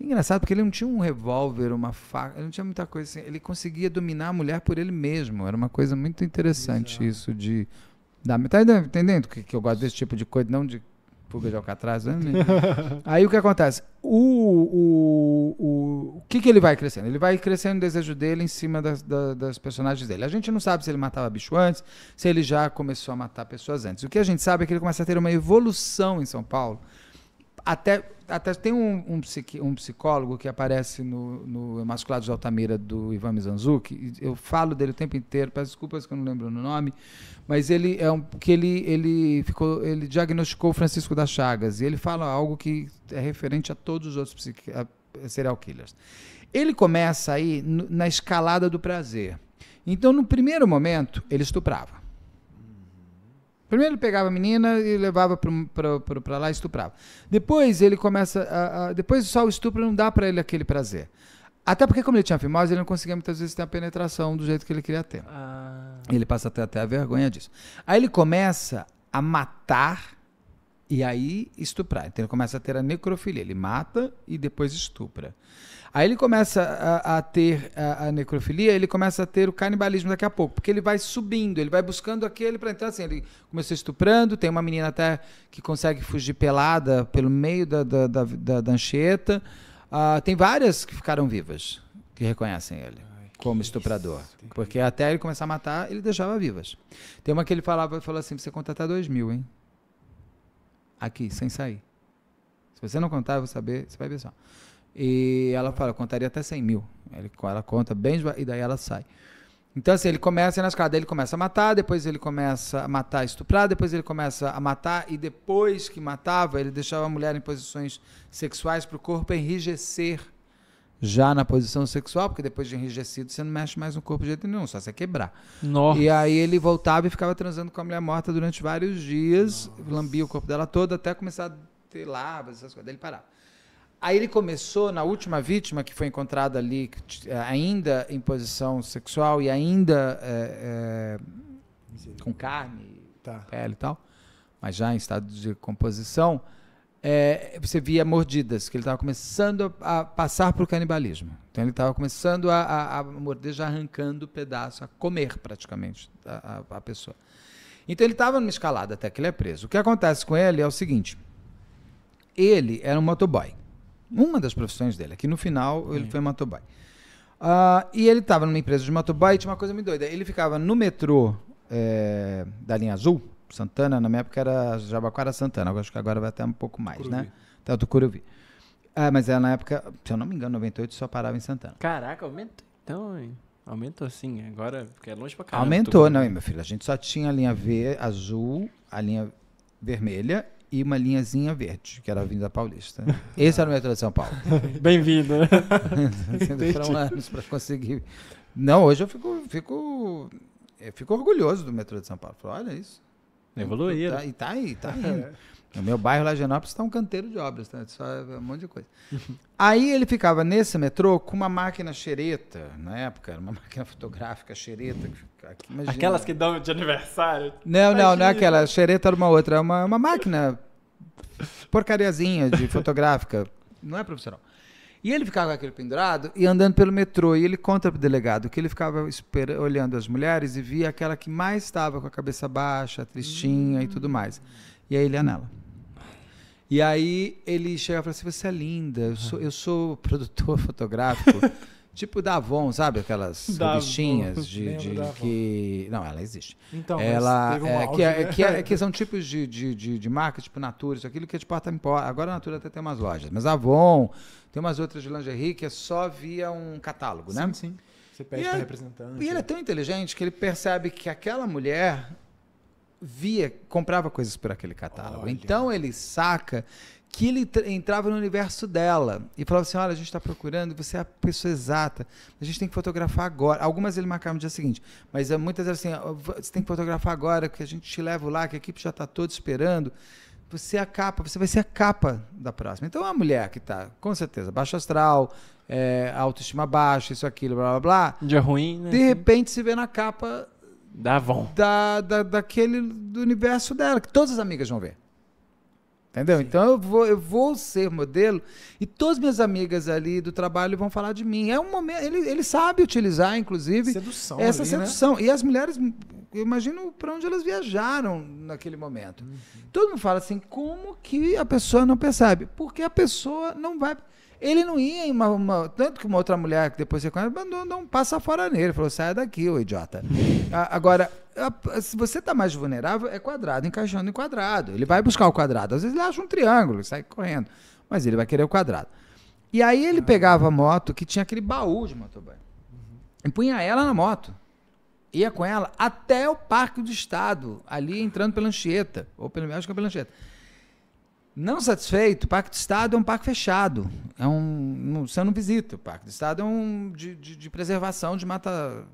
Engraçado, porque ele não tinha um revólver, uma faca, ele não tinha muita coisa assim. Ele conseguia dominar a mulher por ele mesmo. Era uma coisa muito interessante Bizarro. isso de. Da, tá entendendo que, que eu gosto desse tipo de coisa, não de fuga de Alcatraz, né? Aí o que acontece? O, o, o, o que, que ele vai crescendo? Ele vai crescendo o desejo dele em cima das, da- das personagens dele. A gente não sabe se ele matava bicho antes, se ele já começou a matar pessoas antes. O que a gente sabe é que ele começa a ter uma evolução em São Paulo. Até, até tem um, um, psiqui- um psicólogo que aparece no, no de Altamira do Ivan Mizanzuki. Eu falo dele o tempo inteiro, peço desculpas que eu não lembro o nome, mas ele é um que ele ele ficou ele diagnosticou Francisco das Chagas e ele fala algo que é referente a todos os outros psiqui- a- serial killers. Ele começa aí na escalada do prazer. Então, no primeiro momento, ele estuprava. Primeiro ele pegava a menina e levava para lá e estuprava. Depois ele começa a, a- depois só o estupro não dá para ele aquele prazer. Até porque como ele tinha fimose, ele não conseguia muitas vezes ter a penetração do jeito que ele queria ter. Ah, Ele passa até, até a vergonha disso. Aí ele começa a matar e aí estuprar. Então ele começa a ter a necrofilia. Ele mata e depois estupra. Aí ele começa a, a ter a, a necrofilia, ele começa a ter o canibalismo daqui a pouco, porque ele vai subindo, ele vai buscando aquele para entrar assim. Ele começou estuprando, tem uma menina até que consegue fugir pelada pelo meio da, da, da, da, da Anchieta. Ah, tem várias que ficaram vivas, que reconhecem ele como estuprador. Porque até ele começar a matar, ele deixava vivas. Tem uma que ele falava, falou assim, você conta até dois mil, hein? Aqui, sem sair. Se você não contar, eu vou saber, você vai ver só. E ela fala, eu contaria até 100 mil. Ele, ela conta bem e daí ela sai. Então, assim, ele começa na escada, ele começa a matar, depois ele começa a matar, estuprar, depois ele começa a matar, e depois que matava, ele deixava a mulher em posições sexuais para o corpo enrijecer já na posição sexual, porque depois de enrijecido você não mexe mais no corpo de jeito nenhum, só você quebrar. nossa. E aí ele voltava e ficava transando com a mulher morta durante vários dias, lambia o corpo dela todo até começar a ter lavas, essas coisas. Daí ele parava. Aí ele começou na última vítima que foi encontrada ali, t- ainda em posição sexual e ainda é, é, com carne, Tá. pele e tal, mas já em estado de composição, é, você via mordidas, que ele estava começando a, a passar para o canibalismo. Então ele estava começando a, a, a morder, já arrancando o pedaço, a comer praticamente a pessoa. Então ele estava numa escalada até que ele é preso. O que acontece com ele é o seguinte: ele era um motoboy. Uma das profissões dele, que no final ele foi motoboy. Ah, e ele estava numa empresa de motoboy e tinha uma coisa muito doida. Ele ficava no metrô é, da linha azul, Santana, na minha época era Jabaquara Santana, acho que agora vai até um pouco mais, Curuvi. né? Até o Tucuruvi. Ah, mas era na época, se eu não me engano, 98 só parava em Santana. Caraca, aumentou então, hein? Aumentou sim, agora, porque é longe pra caramba. Aumentou, não, meu filho. A gente só tinha a linha V azul, a linha vermelha e uma linhazinha verde, que era a Avenida Paulista. Esse era o metrô de São Paulo. Bem-vindo. Foram anos para conseguir. Não, hoje eu fico, fico, eu fico orgulhoso do metrô de São Paulo. Falo, olha isso. Evoluíram. Tá, e tá aí, tá aí. No meu bairro, Lagenópolis, está um canteiro de obras, tá? Só um monte de coisa. Aí ele ficava nesse metrô com uma máquina xereta, na época, era uma máquina fotográfica xereta. Imagina. Aquelas que dão de aniversário. Não, não, não é Imagina. aquela. Xereta era uma outra. É uma, uma máquina porcariazinha de fotográfica. Não é profissional. E ele ficava com aquele pendurado e andando pelo metrô. E ele conta pro delegado que ele ficava olhando as mulheres e via aquela que mais estava com a cabeça baixa, tristinha e tudo mais. E aí ele ia nela. E aí ele chega e fala assim: Você é linda, eu sou, eu sou produtor fotográfico. Tipo da Avon, sabe? Aquelas Da Avon. revistinhas de, de que. Não, ela existe Então, ela um é, que, é, né? que, é- que são tipos de, de, de, de marca, tipo Natura, isso aquilo que é de porta em porta. Agora a Natura até tem umas lojas, mas a Avon, tem umas outras de lingerie que é só via um catálogo, né? Sim, sim. Você pede E para é- representante. E ele é tão inteligente que ele percebe que aquela mulher via, comprava coisas por aquele catálogo. Olha. Então ele saca que ele tra- entrava no universo dela e falava assim: olha, a gente está procurando, você é a pessoa exata, a gente tem que fotografar agora. Algumas ele marcava no dia seguinte, mas eh, muitas eram assim: "Ó, v- você tem que fotografar agora, que a gente te leva lá, que a equipe já está toda esperando. Você é a capa, você vai ser a capa da próxima. Então, a mulher que está, com certeza, baixo astral, eh, autoestima baixa, isso, aquilo, blá blá blá, Dia ruim, né? de repente se vê na capa Da Avon. da, da, daquele do universo dela, que todas as amigas vão ver. Entendeu? Então eu vou, eu vou ser modelo e todas as minhas amigas ali do trabalho vão falar de mim. É um momento. Ele, ele sabe utilizar, inclusive, Sedução essa ali, né? sedução. E as mulheres, eu imagino para onde elas viajaram naquele momento. Uhum. Todo mundo fala assim: como que a pessoa não percebe? Porque a pessoa não vai. Ele não ia em uma, uma- Tanto que uma outra mulher que depois você conhece, mandou um passa fora nele. Falou: sai daqui, ô idiota. A- Agora, a- se você está mais vulnerável, é quadrado encaixando em quadrado. Ele vai buscar o quadrado. Às vezes ele acha um triângulo sai correndo. Mas ele vai querer o quadrado. E aí ele pegava a moto que tinha aquele baú de motobanho. E punha ela na moto. Ia com ela até o Parque do Estado, ali entrando pela Anchieta. Ou pelo acho que é pela Anchieta. Não satisfeito, o Parque do Estado é um parque fechado. É um, você não visita. O Parque do Estado é um de, de- de preservação de Mata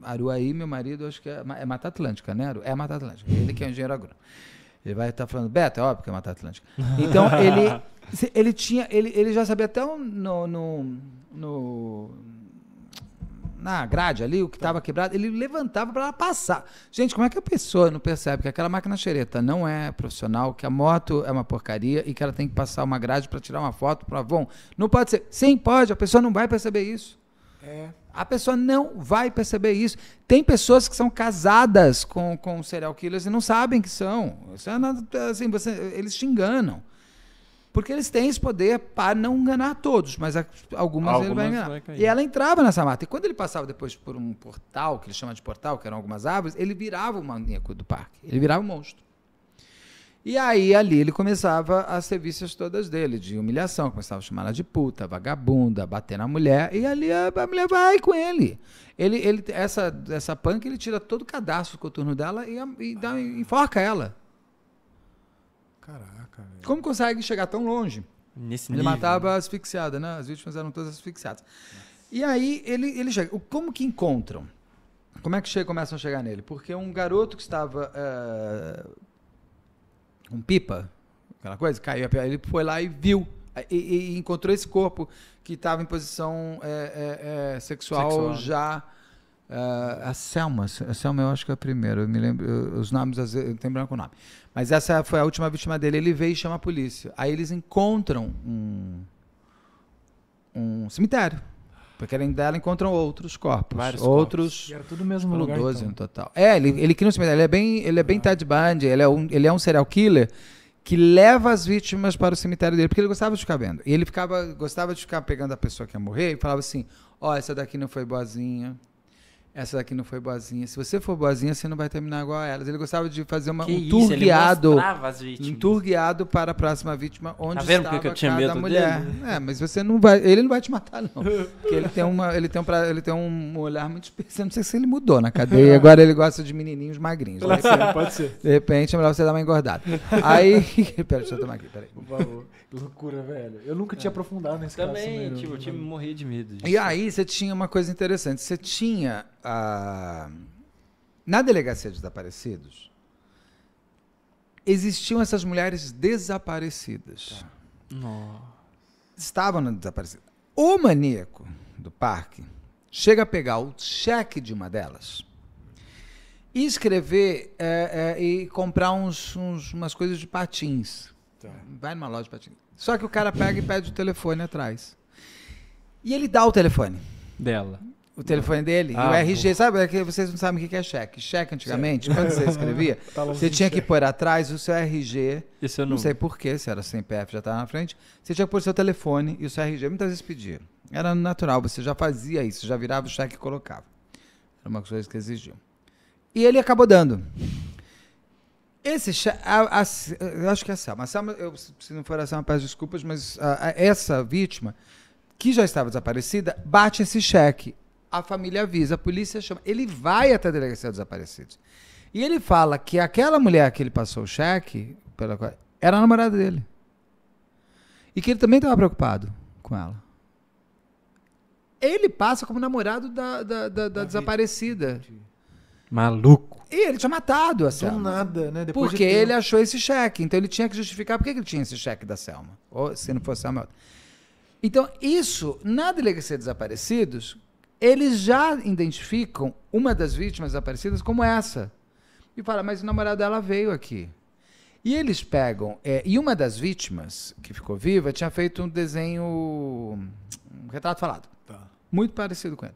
Aruaí, meu marido, acho que é, é Mata Atlântica, né? É Mata Atlântica. Ele que é engenheiro agrônomo. Ele vai estar falando, Beto, é óbvio que é Mata Atlântica. Então, ele, ele tinha, ele, ele já sabia até um- no, no, no- na grade ali, o que estava quebrado, ele levantava para ela passar. Gente, como é que a pessoa não percebe que aquela máquina xereta não é profissional, que a moto é uma porcaria e que ela tem que passar uma grade para tirar uma foto para Avon? Não pode ser. Sim, pode, a pessoa não vai perceber isso. É. A pessoa não vai perceber isso. Tem pessoas que são casadas com, com serial killers e não sabem que são. Isso é nada- assim, você- eles te enganam. Porque eles têm esse poder para não enganar todos, mas a- algumas, ele vai Algumas enganar. vai e ela entrava nessa mata. E quando ele passava depois por um portal, que ele chama de portal, que eram algumas árvores, ele virava o maníaco do parque. Ele virava um monstro. E aí, ali, ele começava as serviços todas dele, de humilhação. Começava a chamar ela de puta, vagabunda, bater na mulher. E ali a, a mulher vai com ele. ele, ele essa, essa punk, ele tira todo o cadastro do coturno dela e, e dá, enforca ela. Caraca, velho. Como consegue chegar tão longe? Nesse Ele nível. matava asfixiada, né? As vítimas eram todas asfixiadas. E aí ele, ele chega. Como que encontram? Como é que chega, começam a chegar nele? Porque um garoto que estava. eh, um pipa, aquela coisa, caiu a pipa, ele foi lá e viu. E, e- encontrou esse corpo que estava em posição eh, eh, eh, sexual, Sexual. já. eh, a Selma, a Selma eu acho que é a primeira, eu me lembro, eu- os nomes, eu tenho branco o nome. Mas essa foi a última vítima dele. Ele veio e chama a polícia. Aí eles encontram um, um cemitério. Porque além dela encontram outros corpos. Vários outros. E era tudo mesmo Foram lugar. 12 então. no total. É, ele, ele cria um cemitério. Ele é bem, ele é bem Ted Bundy. Ele é, um, ele é um serial killer que leva as vítimas para o cemitério dele, porque ele gostava de ficar vendo. E ele ficava, gostava de ficar pegando a pessoa que ia morrer e falava assim: ó, essa daqui não foi boazinha. Essa daqui não foi boazinha. Se você for boazinha, você não vai terminar igual a elas. Ele gostava de fazer uma, Que um isso, tour ele guiado. Um vítimas. tour guiado para a próxima vítima, onde Tá vendo estava que eu tinha cada medo mulher. dele? É, mas você não vai, ele não vai te matar não, porque ele tem uma, ele tem um, pra- ele tem um olhar muito especial. Não sei se ele mudou na cadeia. Agora ele gosta de menininhos magrinhos. Pode Né? ser, pode ser. De repente é melhor você dar uma engordada. Aí, pera, deixa eu tomar aqui, peraí. Por favor. Que loucura, velho. Eu nunca tinha aprofundado nesse caso. Também, não. tipo, eu tinha morrer de medo disso. E aí você tinha uma coisa interessante. Você tinha ah, na delegacia de desaparecidos existiam essas mulheres desaparecidas. Nossa. estavam no desaparecido. O maníaco do parque chega a pegar o cheque de uma delas e escrever é, é, e comprar uns, uns- umas coisas de patins. Tá. Vai numa loja de patins. Só que o cara pega e pede o telefone atrás. E ele dá o telefone. Dela. O telefone dele, e o Ah, RG, sabe? É que vocês não sabem o que é cheque. Cheque antigamente, quando você escrevia, Talãozinho você tinha que pôr atrás o seu RG Isso eu não não. sei porquê, se era CPF já estava na frente. Você tinha que pôr seu telefone e o seu RG. Muitas vezes pedia. Era natural, você já fazia isso, já virava o cheque e colocava. Era uma coisa que exigiam. E ele acabou dando. Esse cheque. a- a- eu acho que é a Selma. A Selma, eu, se não for a Selma, peço desculpas, mas a- a- essa vítima, que já estava desaparecida, bate esse cheque. A família avisa, a polícia chama. Ele vai até a delegacia dos desaparecidos. E ele fala que aquela mulher que ele passou o cheque, pela qual- era a namorada dele. E que ele também estava preocupado com ela. Ele passa como namorado da, da, da- da desaparecida. Maluco. E ele tinha matado a Do Selma. nada, né? Depois Porque de ele achou esse cheque. Então ele tinha que justificar por que ele tinha esse cheque da Selma. Ou se não fosse Selma. é. Então, isso, na delegacia de desaparecidos, eles já identificam uma das vítimas desaparecidas como essa. E fala, mas o namorado dela veio aqui. E eles pegam. é, e uma das vítimas que ficou viva tinha feito um desenho. um retrato falado. Tá. Muito parecido com ele.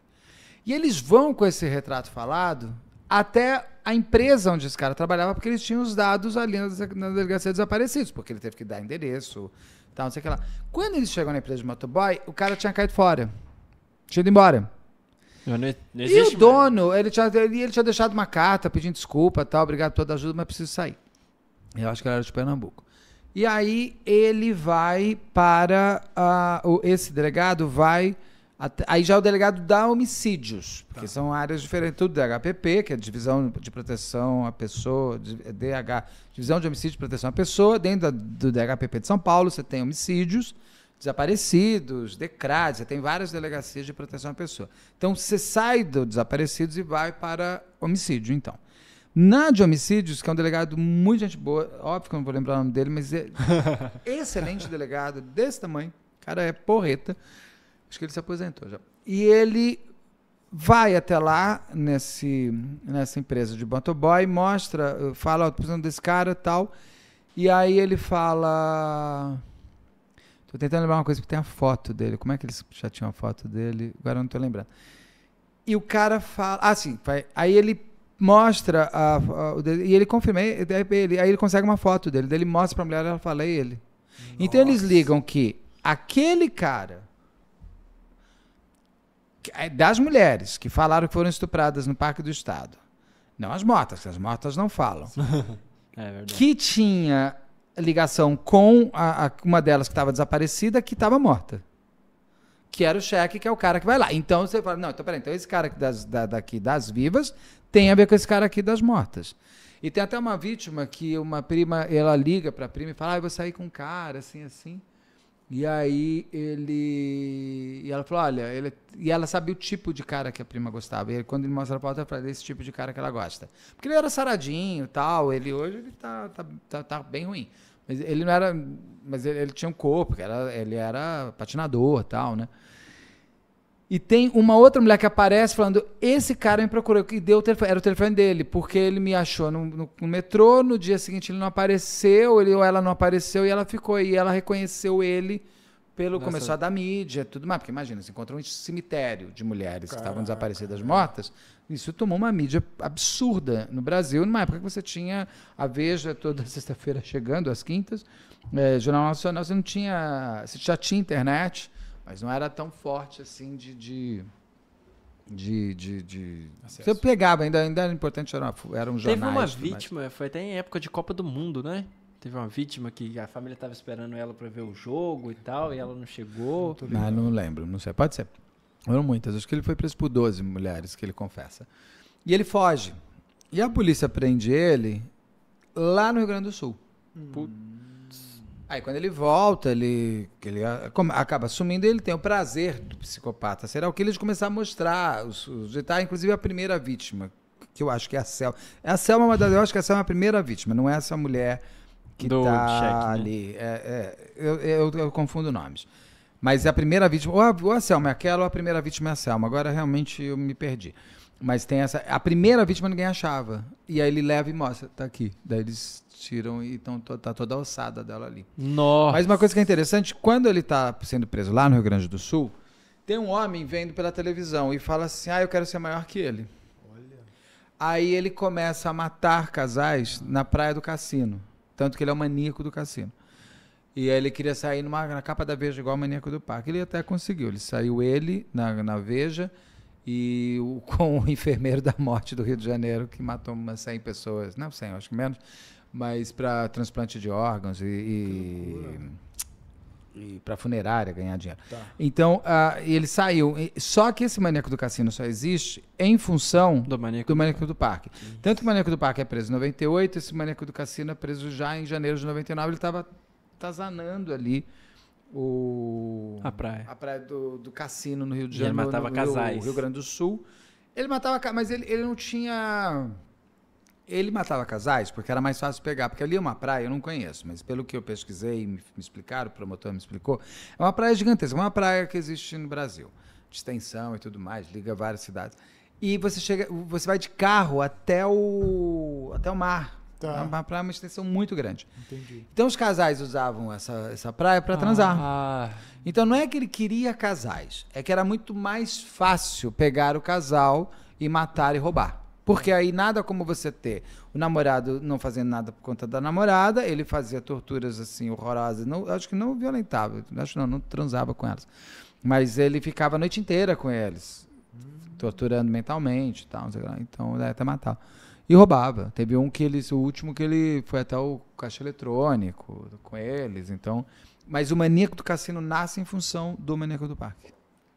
E eles vão com esse retrato falado até a empresa onde esse cara trabalhava, porque eles tinham os dados ali na delegacia de desaparecidos, porque ele teve que dar endereço, tal, não sei o que lá. Quando eles chegam na empresa de motoboy, o cara tinha caído fora. Tinha ido embora. Não, não E existe o mais. dono, ele tinha, ele, ele tinha deixado uma carta pedindo desculpa, tal, obrigado por toda a ajuda, mas preciso sair. Eu acho que ele era de Pernambuco. E aí ele vai para o, esse delegado vai aí já é o delegado dá homicídios, porque são áreas diferentes, tudo DHPP, que é divisão de proteção à pessoa, DH, divisão de homicídio e proteção à pessoa, dentro do DHPP de São Paulo, você tem homicídios, desaparecidos, DECRAD, você tem várias delegacias de proteção à pessoa. Então você sai do desaparecidos e vai para homicídio, então. Na de homicídios, que é um delegado muito gente boa, óbvio que eu não vou lembrar o nome dele, mas é excelente delegado, desse tamanho, o cara é porreta, acho que ele se aposentou já. E ele vai até lá, nesse, nessa empresa de motoboy, mostra, fala, tô precisando desse cara e tal, e aí ele fala... Tô tentando lembrar uma coisa, porque tem a foto dele. Como é que eles já tinham a foto dele? Agora eu não tô lembrando. E o cara fala. Ah, sim. Vai, aí ele mostra a, a- o dele, e ele confirma. Aí ele, aí ele consegue uma foto dele. Ele mostra pra mulher ela fala, é ele. Então eles ligam que aquele cara. É, Das mulheres que falaram que foram estupradas no Parque do Estado. Não as mortas, que as mortas não falam É verdade. que tinha ligação com a- a- uma delas que estava desaparecida, que estava morta. Que era o cheque, que é o cara que vai lá. Então você fala, não, então peraí, então esse cara aqui das, da- daqui das vivas tem a ver com esse cara aqui das mortas. E tem até uma vítima que uma prima, ela liga pra prima e fala, ah, eu vou sair com um cara, assim, assim. E aí ele. E ela falou, olha, ele... e ela sabia o tipo de cara que a prima gostava. E ele, quando ele mostra a foto, ela fala desse tipo de cara que ela gosta. Porque ele era saradinho tal. Ele hoje ele tá, tá, tá, tá bem ruim. Mas ele não era. Mas ele, ele tinha um corpo, era, ele era patinador tal, né? E tem uma outra mulher que aparece falando: esse cara me procurou, que deu o telefone, era o telefone dele, porque ele me achou no, no- no metrô, no dia seguinte ele não apareceu, ele ou ela não apareceu e ela ficou. E ela reconheceu ele pelo Nossa. começou da mídia, tudo mais. Porque imagina, você encontra um cemitério de mulheres que estavam Caraca, desaparecidas mortas. Isso tomou uma mídia absurda no Brasil, numa época que você tinha a Veja toda sexta-feira chegando, às quintas, eh, Jornal Nacional, você não tinha. Você já tinha internet, mas não era tão forte assim de. de de, de, de... Você pegava, ainda, ainda era importante, era, uma, era um jornais. Teve uma tudo mais. vítima, foi até em época de Copa do Mundo, né? Teve uma vítima que a família tava esperando ela pra ver o jogo e tal, e ela não chegou. Ah, não lembro, não sei. Pode ser. Foram muitas. Acho que ele foi preso por 12 mulheres, que ele confessa. E ele foge. E a polícia prende ele lá no Rio Grande do Sul. Aí quando ele volta, ele, que ele a- come- acaba assumindo, ele tem o prazer do psicopata serial killer de começar a mostrar os, os detalhes, inclusive a primeira vítima, que eu acho que é a Selma. A Selma é uma das, eu acho que a Selma é a primeira vítima, não é essa mulher que Do tá cheque, né? ali. É, é, eu, eu, eu confundo nomes. Mas a primeira vítima, ou a, ou a Selma é aquela, ou a primeira vítima é a Selma. Agora realmente eu me perdi. Mas tem essa. A primeira vítima ninguém achava. E aí ele leva e mostra, tá aqui. Daí eles tiram e tão, to- tá toda a ossada dela ali. Nossa. Mas uma coisa que é interessante, quando ele está sendo preso lá no Rio Grande do Sul, tem um homem vendo pela televisão e fala assim: Ah, eu quero ser maior que ele. Aí ele começa a matar casais na praia do cassino. Tanto que ele é o maníaco do cassino. E aí ele queria sair numa, na capa da Veja igual o maníaco do parque. Ele até conseguiu. Ele saiu ele na, na Veja e o, com o enfermeiro da morte do Rio de Janeiro, que matou umas 100 pessoas, não 100, acho que menos, mas para transplante de órgãos e, e, e para funerária ganhar dinheiro. Tá. Então, ah, ele saiu. Só que esse maníaco do cassino só existe em função Do maníaco. do maníaco do parque. Tanto que o maníaco do parque é preso em 98, esse maníaco do cassino é preso já em janeiro de 99. Ele estava tazanando ali o A praia. a praia do, do cassino no Rio de E ele Janeiro, matava no Rio, casais. Rio Grande do Sul. Ele matava, mas ele, ele não tinha. Ele matava casais porque era mais fácil pegar, porque ali é uma praia, eu não conheço, mas pelo que eu pesquisei e me, me explicaram, o promotor me explicou, é uma praia gigantesca, uma praia que existe no Brasil, de extensão e tudo mais, liga várias cidades. E você chega, você vai de carro até o até o mar. Tá. É uma praia, uma extensão muito grande. Entendi. Então os casais usavam essa, essa praia para transar. Ah, Então não é que ele queria casais, é que era muito mais fácil pegar o casal e matar e roubar. Porque aí nada como você ter o namorado não fazendo nada por conta da namorada, ele fazia torturas assim horrorosas, não, acho que não violentava, acho não, não transava com elas. Mas ele ficava a noite inteira com eles, torturando mentalmente tal, lá. então é, até matar. E roubava. Teve um que eles, o último que ele foi até o caixa eletrônico com eles, então. Mas o maníaco do cassino nasce em função do maníaco do parque.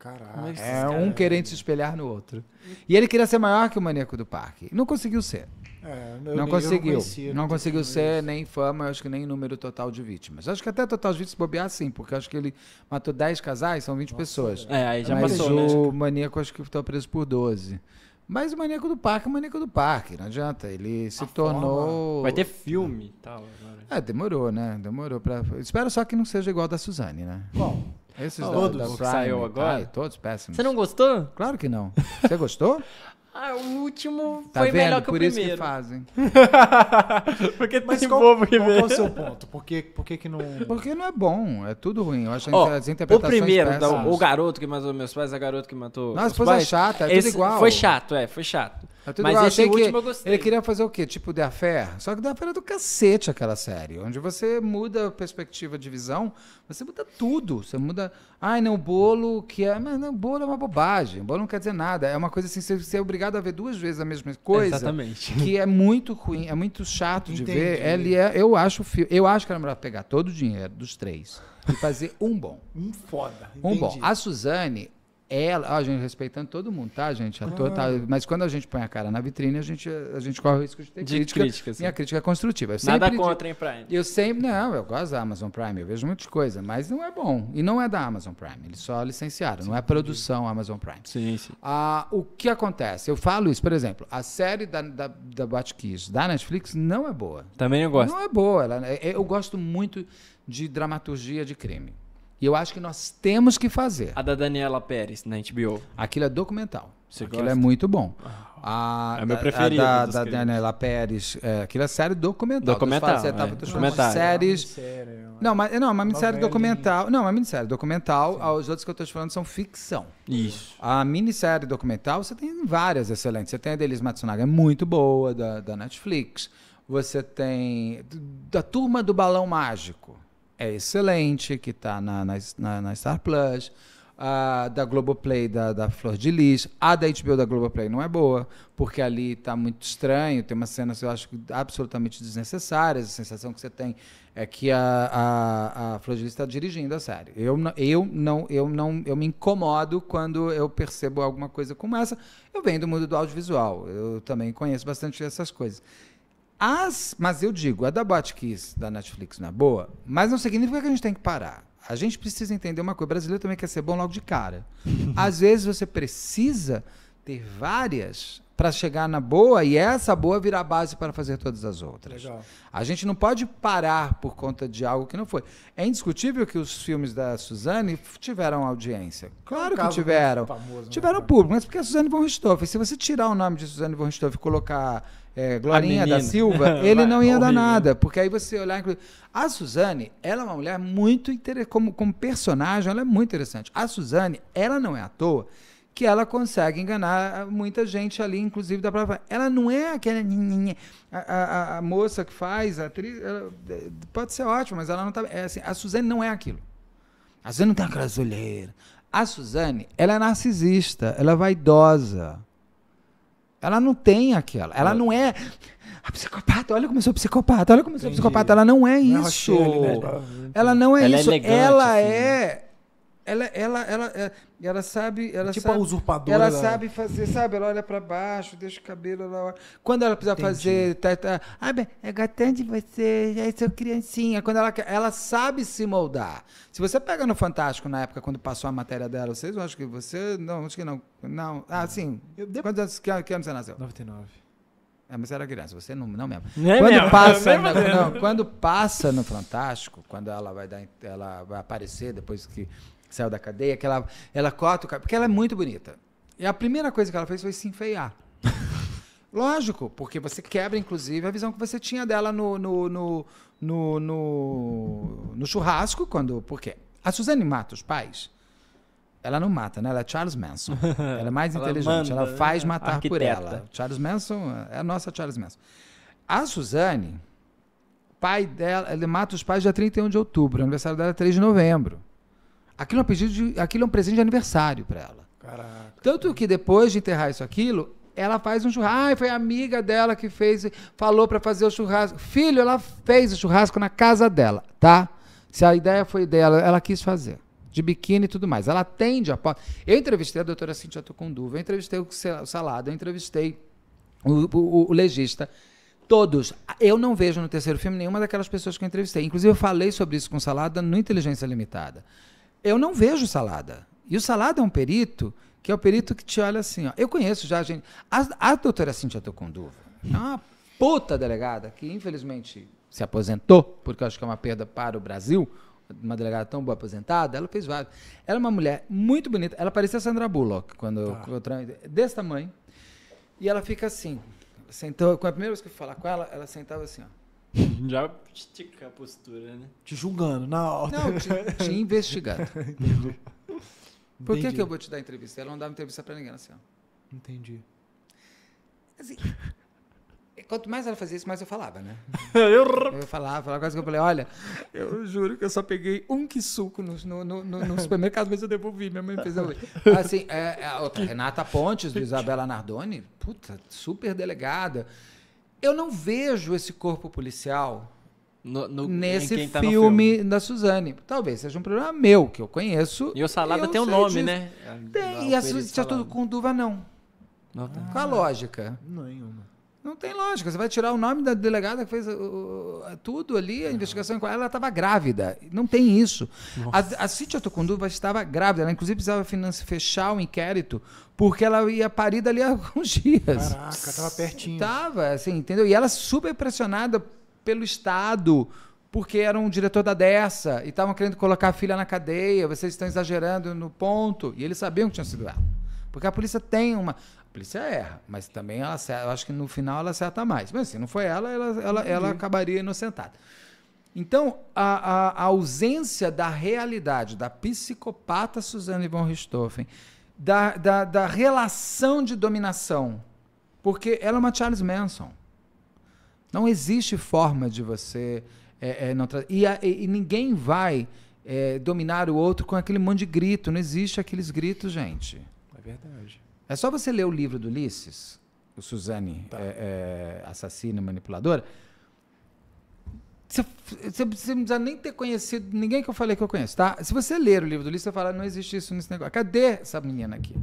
Caraca. Mas- É Esses um querendo se espelhar no outro. E ele queria ser maior que o maníaco do parque. Não conseguiu ser. É, eu não nem- conseguiu. conhecia, não não conseguiu ser isso. nem fama, eu acho que nem número total de vítimas. Acho que até total de vítimas bobear sim, porque eu acho que ele matou 10 casais, são 20 pessoas. é, aí já Mas passou, né? o maníaco acho que está preso por 12. Mas o maníaco do parque é o maníaco do parque, não adianta. Ele se A tornou. Vai ter filme e tal agora. É, demorou, né? Demorou pra. Espero só que não seja igual da Suzane, né? Bom, Esses Oh, da, todos da Prime, saiu agora? ai, todos péssimos. Você não gostou? Claro que não. Você gostou? Ah, o último Tá foi vendo? melhor que Por o isso que primeiro. fazem. Porque mas tem qual, bobo que qual, qual é vê. o seu ponto? Por que, por que, que não. Porque não é bom, é tudo ruim. Eu acho Ó, as o interpretações primeiro, da- o garoto que matou meus pais, a garota que matou. Nossa, os coisa pais, chata, é tudo igual. Foi chato, é, foi chato. Tudo Mas igual. esse Achei que último eu gostei. Ele queria fazer o quê? Tipo The Affair. Só que The Affair é do cacete aquela série. Onde você muda a perspectiva de visão, você muda tudo. Você muda. Ai, não, o bolo que é. Mas não, bolo é uma bobagem. O bolo não quer dizer nada. É uma coisa assim, você, é obrigado a ver duas vezes a mesma coisa. Exatamente. Que é muito ruim, é muito chato de Entendi. ver. Ele é, eu acho, eu acho que era melhor pegar todo o dinheiro dos três e fazer um bom. Um foda. Um bom. entendi. A Suzane, ela, a gente respeitando todo mundo, tá, gente? Ator, tá, mas quando a gente põe a cara na vitrine, a gente, a gente corre o risco de ter De crítica. crítica, sim. Minha crítica é construtiva. Eu Nada sempre contra, hein, Prime? Eu sempre, não, eu gosto da Amazon Prime, eu vejo muitas coisas, mas não é bom. E não é da Amazon Prime, eles só licenciaram, não é produção Amazon Prime. Sim, sim. Ah, o que acontece? Eu falo isso, por exemplo, a série da, da, da Batkiss da Netflix não é boa. Também eu gosto. Não é boa. Ela, é- eu gosto muito de dramaturgia de crime. E eu acho que nós temos que fazer. A da Daniela Pérez, na HBO. Aquilo é documental. Você aquilo gosta? é muito bom. A, É o meu da- preferido A da, dos da crimes. Daniela Pérez, é, aquilo é série documental. Documental, Você é, tava transformando séries. Sério. Não, mas, não, uma minissérie documental. Não, uma minissérie documental. Os outros que eu estou te falando são ficção. Isso. A minissérie documental, você tem várias excelentes. Você tem a Denise Matsunaga, é muito boa, da, da Netflix. Você tem da Turma do Balão Mágico, é excelente, que está na, na, na- Star Plus. A da Globoplay, da, da Flor de Lis. A da HBO da Globoplay não é boa, porque ali tá muito estranho, tem umas cenas eu acho absolutamente desnecessárias. A sensação que você tem é que a, a, a Flor de Lis está dirigindo a série. Eu, eu, não, eu, não, eu me incomodo quando eu percebo alguma coisa como essa. Eu venho do mundo do audiovisual, eu também conheço bastante essas coisas. As, mas eu digo, a da Botkiss da Netflix não é boa, mas não significa que a gente tem que parar. A gente precisa entender uma coisa. O brasileiro também quer ser bom logo de cara. Às vezes você precisa ter várias para chegar na boa e essa boa virar base para fazer todas as outras. Legal. A gente não pode parar por conta de algo que não foi. É indiscutível que os filmes da Suzane tiveram audiência. Claro Um que tiveram. famoso, né, tiveram cara? público, mas porque a Suzane von Richthofen, se você tirar o nome de Suzane von Richthofen e colocar é, Glorinha da. Silva, ele não ia dar nada. Porque aí você olhar. A Suzane, ela é uma mulher muito interessante. Como, como personagem, ela é muito interessante. A Suzane, ela não é à toa que ela consegue enganar muita gente ali, inclusive da própria. Ela não é aquela. A, a- a moça que faz, a atriz, ela, eh, pode ser ótima, mas ela não tá. É assim, a Suzane não é aquilo. A Suzane não tem aquelas olheiras. A Suzane, ela é narcisista, ela é vaidosa. Ela não tem aquela. Ela não é. A psicopata, olha como eu sou psicopata, olha como eu sou Entendi. psicopata. Ela não é Não é isso. Rochelle, né? Ela não é Ela é isso. elegante, ela assim, é. Ela, ela, ela, ela, ela sabe. Ela Tipo sabe, a usurpadora. ela sabe fazer, sabe? Ela olha pra baixo, deixa o cabelo. Ela olha. Quando ela precisa Entendi. fazer. Tá, tá, ah, bem, é gatão de você, já sou criancinha. Quando ela. Ela sabe se moldar. Se você pega no Fantástico na época, quando passou a matéria dela, vocês acham que você. Não, acho que não. Não. Ah, sim. Quantos anos, que, que ano você nasceu? 99. É, mas era criança, você não, não mesmo. Nem quando mesmo, passa, na- fudendo. não, quando passa no Fantástico, quando ela vai dar, ela vai aparecer depois que saiu da cadeia, que ela, ela corta o cabelo, porque ela é muito bonita. E a primeira coisa que ela fez foi se enfeiar. Lógico, porque você quebra, inclusive, a visão que você tinha dela no, no, no, no, no- no churrasco, quando. Por quê? A Suzane mata os pais. Ela não mata, né? Ela é Charles Manson. Ela é mais Ela inteligente. manda, ela faz né? matar por Arquiteta. ela. Charles Manson é a nossa Charles Manson. A Suzane, pai dela, ele mata os pais dia 31 de outubro. O aniversário dela é 3 de novembro. Aquilo é um, pedido de, aquilo é um presente de aniversário para ela. Caraca. Tanto que depois de enterrar isso aquilo, ela faz um churrasco. Ah, foi a amiga dela que fez, falou para fazer o churrasco. Filho, ela fez o churrasco na casa dela, tá? Se a ideia foi dela, ela quis fazer. De biquíni e tudo mais. Ela atende a porta. Eu entrevistei a doutora Cintia Tucunduva, eu entrevistei o Sa- Salado, eu entrevistei o, o- o legista. Todos. Eu não vejo no terceiro filme nenhuma daquelas pessoas que eu entrevistei. Inclusive, eu falei sobre isso com o Salada no Inteligência Limitada. Eu não vejo Salada. E o Salada é um perito que é o perito que te olha assim. Ó. Eu conheço já a gente. A, a doutora Cintia Toconduva é uma puta delegada que, infelizmente, se aposentou, porque eu acho que é uma perda para o Brasil. Uma delegada tão boa aposentada, ela fez vários. Ela é uma mulher muito bonita. Ela parecia Sandra Bullock, quando eu- Tá. eu, tra- desse tamanho. E ela fica assim. Sentou, com a primeira vez que eu fui falar com ela, ela sentava assim, ó. Já estica a postura, né? Te julgando na hora. Não, te, te investigando. Por que, Entendi. que eu vou te dar entrevista? Ela não dava entrevista pra ninguém, assim, ó. Entendi. Assim, quanto mais ela fazia isso, mais eu falava, né? Eu... Eu falava, falava quase que eu falei, olha, eu juro que eu só peguei um quisuco no, no, no, no- no supermercado, mas eu devolvi, minha mãe fez eu. Assim, é, é a outra, Renata Pontes, do Isabela Nardoni, puta, super delegada. Eu não vejo esse corpo policial No, no- em nesse quem tá no filme, da Suzane. Talvez seja um problema meu, que eu conheço. E o Salada tem um nome, disso. né? Tem, e a Suzane tudo com duva, não. Não, tá. Qual a lógica? Nenhuma. Não tem lógica. Você vai tirar o nome da delegada que fez uh, tudo ali, a investigação com ela, ela estava grávida. Não tem isso. A, a Cíntia Tokunduva estava grávida. Ela, inclusive, precisava fechar o inquérito porque ela ia parir dali a alguns dias. Caraca, tava pertinho. Tava, assim, entendeu? E ela super pressionada pelo Estado, porque era um diretor da Dessa e estavam querendo colocar a filha na cadeia, vocês estão exagerando no ponto. E eles sabiam que tinha sido ela. Porque a polícia tem uma. A polícia erra, mas também ela acerta, eu acho que no final ela acerta mais. Mas se não foi ela, ela, ela, ela acabaria inocentada. Então, a, a- a ausência da realidade da psicopata Suzane von Richthofen, da, da, da relação de dominação, porque ela é uma Charles Manson. Não existe forma de você é, é, não e, a- e ninguém vai é, dominar o outro com aquele monte de grito. Não existe aqueles gritos, gente. É verdade. É só você ler o livro do Ulisses, o Suzane, Tá. é, é, assassina e manipuladora. Você, você- você não precisa nem ter conhecido ninguém que eu falei que eu conheço, tá? Se você ler o livro do Ulisses, você fala, não existe isso nesse negócio. Cadê essa menina aqui?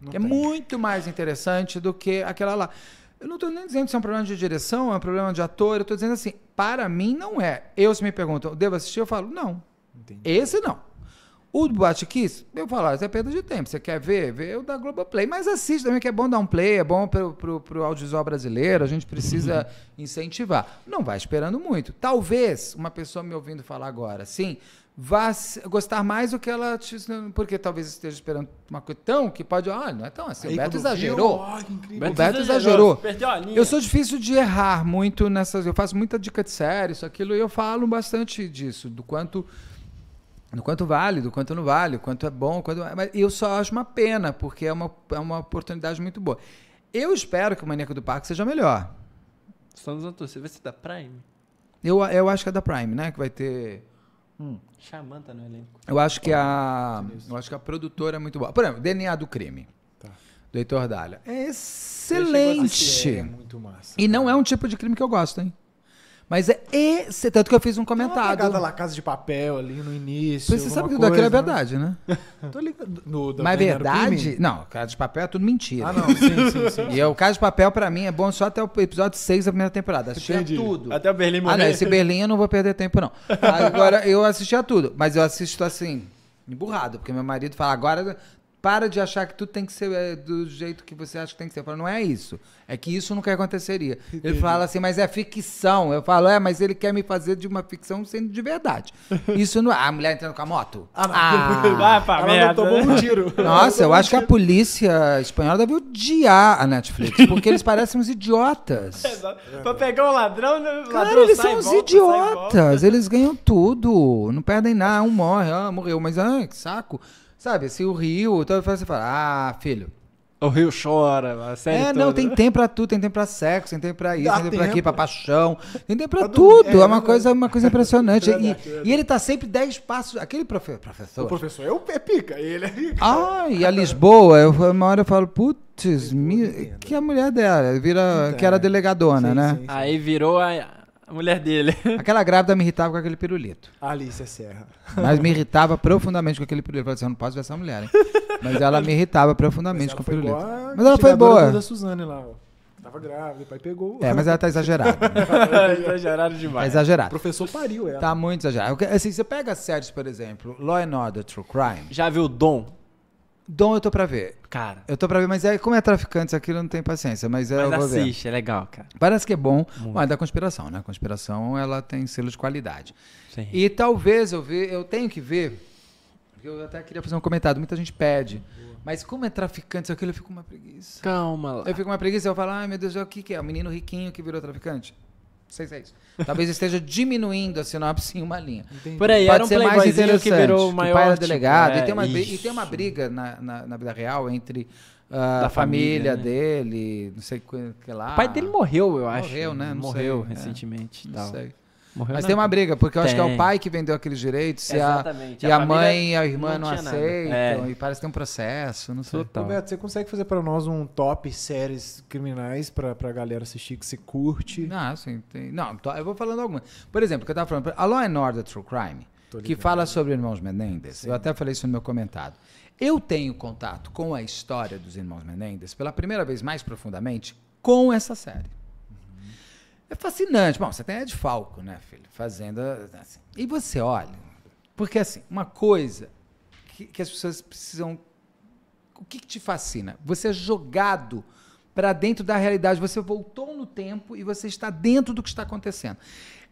Não que é muito mais interessante do que aquela lá. Eu não estou nem dizendo que isso é um problema de direção, é um problema de ator. Eu estou dizendo assim, para mim não é. Eu, se me perguntam, devo assistir? Eu falo, não. Entendi. Esse não. O do Boate Kiss, eu falo, ah, isso é perda de tempo. Você quer ver? Vê o da Globoplay. Mas assiste também, que é bom dar um play, é bom pro, pro, pro audiovisual brasileiro, a gente precisa incentivar. Não vai esperando muito. Talvez uma pessoa me ouvindo falar agora, sim, vá gostar mais do que ela. te- Porque talvez esteja esperando uma coisa tão que pode. Olha, não é tão assim. Aí o Beto exagerou. viu, incrível. O Beto exagerou. Linha. Eu sou difícil de errar muito nessas. Eu faço muita dica de série, isso, aquilo, e eu falo bastante disso, do quanto. Do quanto vale, do quanto não vale, o quanto é bom, o quanto. Mas eu só acho uma pena, porque é uma, é uma oportunidade muito boa. Eu espero que o Maníaco do Parque seja melhor. Estamos na torcida. Vai ser da Prime? Eu, eu acho que é da Prime, né? Que vai ter. Xamã tá no elenco. Eu acho que a. Eu acho que a produtora é muito boa. Por exemplo, DNA do Crime. Tá. Do Heitor Dália. É É excelente. muito massa. E não é um tipo de crime que eu gosto, hein? Mas é esse. Tanto que eu fiz um Tem uma comentário. pegada lá, Casa de Papel ali no início. Você sabe que tudo aquilo é coisa, verdade, né? né? Tô ligado. No, Mas Daniela verdade. Crime? Não, Casa de Papel é tudo mentira. Ah, não. Sim, sim, sim. E é, o Casa de Papel, pra mim, é bom só até o episódio 6 da primeira temporada. Assistia Entendi. tudo. Até o Berlim Ah, morrer. não, esse Berlim eu não vou perder tempo, não. Agora, eu assistia tudo, mas eu assisto assim, emburrado, porque meu marido fala, agora para de achar que tudo tem que ser é, do jeito que você acha que tem que ser. Eu falo, não é isso. É que isso nunca aconteceria. Ele fala assim, mas é ficção. Eu falo, é, mas ele quer me fazer de uma ficção sendo de verdade. Isso não é. A mulher entrando com a moto? Ah, não. Vai pra Ela merda. não tomou um tiro. Nossa, eu acho que a polícia espanhola deve odiar a Netflix, porque eles parecem uns idiotas. Pra pegar um ladrão, né? Cara, ladrão eles são uns e volta. idiotas. Eles ganham tudo. Não perdem nada. Um morre, ah, morreu. Mas, ah, que saco. Sabe, assim, o Rio, então você fala, ah, filho. O Rio chora, a série É, não, toda. tem tempo pra tudo, tem tempo pra sexo, tem tempo pra isso, Dá tem tempo pra aqui, tempo. pra paixão, tem tempo pra Pra tudo. é, É, uma, coisa, uma coisa impressionante. Verdade, e, verdade. e ele tá sempre 10 passos. Aquele profe- professor. O professor é, o, é pica. Ele é pica. Ah, e a Lisboa, eu, uma hora eu falo, putz, que a mulher dela, vira, que era delegadona, Sim, né? sim, sim. Aí virou a, a mulher dele. Aquela grávida me irritava com aquele pirulito. Alice Serra. Mas me irritava profundamente com aquele pirulito. Eu falei assim, eu não posso ver essa mulher, hein? Mas ela me irritava profundamente com o foi pirulito. Mas ela foi boa. Da Suzane lá, ó. Tava grávida, o pai pegou. É, mas ela tá exagerada. Exagerado Tá demais. O exagerada. professor pariu ela. Tá muito exagerado. Assim, você pega séries, por exemplo, Law and Order True Crime. Já viu Dom? Dom eu tô pra ver. Cara, Eu tô pra ver, mas é, como é traficante, aquilo eu não tenho paciência. Mas, é, eu mas vou ver. assiste, é legal, cara. Parece que é bom. Muito. Mas é da conspiração, né? A conspiração, ela tem selo de qualidade. Sim. E talvez eu ver, eu tenho que ver. porque Eu até queria fazer um comentário, muita gente pede. Mas como é traficante, isso aquilo, eu fico uma preguiça. Calma lá. Eu fico uma preguiça, eu falo, ai meu Deus, o que, que é? O menino riquinho que virou traficante? Não sei se é isso. Talvez esteja diminuindo a sinopse em uma linha. Entendi. Por aí, Pode era um ser mais interessante. que virou o que maior. o pai era tipo, delegado. é, e, tem uma, e tem uma briga na, na, na vida real entre Da a família, família, né? dele, não sei o que, lá. O pai dele morreu, eu acho. Morreu, né? Não Morreu sei, é. recentemente. e Não sei. Morreu Mas tem uma briga, porque eu acho que é o pai que vendeu aqueles direitos e a, Exatamente. e a, família mãe e a irmã não, nada. aceitam. É. E parece que tem um processo, não sei. Total. Roberto, você consegue fazer pra nós um top séries criminais pra, pra galera assistir que você curte? Não, sim, tem. Não, eu vou falando algumas. Por exemplo, que eu tava falando, a Law and Order True Crime, que fala sobre irmãos Menendez, Sim. eu até falei isso no meu comentário. Eu tenho contato com a história dos irmãos Menendez pela primeira vez mais profundamente com essa série. É fascinante. Bom, você tem Ed Falco, né, filho? Fazendo. assim. E você olha. Porque, assim, uma coisa que, que as pessoas precisam. O que, que te fascina? Você é jogado para dentro da realidade. Você voltou no tempo e você está dentro do que está acontecendo.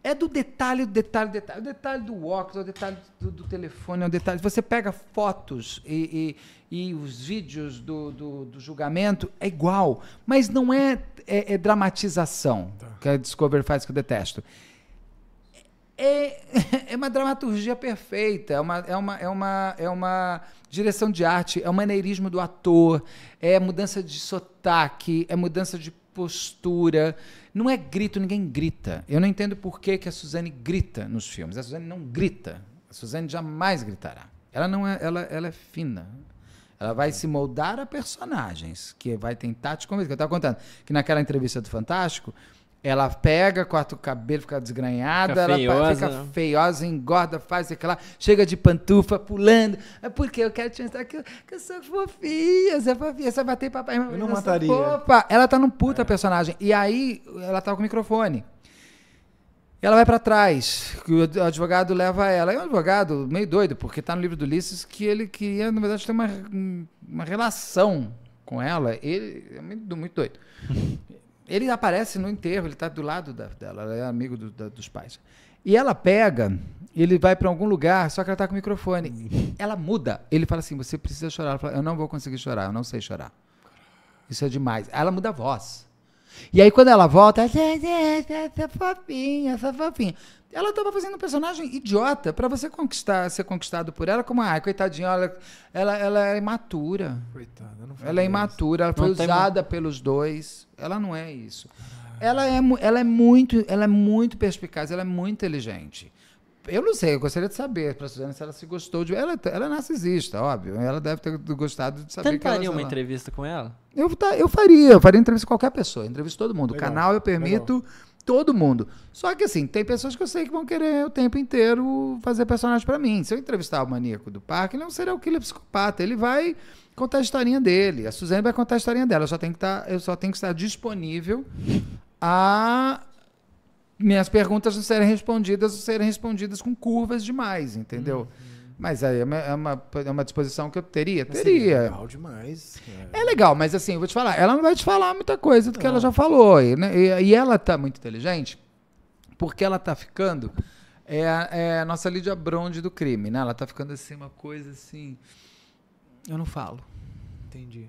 É do detalhe, do detalhe, do detalhe. O detalhe do óculos, o detalhe do, do telefone, é o detalhe. Você pega fotos e, e- e os vídeos do, do- do julgamento, é igual. Mas não é, é- é dramatização que a Discovery faz que eu detesto. É, é uma dramaturgia perfeita, é uma, é, uma, é, uma, é uma direção de arte, é o maneirismo do ator, é mudança de sotaque, é mudança de postura. Não é grito, ninguém grita. Eu não entendo por que, que a Suzane grita nos filmes. A Suzane não grita. A Suzane jamais gritará. Ela não é, ela, ela é fina. Ela vai se moldar a personagens, que vai tentar te convencer. Eu estava contando que naquela entrevista do Fantástico, ela pega, corta o cabelo, fica desgranhada, Fica ela feiosa, fica né? feiosa, engorda, faz aquela, chega de pantufa, pulando. É porque eu quero te mostrar que eu, que eu sou fofinha, sou fofinha, você vai bater papai. Eu não mataria. fofa. Ela tá num puta personagem. E aí, ela tá com o microfone. E ela vai pra trás, que o ad- advogado leva ela. É um advogado meio doido, porque tá no livro do Ulisses que ele queria, na verdade, ter uma, uma relação com ela. Ele é muito, muito doido. Ele aparece no enterro, ele tá do lado da- dela, ela é amigo do- da- dos pais. E ela pega, ele vai pra algum lugar, só que ela tá com o microfone. Ela muda. Ele fala assim: você precisa chorar. Ela fala: eu não vou conseguir chorar, eu não sei chorar. Isso é demais. Ela muda a voz. E aí, quando ela volta, essa fofinha, essa fofinha. Ela tava fazendo um personagem idiota pra você conquistar, ser conquistado por ela, como, ai, coitadinha, ela, ela, ela é imatura. Coitada, não Ela é imatura, ela foi Não tem usada pelos dois. Ela não é isso. Ela é, ela é muito, ela é muito perspicaz, ela é muito inteligente. Eu não sei, eu gostaria de saber para Suzana se ela se gostou de. Ela, ela é narcisista, óbvio. Ela deve ter gostado de saber que ela. Sei uma lá. entrevista com ela? Eu, tá- eu faria, eu faria entrevista com qualquer pessoa, entrevista todo mundo. Legal, O canal eu permito todo mundo. Só que assim, tem pessoas que eu sei que vão querer o tempo inteiro fazer personagem pra mim. Se eu entrevistar o maníaco do parque, ele é um serial killer psicopata. Ele vai contar a historinha dele. A Suzane vai contar a historinha dela. Eu só tenho que estar, eu só tenho que estar disponível a minhas perguntas não serem respondidas ou serem respondidas com curvas demais, entendeu? Mas aí é uma, é uma, é uma disposição que eu teria? Mas Teria. Legal demais. É legal, mas assim, eu vou te falar, ela não vai te falar muita coisa do que ela já falou. E, né, e- e ela tá muito inteligente, porque ela tá ficando. É, é a nossa Lídia Bronde do crime, né? Ela tá ficando assim, uma coisa assim. Eu não falo. Entendi.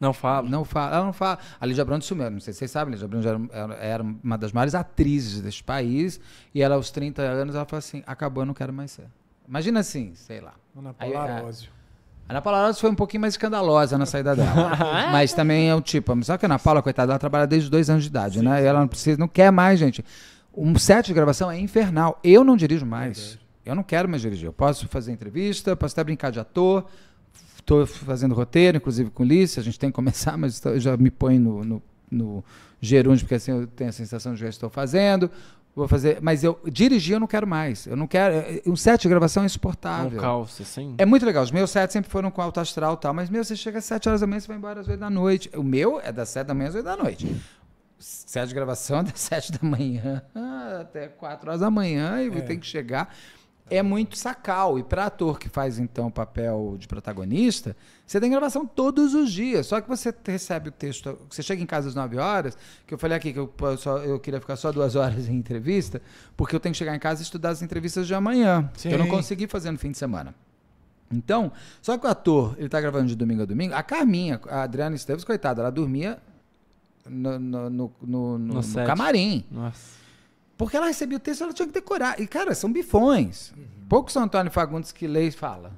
Não falo. Não falo. Ela não fala. A Lídia Bronde sumiu. Não sei se vocês sabem, a Lídia Bronde era, era- uma das maiores atrizes deste país. E ela, aos 30 anos, ela falou assim: acabou, eu não quero mais ser. Imagina assim, sei lá. Ana Paula é, Arósio. A Ana Paula Arósio foi um pouquinho mais escandalosa na saída dela. mas também é o tipo. Só que a Ana Paula, coitada, ela trabalha desde os dois anos de idade, né? E ela não precisa, não quer mais, gente. Um set de gravação é infernal. Eu não dirijo mais. Eu não quero mais dirigir. Eu posso fazer entrevista, posso até brincar de ator. Estou fazendo roteiro, inclusive com Lícia. A gente tem que começar, mas eu já me ponho no, no, no gerúndio, porque assim eu tenho a sensação de que já estou fazendo. Vou fazer, mas eu dirigir eu não quero mais. Eu não quero. Um set de gravação é Um insuportável. calço, assim? É muito legal. Os meus sets sempre foram com alto astral e tal. Mas, meu, você chega às 7 horas da manhã, você vai embora às 8 da noite. O meu é das 7 da manhã às 8 da noite. Set de gravação é das 7 da manhã até 4 horas da manhã e É. tem que chegar. É muito sacal. E para ator que faz, então, o papel de protagonista, você tem gravação todos os dias. Só que você recebe o texto. Você chega em casa às 9 horas, que eu falei aqui que eu, só, eu queria ficar só duas horas em entrevista, porque eu tenho que chegar em casa e estudar as entrevistas de amanhã. Que eu não consegui fazer no fim de semana. Então, só que o ator, ele tá gravando de domingo a domingo. A Carminha, a Adriana Esteves, coitada, ela dormia no, no, no, no- no- camarim. Nossa. Porque ela recebia o texto, ela tinha que decorar. E, cara, são bifões. Pouco São Antônio Fagundes que lê e fala.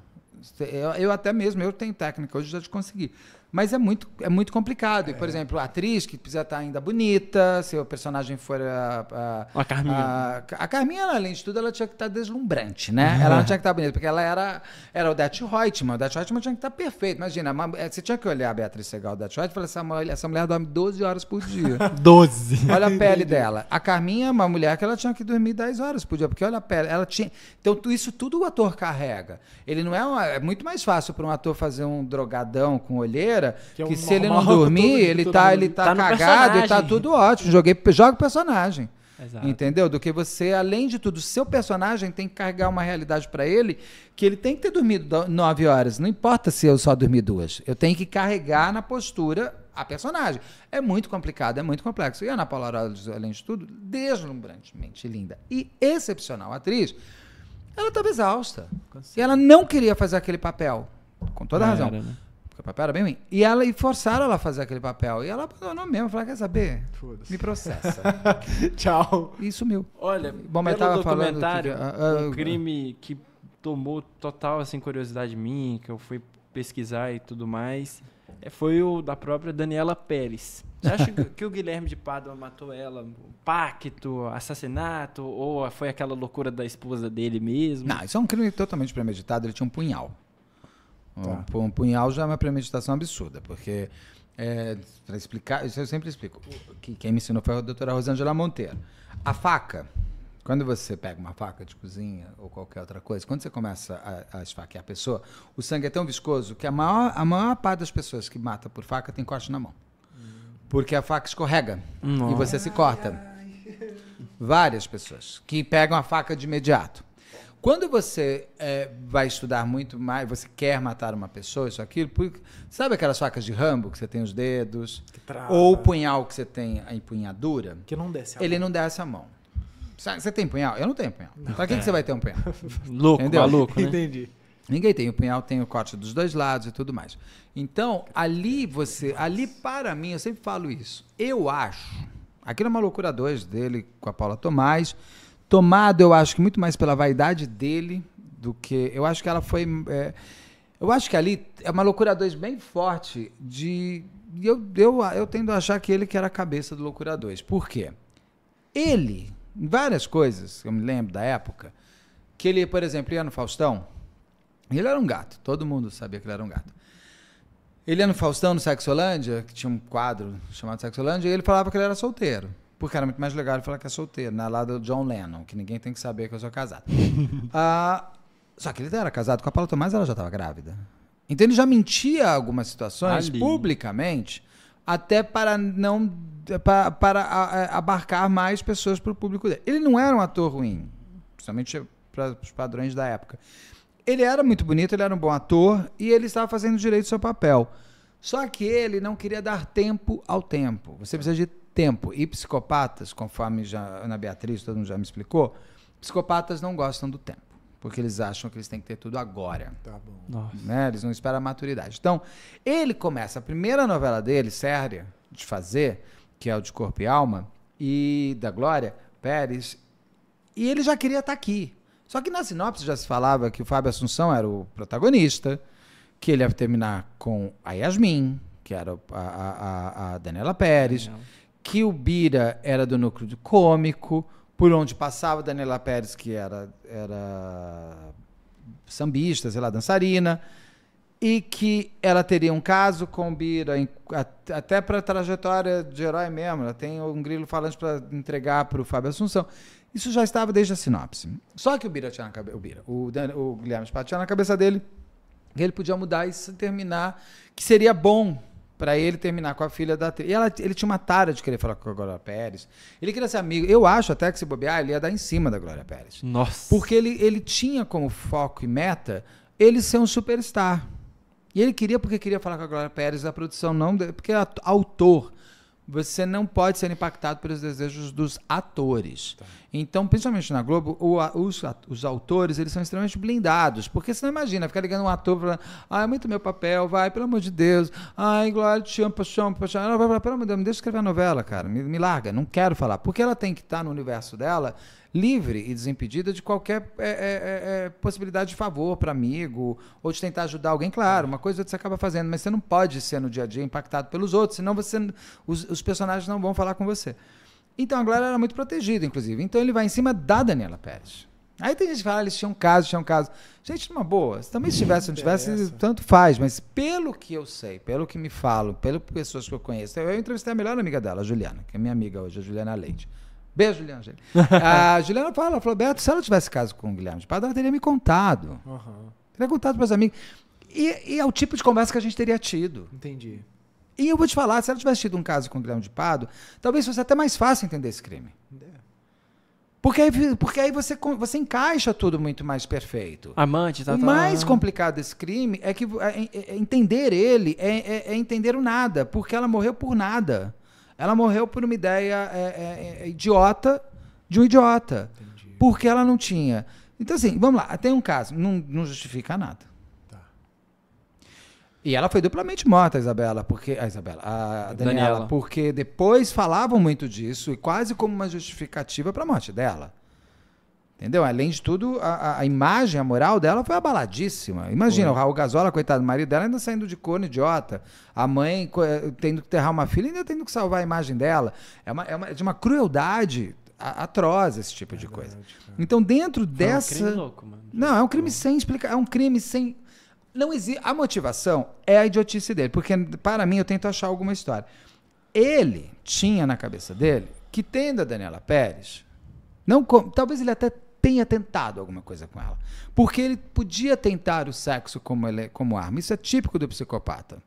Eu, eu até mesmo, eu tenho técnica hoje já de conseguir. Mas é muito, é muito complicado. E, por exemplo, a atriz que precisa estar ainda bonita, se o personagem for a, a, A Carminha. a, a Carminha, além de tudo, ela tinha que estar deslumbrante, né? Ela não tinha que estar bonita, porque ela era, era o Det Reutemann. O Det Reutemann tinha que estar perfeito. Imagina, uma- eh, você tinha que olhar a Beatriz Segal, o Det Reutemann, e falar, essa mulher, essa mulher dorme 12 horas por dia. 12. Olha a pele dela. A Carminha é uma mulher que ela tinha que dormir 10 horas por dia, porque olha a pele. Ela tinha. Então, isso tudo o ator carrega. Ele não é uma- É muito mais fácil para um ator fazer um drogadão com olheira, Que que, é o se ele não dormir, ele tá, ele tá, Tá cagado e tá tudo ótimo. Joguei, joga o personagem. Exato. Entendeu? Do que você, além de tudo, seu personagem tem que carregar uma realidade para ele que ele tem que ter dormido do- nove horas. Não importa se eu só dormi duas. Eu tenho que carregar na postura a personagem. É muito complicado, é muito complexo. E a Ana Paula Aráudio, além de tudo, deslumbrantemente linda e excepcional atriz, ela estava exausta. E ela não queria fazer aquele papel. Com toda razão. era, né? Papel era bem ruim. E ela e forçaram ela a fazer aquele papel. E ela abandonou mesmo. Falou, quer saber? Foda-se. Me processa. Tchau. E sumiu. Olha, Bom, mas pelo tava falando documentário, que- ah, ah, um crime que tomou total assim, curiosidade minha, que eu fui pesquisar e tudo mais, é, foi o da própria Daniela Pérez. Você acha que- que o Guilherme de Pádua matou ela? Pacto, assassinato? Ou foi aquela loucura da esposa dele mesmo? Não, isso é um crime totalmente premeditado. Ele tinha um punhal. Tá. Um, um punhal já é uma premeditação absurda, porque, para explicar, isso eu sempre explico. Que quem me ensinou foi a doutora Rosângela Monteiro. A faca, quando você pega uma faca de cozinha ou qualquer outra coisa, quando você começa a, a esfaquear a pessoa, o sangue é tão viscoso que a maior, a maior parte das pessoas que mata por faca tem corte na mão. Porque a faca escorrega e você se corta. Várias pessoas que pegam a faca de imediato. Quando você é, vai estudar muito mais, você quer matar uma pessoa, isso, aquilo, por- sabe aquelas facas de rambo que você tem os dedos? Ou o punhal que você tem a empunhadura? Que não desce a Ele mão. não desce a mão. Sabe, Você tem punhal? Eu não tenho punhal. Pra que, que você vai ter um punhal? Louco, Entendeu? maluco, né? Entendi. Ninguém tem. O punhal tem o corte dos dois lados e tudo mais. Então, ali você. Ali, para mim, eu sempre falo isso. Eu acho. Aquilo é uma loucura dois dele com a Paula Tomás. Tomado, eu acho que muito mais pela vaidade dele do que. Eu acho que ela foi. é, eu acho que ali é uma loucura dois bem forte de. Eu, eu, eu tendo a achar que ele que era a cabeça do Loucura 2. Por quê? Ele, em várias coisas, eu me lembro da época, que ele, por exemplo, ia no Faustão, ele era um gato, todo mundo sabia que ele era um gato. Ele ia no Faustão, no Sexolândia, que tinha um quadro chamado Sexolândia, e ele falava que ele era solteiro. Porque era muito mais legal ele falar que é solteiro, na lá do John Lennon, que ninguém tem que saber que eu sou casado. Ah, só que ele era casado com a Paula Tomás, ela já estava grávida. Então ele já mentia algumas situações Ali. publicamente, até para não para, para a- a- abarcar mais pessoas para o público dele. Ele não era um ator ruim, principalmente para os padrões da época. Ele era muito bonito, ele era um bom ator e ele estava fazendo direito ao seu papel. Só que ele não queria dar tempo ao tempo. Você precisa de tempo. E psicopatas, conforme já a Ana Beatriz, todo mundo já me explicou, psicopatas não gostam do tempo. Porque eles acham que eles têm que ter tudo agora Tá bom. Nossa. né? Eles não esperam a maturidade. Então, ele começa a primeira novela dele, séria, de fazer, que é o de Corpo e Alma, e da Glória Pérez, e ele já queria estar aqui. Só que na sinopse já se falava que o Fábio Assunção era o protagonista, que ele ia terminar com a Yasmin, que era a, a- a Daniela Pérez, que o Bira era do núcleo cômico, por onde passava Daniela Pérez, que era, era sambista, sei lá, dançarina, e que ela teria um caso com Bira, até para trajetória de herói mesmo, ela tem um grilo falante para entregar para o Fábio Assunção. Isso já estava desde a sinopse. Só que o Bira tinha na cabeça, o Bira, o, Dan- o Guilherme Spato tinha na cabeça dele que ele podia mudar e terminar, que seria bom para ele terminar com a filha da atriz. E ela, ele tinha uma tara de querer falar com a Glória Pérez. Ele queria ser amigo. Eu acho até que se bobear, ele ia dar em cima da Glória Pérez. Nossa. Porque ele, ele tinha como foco e meta ele ser um superstar. E ele queria porque queria falar com a Glória Pérez da produção, não porque a- autor. Você não pode ser impactado pelos desejos dos atores. Então, principalmente na Globo, o os, os autores eles são extremamente blindados. Porque você não imagina ficar ligando um ator falando, ah, é muito meu papel, vai, pelo amor de Deus. Ai, Glória, te amo, paixão, paixão. Ela vai falar, pelo amor de Deus, me deixa escrever a novela, cara. Me, me larga, não quero falar. Porque ela tem que estar no universo dela livre e desimpedida de qualquer é, é, é, é, possibilidade de favor para amigo ou de tentar ajudar alguém. Claro, uma coisa você acaba fazendo, mas você não pode ser no dia a dia impactado pelos outros, senão você, os, os personagens não vão falar com você. Então a Glória era muito protegida, inclusive. Então ele vai em cima da Daniela Pérez. Aí tem gente que fala, ah, eles tinham caso, tinham caso. Gente, numa boa, se também se tivesse, se não tivesse, tanto faz. Mas pelo que eu sei, pelo que me falam, pelas pessoas que eu conheço, eu entrevistei a melhor amiga dela, a Juliana, que é minha amiga hoje, a Juliana Leite. Beijo, Juliana. a Juliana fala, ela falou, Beto, se ela tivesse caso com o Guilherme de Pádua, ela teria me contado. Aham. Teria contado para os amigos. E, e é o tipo de conversa que a gente teria tido. Entendi. E eu vou te falar, se ela tivesse tido um caso com o Guilherme de Pádua, talvez fosse até mais fácil entender esse crime. Porque aí, porque aí você, você encaixa tudo muito mais perfeito. Amante, tá, o tá. mais complicado desse crime é que é- é- é entender ele é, é- é entender o nada, porque ela morreu por nada. Ela morreu por uma ideia é, é, é, idiota de um idiota. Entendi. Porque ela não tinha. Então, assim, vamos lá, tem um caso, não, não justifica nada. Tá. E ela foi duplamente morta, a Isabela, porque. A Isabela, a Daniela, Daniela. porque depois falavam muito disso, e quase como uma justificativa para a morte dela. Entendeu? Além de tudo, a, a- imagem, a moral dela foi abaladíssima. Imagina, o Raul Gazola, coitado do marido dela, ainda saindo de corno idiota. A mãe eh, tendo que enterrar uma filha, ainda tendo que salvar a imagem dela. É, uma, é uma- de uma crueldade atroz esse tipo de coisa. Então, dentro Foi um dessa. crime louco, mano. Não, é um crime sem explicar. É um crime sem. Não existe. A motivação é a idiotice dele. Porque, para mim, eu tento achar alguma história. Ele tinha na cabeça dele que, tendo a Daniela Pérez, não talvez ele até tenha tentado alguma coisa com ela. Porque ele podia tentar o sexo como, ele, como arma. Isso é típico do psicopata.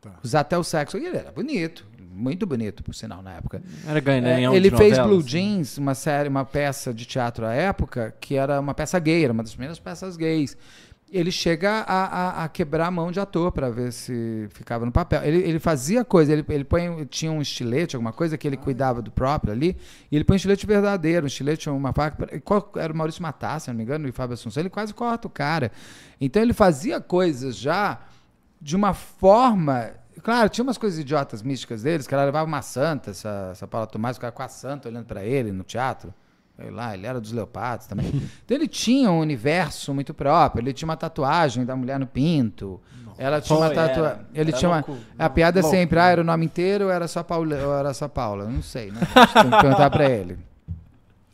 Tá. Usar até o sexo. E ele era bonito. Muito bonito, por sinal, na época. Era ganhando É, em ele fez novelas, Blue assim. Jeans, uma série, uma peça de teatro à época, que era uma peça gay, era uma das primeiras peças gays. Ele chega a, a- a quebrar a mão de ator para ver se ficava no papel. Ele, ele fazia coisa, ele, ele põe, tinha um estilete, alguma coisa que ele cuidava do próprio ali, e ele põe um estilete verdadeiro, um estilete, uma faca. Era o Maurício Matar, se não me engano, e Fábio Assunção, ele quase corta o cara. Então ele fazia coisas já de uma forma. Claro, tinha umas coisas idiotas místicas deles, que ela levava uma santa, essa, essa Paula Tomás, ficava com a santa olhando para ele no teatro. Lá, ele era dos leopardos também. Então ele tinha um universo muito próprio. Ele tinha uma tatuagem da mulher no pinto. Ela tinha uma tatuagem. Ele Era tinha uma. louco. A piada é Louco, sempre, ah, era o nome inteiro ou era só Paula? Ou era só Paula? Eu Não sei, né? Tem que perguntar pra ele.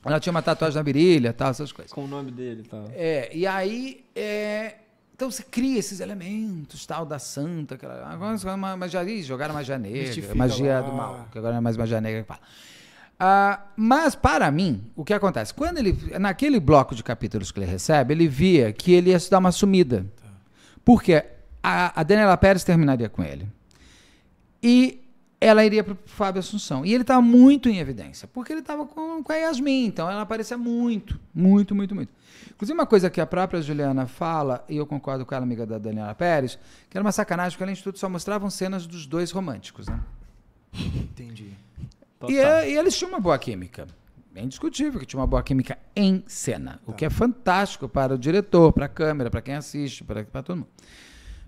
Ela tinha uma tatuagem na virilha, tal, essas coisas. Com o nome dele e tal. É, e aí. é, então você cria esses elementos, tal, da santa, aquela. Agora uma magia, jogaram magia negra, Mistifica magia lá. do mal, que agora não é mais magia negra que fala. Ah, mas, para mim, o que acontece? Quando ele. Naquele bloco de capítulos que ele recebe, ele via que ele ia se dar uma sumida. Porque a, a Daniela Pérez terminaria com ele. E ela iria para o Fábio Assunção. E ele estava muito em evidência, porque ele estava com, com a Yasmin, então ela aparecia muito, muito, muito, muito. Inclusive, uma coisa que a própria Juliana fala, e eu concordo com ela, amiga da Daniela Pérez, que era uma sacanagem, porque além de tudo só mostravam cenas dos dois românticos, né? Entendi. E, é- e eles tinham uma boa química. É indiscutível que tinha uma boa química em cena. O que é fantástico para o diretor, para a câmera, para quem assiste, para para todo mundo.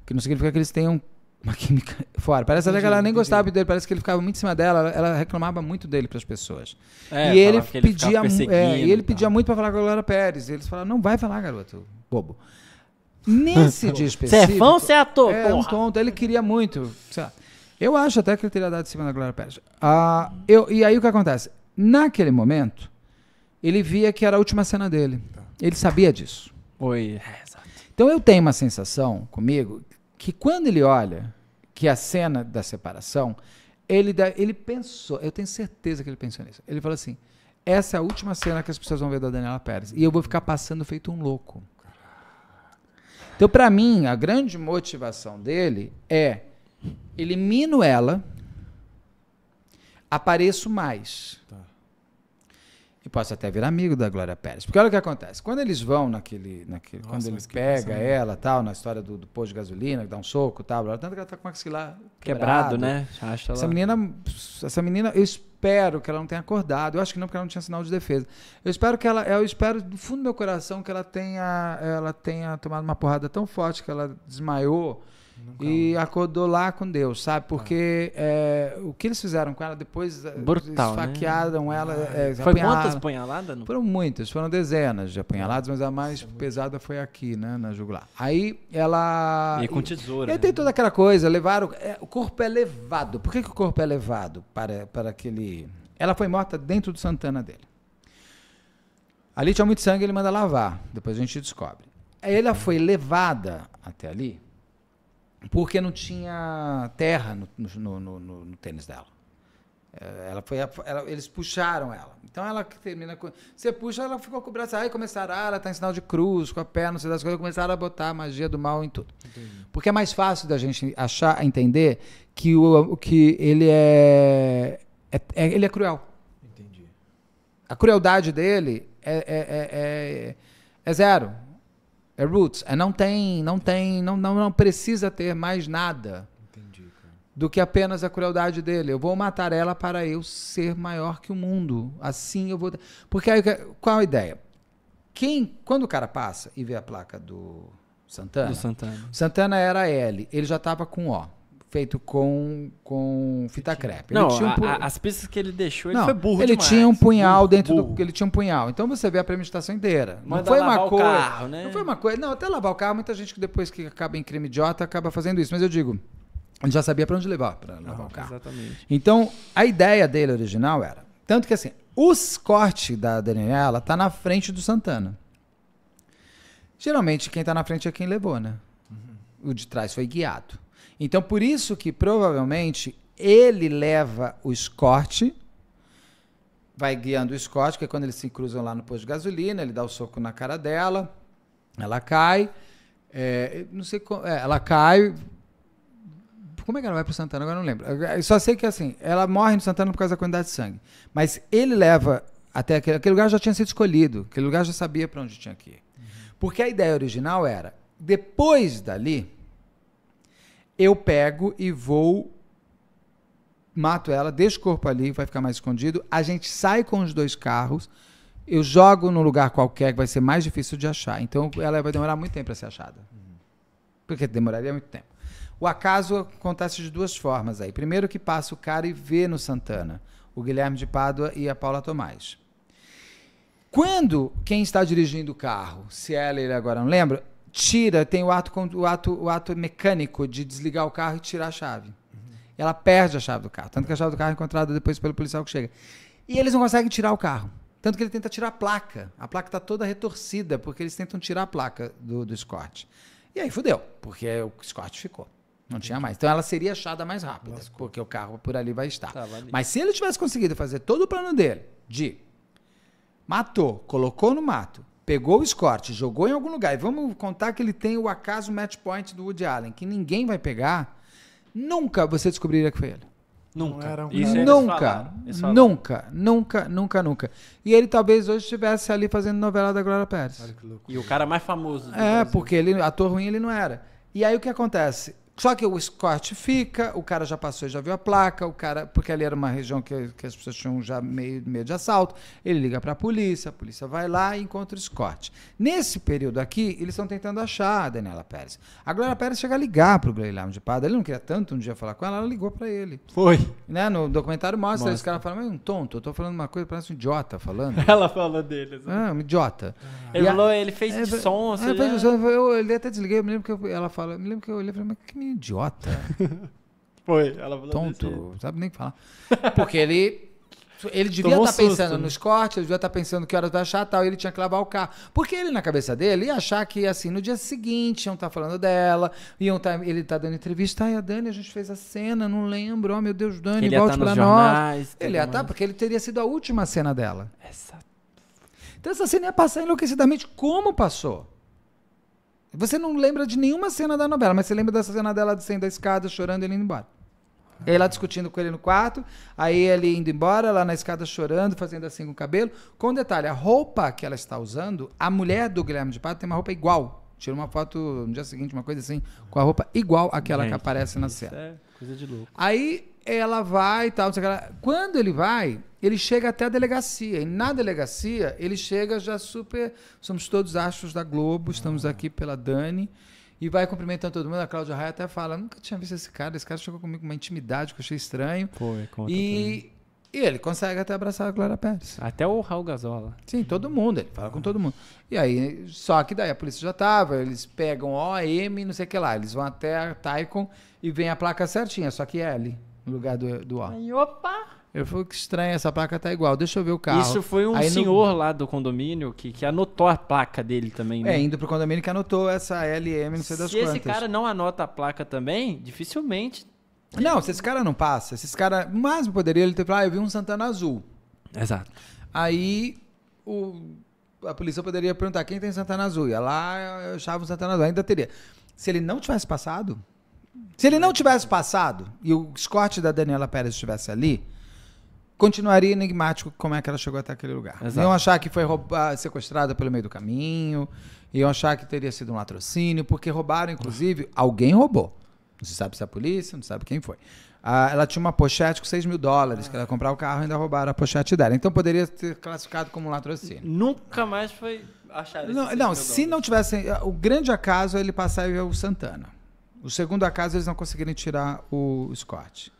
Que não significa que eles tenham uma química fora. Parece até que ela nem entendi. gostava dele, parece que ele ficava muito em cima dela, ela, reclamava muito dele para as pessoas. É, e ele ele pedia, é, e ele pedia muito para falar com a Glória Pérez. E eles falaram: "Não vai falar, garoto, bobo". Nesse dia Você é específico, fã ou você é ator, é, um tonto. Ele queria muito. sei lá. Eu acho até que ele teria dado de cima da Glória Pérez. Ah, eu, e aí o que acontece? Naquele momento, ele via que era a última cena dele. Ele sabia disso. Oi, é. Então eu tenho uma sensação comigo que quando ele olha que a cena da separação, ele, dá- ele pensou, eu tenho certeza que ele pensou nisso. Ele falou assim: essa é a última cena que as pessoas vão ver da Daniela Pérez. E eu vou ficar passando feito um louco. Então, para mim, a grande motivação dele é elimino ela, apareço mais. Tá. E posso até virar amigo da Glória Pérez. Porque olha o que acontece. Quando eles vão naquele. naquele Nossa, quando ele pega ela tal, na história do, do posto de gasolina, que dá um soco tal, blá, tanto que ela tá com o maxilar Quebrado, né? Acha Essa ela- menina, essa menina, eu espero que ela não tenha acordado. Eu acho que não, porque ela não tinha sinal de defesa. Eu espero que ela, eu espero do fundo do meu coração que ela tenha, ela tenha tomado uma porrada tão forte que ela desmaiou e acordou lá com Deus, sabe? Porque é, o que eles fizeram com ela depois eh, Brutal, né? esfaquearam ela, é, Foi quantas punhaladas? No... Foram muitas, foram dezenas de apunhaladas, mas a mais pesada foi aqui, né, na jugular. Aí ela E com tesoura. e aí né? tem toda aquela coisa, levaram. é, o corpo é levado. Por que, que o corpo é levado para, para aquele. Ela foi morta dentro do Santana dele. Ali tinha muito sangue, ele manda lavar. Depois a gente descobre. Ela foi levada até ali porque não tinha terra no, no, no- no- tênis dela. É, Ela foi, ela- eles puxaram ela. Então ela que termina com. Você puxa, ela ficou com o braço. Aí começaram, ah, ela tá em sinal de cruz, com a perna, não sei das coisas. Começaram a botar a magia do mal em tudo. Porque é mais fácil da gente achar, entender que, o, que ele é, é- é- Ele é cruel. Entendi. A crueldade dele é, é, é, é- é zero. É roots. É não tem, não tem, não, não, não precisa ter mais nada Entendi, do que apenas a crueldade dele. Eu vou matar ela para eu ser maior que o mundo. Assim eu vou. Porque aí, qual a ideia? Quem, quando o cara passa e vê a placa do Santana, Do Santana. Santana era L, ele já estava com O. feito com, com fita crepe. Não, um pu- a- as pistas que ele deixou, ele Não, foi burro ele demais. tinha um punhal Burro, dentro burro. do. Ele tinha um punhal. Então você vê a premeditação inteira. Não Manda foi lavar uma o coisa. carro, né? Não foi uma coisa. Não, até lavar o carro, muita gente que depois que acaba em crime idiota acaba fazendo isso. Mas eu digo, ele já sabia para onde levar para lavar o carro. Exatamente. Então, a ideia dele original era. Tanto que assim, o corte da Daniela tá na frente do Santana. Geralmente, quem tá na frente é quem levou, né? O de trás foi guiado. Então, por isso que provavelmente ele leva o escorte, vai guiando o escorte, que é quando eles se cruzam lá no posto de gasolina, ele dá o soco na cara dela, ela cai, é, não sei como, é, ela cai, como é que ela vai pro Santana? Agora não lembro. Eu só sei que assim, ela morre no Santana por causa da quantidade de sangue. Mas ele leva até aquele, aquele lugar já tinha sido escolhido. Aquele lugar já sabia para onde tinha que ir. Porque a ideia original era, depois dali, eu pego e vou, mato ela, deixo o corpo ali, vai ficar mais escondido. A gente sai com os dois carros, eu jogo num lugar qualquer que vai ser mais difícil de achar. Então ela vai demorar muito tempo para ser achada. Porque demoraria muito tempo. O acaso acontece de duas formas aí. Primeiro que passa o cara e vê no Santana, o Guilherme de Pádua e a Paula Tomás. Quando quem está dirigindo o carro, se ela ele agora não lembra, tira, tem o ato, o ato, o ato mecânico de desligar o carro e tirar a chave. Ela perde a chave do carro. Tanto que a chave do carro é encontrada depois pelo policial que chega. E eles não conseguem tirar o carro. Tanto que ele tenta tirar a placa. A placa está toda retorcida, porque eles tentam tirar a placa do, do Scott. E aí fudeu, porque o Scott ficou. Não tinha mais. Então ela seria achada mais rápida, porque o carro por ali vai estar. Mas se ele tivesse conseguido fazer todo o plano dele de matou, colocou no mato, pegou o Scott, jogou em algum lugar, e vamos contar que ele tem o acaso match point do Woody Allen, que ninguém vai pegar, nunca você descobriria que foi ele. Nunca. Um Isso eles nunca, falaram, eles falaram. nunca, nunca, nunca, nunca. E ele talvez hoje estivesse ali fazendo novela da Glória Pérez. Olha que louco. E o cara mais famoso do É, Brasil. porque ele, ator ruim ele não era. E aí o que acontece? Só que o Scott fica, o cara já passou e já viu a placa, o cara, porque ali era uma região que, que as pessoas tinham já meio medo de assalto, ele liga para a polícia, a polícia vai lá e encontra o Scott. Nesse período aqui, eles estão tentando achar a Daniela Pérez. A Glória Pérez chega a ligar para o Guilherme de Pada, ele não queria tanto um dia falar com ela, ela ligou para ele. Foi. Né? No documentário mostra, Mostra. esse cara fala, mas é um tonto, eu tô falando uma coisa, parece um idiota falando. Ela falou dele. assim. ah, um idiota. Ele E a- falou, ele fez é, som, é, assim. fez né? eu, eu, eu até desliguei, eu me lembro que eu- ela fala, eu me lembro que eu olhei e falei, mas que idiota, Foi, ela falou desse tonto, não sabe nem o que falar. Porque ele, ele devia Tomou estar um pensando né? nos cortes, ele devia estar pensando que horas vai achar tal, e ele tinha que lavar o carro. Porque ele, na cabeça dele, ia achar que, assim, no dia seguinte, iam estar falando dela, iam tá, ele tá dando entrevista, ai, a Dani, a gente fez a cena, não lembro, oh meu Deus, Dani, Ele volte estar pra nos nós. jornais. Ele ia estar, porque ele teria sido a última cena dela. Essa... Então essa cena ia passar enlouquecidamente como passou. Você não lembra de nenhuma cena da novela, mas você lembra dessa cena dela descendo a escada, chorando e ele indo embora. E aí lá discutindo com ele no quarto, aí ele indo embora, lá na escada chorando, fazendo assim com o cabelo. Com detalhe, a roupa que ela está usando, a mulher do Guilherme de Pato tem uma roupa igual. Tira uma foto no dia seguinte, uma coisa assim, com a roupa igual àquela que Gente, aparece na isso cena. É coisa de louco. Aí ela vai e tal. não sei o que lá. Quando ele vai, ele chega até a delegacia. E na delegacia, ele chega já super. Somos todos astros da Globo, estamos aqui pela Dani. E vai cumprimentando todo mundo. A Cláudia Raia até fala: nunca tinha visto esse cara. Esse cara chegou comigo com uma intimidade que eu achei estranho. Foi, conta. E, e ele consegue até abraçar a Glória Pérez. Até o Raul Gazola. Sim, todo mundo, ele fala com todo mundo. E aí, só que daí a polícia já tava, eles pegam OM, não sei o que lá, eles vão até a Taikon e vem a placa certinha, só que é L no lugar do, do O. Aí, opa! Eu falei que estranho, essa placa tá igual, deixa eu ver o carro. Isso foi um Aí no- senhor lá do condomínio que, que anotou a placa dele também, né? É, indo pro condomínio que anotou essa LM, não sei das Se quantas. esse cara não anota a placa também, dificilmente. Não, se esse cara não passa, se esse cara. Máximo poderia ele ter falado, ah, eu vi um Santana azul. Exato. Aí o, a polícia poderia perguntar quem tem Santana Azul. Ia lá, eu achava um Santana Azul. Ainda teria. Se ele não tivesse passado. Se ele não tivesse passado e o escorte da Daniela Pérez estivesse ali, continuaria enigmático como é que ela chegou até aquele lugar. Exato. Iam achar que foi rouba- sequestrada pelo meio do caminho, iam achar que teria sido um latrocínio, porque roubaram, inclusive, alguém roubou. Não se sabe se é a polícia, não sabe quem foi. Ah, ela tinha uma pochete com 6 mil dólares, que ela ia comprar o carro e ainda roubaram a pochete dela. Então poderia ser classificado como um latrocínio. Nunca mais foi achado. Não, não se não tivesse. O grande acaso é ele passar e ver o Santana. O segundo acaso eles não conseguirem tirar o Scott.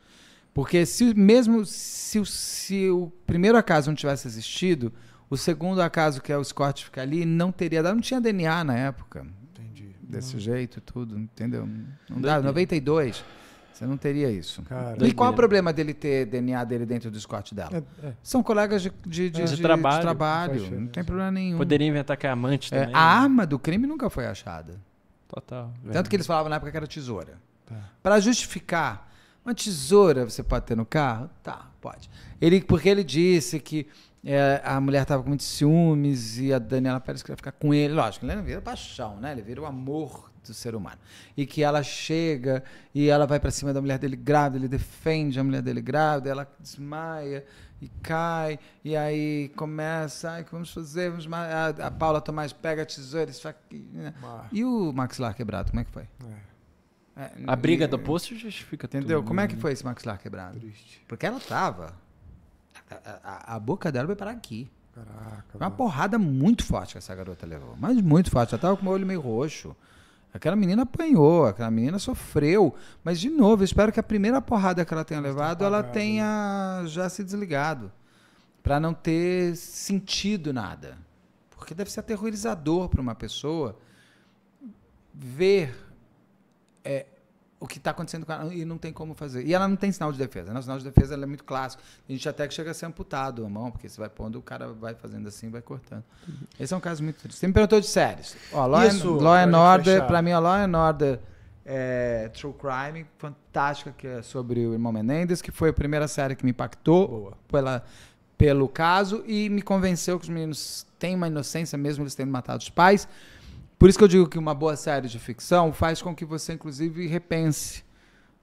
Porque se mesmo se, o- se o primeiro acaso não tivesse existido, o segundo acaso, que é o Scott ficar ali, não teria dado. Não tinha DNA na época. Entendi. Desse jeito e tudo, entendeu? Não Doideira. dá. 92, você não teria isso. Cara, E qual é Doideira. o problema dele ter DNA dele dentro do Scott dela? é, é. São colegas de, de, de, De de- trabalho. de trabalho, não tem problema nenhum. Poderia inventar que é amante É, também. a né? arma do crime nunca foi achada. Total. Tanto que eles falavam na época que era tesoura. Tá. Para justificar, uma tesoura você pode ter no carro? Tá, pode. Ele, porque ele disse que é, a mulher estava com muitos ciúmes e a Daniela Pérez queria ficar com ele. Lógico, ele não vira paixão, né? Ele vira o amor do ser humano. E que ela chega e ela vai para cima da mulher dele grávida, ele defende a mulher dele grávida, ela desmaia e cai, e aí começa, ai, o que vamos fazer? Vamos a, a Paula Tomás pega a tesoura, isso aqui, né? E o maxilar quebrado, como é que foi? é, É, A briga e- do posto justifica Entendeu? tudo. Como é que né? foi esse maxilar quebrado? triste. Porque ela tava. A, a- a boca dela vai parar aqui. Caraca. Uma mano. porrada muito forte que essa garota levou. Mas muito forte. Ela tava com o olho meio roxo. Aquela menina apanhou, aquela menina sofreu. Mas, de novo, eu espero que a primeira porrada que ela tenha levado, ela tenha já se desligado. Pra não ter sentido nada. Porque deve ser aterrorizador para uma pessoa ver é, o que está acontecendo com ela e não tem como fazer. E ela não tem sinal de defesa. Né? O sinal de defesa ela é muito clássico. A gente até que chega a ser amputado a mão, porque você vai pondo, o cara vai fazendo assim, vai cortando. Esse é um caso muito triste. Você me perguntou de séries. Ó, Law, Isso, and, Law and Order, pra mim, a Law and Order é, True Crime, fantástica, que é sobre o irmão Menendez, que foi a primeira série que me impactou Boa. pela, pelo caso e me convenceu que os meninos têm uma inocência, mesmo eles tendo matado os pais. Por isso que eu digo que uma boa série de ficção faz com que você, inclusive, repense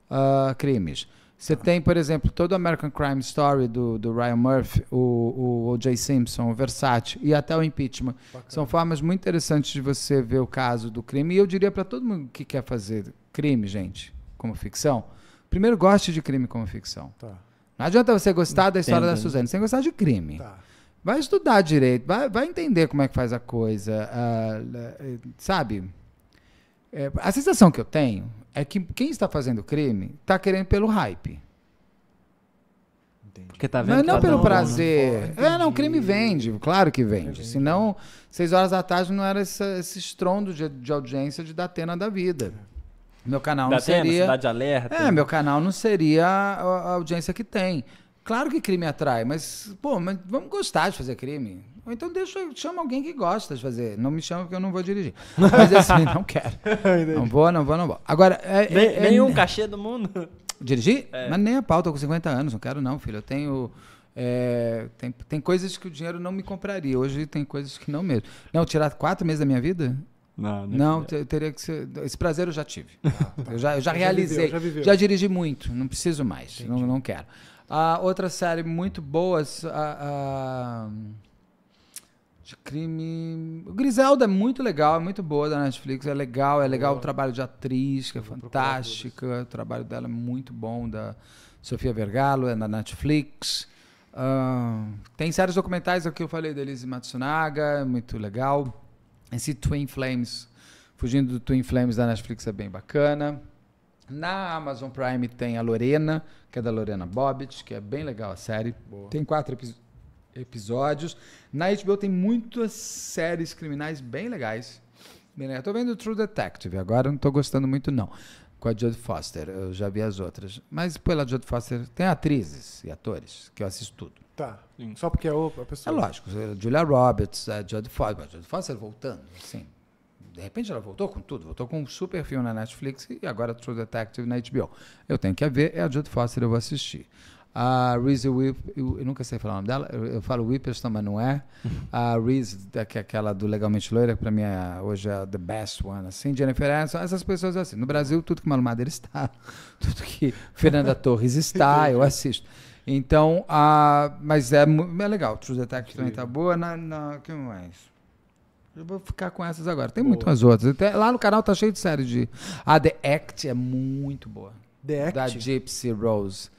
ah, crimes. Você tem, por exemplo, todo o American Crime Story do, do Ryan Murphy, o, o O.J. Simpson, o Versace e até o impeachment. Bacana. São formas muito interessantes de você ver o caso do crime. E eu diria para todo mundo que quer fazer crime, gente, como ficção, primeiro goste de crime como ficção. Tá, Não adianta você gostar da história da Entendo. Suzane, você tem que gostar de crime. tá. Vai estudar direito, vai, vai entender como é que faz a coisa, eh, sabe? É, a sensação que eu tenho é que quem está fazendo crime está querendo pelo hype. Entendi. Porque tá vendo Não, que não tá pelo prazer. Entendi. É, não, crime vende, claro que vende. Entendi. Senão, seis horas da tarde não era esse, esse estrondo de, de audiência de Datena da vida. Meu canal Da não Atena, seria. Cidade Alerta. É, meu canal não seria a, a audiência que tem. Claro que crime atrai, mas, pô, mas vamos gostar de fazer crime. Ou então deixa, chama alguém que gosta de fazer. Não me chama porque eu não vou dirigir. Mas assim, não quero. Não vou, não vou, não vou. Agora, é, Nem- é- é- nenhum cachê do mundo. Dirigir? É. Mas nem a pau, tô com 50 anos, não quero não, filho. Eu tenho. é, tem, tem coisas que o dinheiro não me compraria. Hoje tem coisas que não mesmo. Não, tirar quatro meses da minha vida? Não, Não, te- teria que ser. Esse prazer eu já tive. Eu já, eu já Já realizei. viveu, já viveu. Já dirigi muito, não preciso mais. Não, não quero. A outra série muito boa, a, a- de crime. O Griselda é muito legal, é muito boa da Netflix, é legal, é legal Boa. o trabalho de atriz, que é fantástica. O trabalho dela é muito bom, da Sofia Vergalo, é na Netflix. Ah, tem séries documentais aqui eu falei da Elise Matsunaga, é muito legal. Esse Twin Flames, fugindo do Twin Flames da Netflix é bem bacana. Na Amazon Prime tem a Lorena, que é da Lorena Bobbitt, que é bem legal a série. Boa. Tem quatro epi- episódios. Na HBO tem muitas séries criminais bem legais. Bem legal. Tô vendo True Detective, agora não tô gostando muito não. Com a Jodie Foster, eu já vi as outras. Mas pela Jodie Foster, tem atrizes e atores, que eu assisto tudo. Tá. Sim. Só porque é o- a É pessoa. lógico, Julia Roberts, a Jodie Foster, a Jodie Foster voltando, assim. De repente ela voltou com tudo, voltou com um super filme na Netflix e agora True Detective na HBO. Eu tenho que ver, é a Jodie Foster, eu vou assistir. A Reese Whip, eu, eu nunca sei falar o nome dela, eu, eu falo Whipperston, mas não é. A Reese, que é aquela do Legalmente Loira, que pra mim é, hoje é the best one, assim. Jennifer Aniston, essas pessoas assim. No Brasil, tudo que Malumadeira está, tudo que Fernanda Torres está, eu assisto. Então, a, mas é, é legal. True Detective também tá boa. Na, na, que mais? Eu vou ficar com essas agora. Tem Boa. muitas outras. Até lá no canal tá cheio de série de. A The Act é muito boa. The Da Act. Gypsy Rose.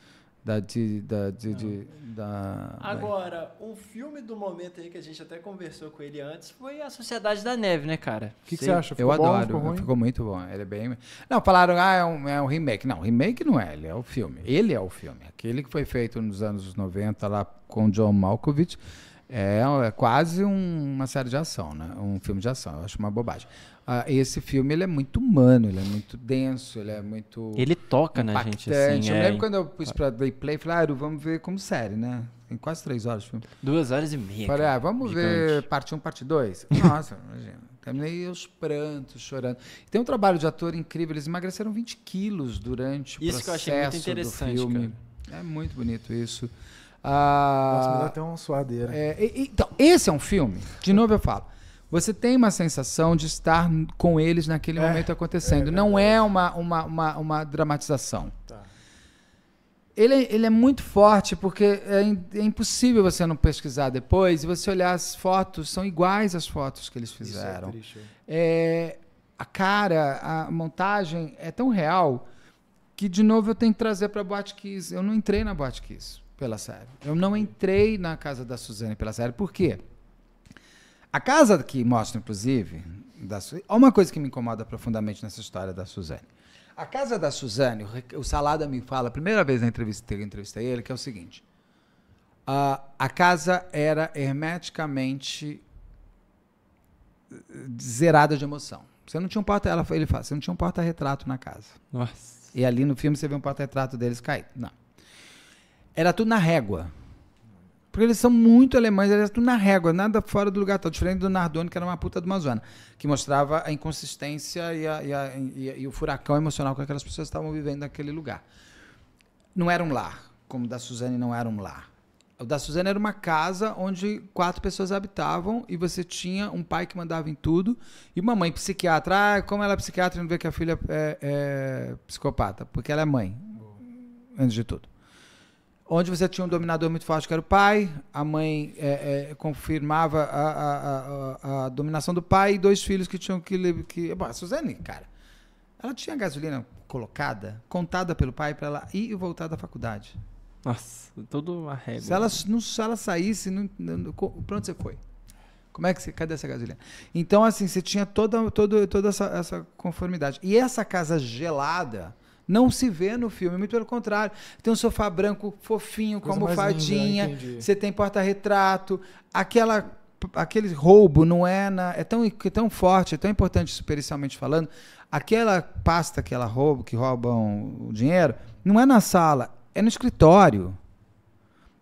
da, de, da, de, de- da- Agora, um filme do momento aí que a gente até conversou com ele antes foi A Sociedade da Neve, né, cara? O que, que você acha? Eu Ficou bom, adoro, ficou ruim? ficou muito bom. Ele é bem. Não, falaram, ah, é um, é um remake. Não, remake não é, ele é o filme. Ele é o filme. Aquele que foi feito nos anos 90 lá com John Malkovich é, é quase um- uma série de ação, né? Um filme de ação. Eu acho uma bobagem. Ah, esse filme ele é muito humano, ele é muito denso, ele é muito Ele toca na gente, impactante. assim. eu é, lembro quando eu pus pra Day Play, falei, ah, vamos ver como série, né? Tem quase três horas o filme. Duas horas e meia. Falei, cara. ah, vamos Gigante. ver parte 1, parte 2? Nossa, imagina. Terminei aos prantos, chorando. Tem um trabalho de ator incrível, eles emagreceram 20 quilos durante o Isso que eu achei muito processo do interessante, filme. É muito bonito isso. Nossa, me dá Ah, até uma suadeira. é, e- então, esse é um filme, de novo eu falo, você tem uma sensação de estar com eles naquele É, momento acontecendo. Não é uma, uma, uma, uma dramatização. Tá. Ele, é- ele é muito forte porque é, é impossível você não pesquisar depois e você olhar as fotos, são iguais às fotos que eles é fizeram. triste. É, a cara, a montagem é tão real que, de novo, eu tenho que trazer para Boate Kiss. Eu não entrei na Boate Kiss pela série. Eu não entrei na casa da Suzane pela série. Por quê? A casa que mostra, inclusive, da Su... Há uma coisa que me incomoda profundamente nessa história da Suzane. A casa da Suzane, o, Salada me fala, a primeira vez na entrevista que eu entrevistei ele, que é o seguinte. ah, a casa era hermeticamente eh, zerada de emoção. Você não tinha um porta, ela, ele fala, você não tinha um porta-retrato na casa. Nossa. E ali no filme você vê um porta-retrato deles cair. Não. Era tudo na régua. Porque eles são muito alemães, era tudo na régua, nada fora do lugar. Tá diferente do Nardoni, que era uma puta de uma zona. Que mostrava a inconsistência e, a- e a- e e o furacão emocional que aquelas pessoas estavam vivendo naquele lugar. Não era um lar, como o da Suzane não era um lar. O da Suzane era uma casa onde quatro pessoas habitavam e você tinha um pai que mandava em tudo e uma mãe psiquiatra. Ah, como ela é psiquiatra e não vê que a filha é, é psicopata? Porque ela é mãe, antes de tudo. Onde você tinha um dominador muito forte, que era o pai, a mãe é, é, confirmava a, a- a- a- dominação do pai e dois filhos que tinham que. que bom, a Suzane, cara, ela tinha gasolina colocada, contada pelo pai para ela ir e voltar da faculdade. Nossa, tudo uma régua. Se ela, não, se ela saísse, não, não, pra onde você foi? Como é que você. Cadê essa gasolina? Então, assim, você tinha toda, toda, toda essa, essa conformidade. E essa casa gelada não se vê no filme, muito pelo contrário. Tem um sofá branco fofinho, com Coisa mais almofadinha, linda, você tem porta-retrato, aquela. Aquele roubo não é na, é tão, é tão forte, é tão importante supericialmente falando. Aquela pasta que ela rouba, que roubam o dinheiro, não é na sala, é no escritório.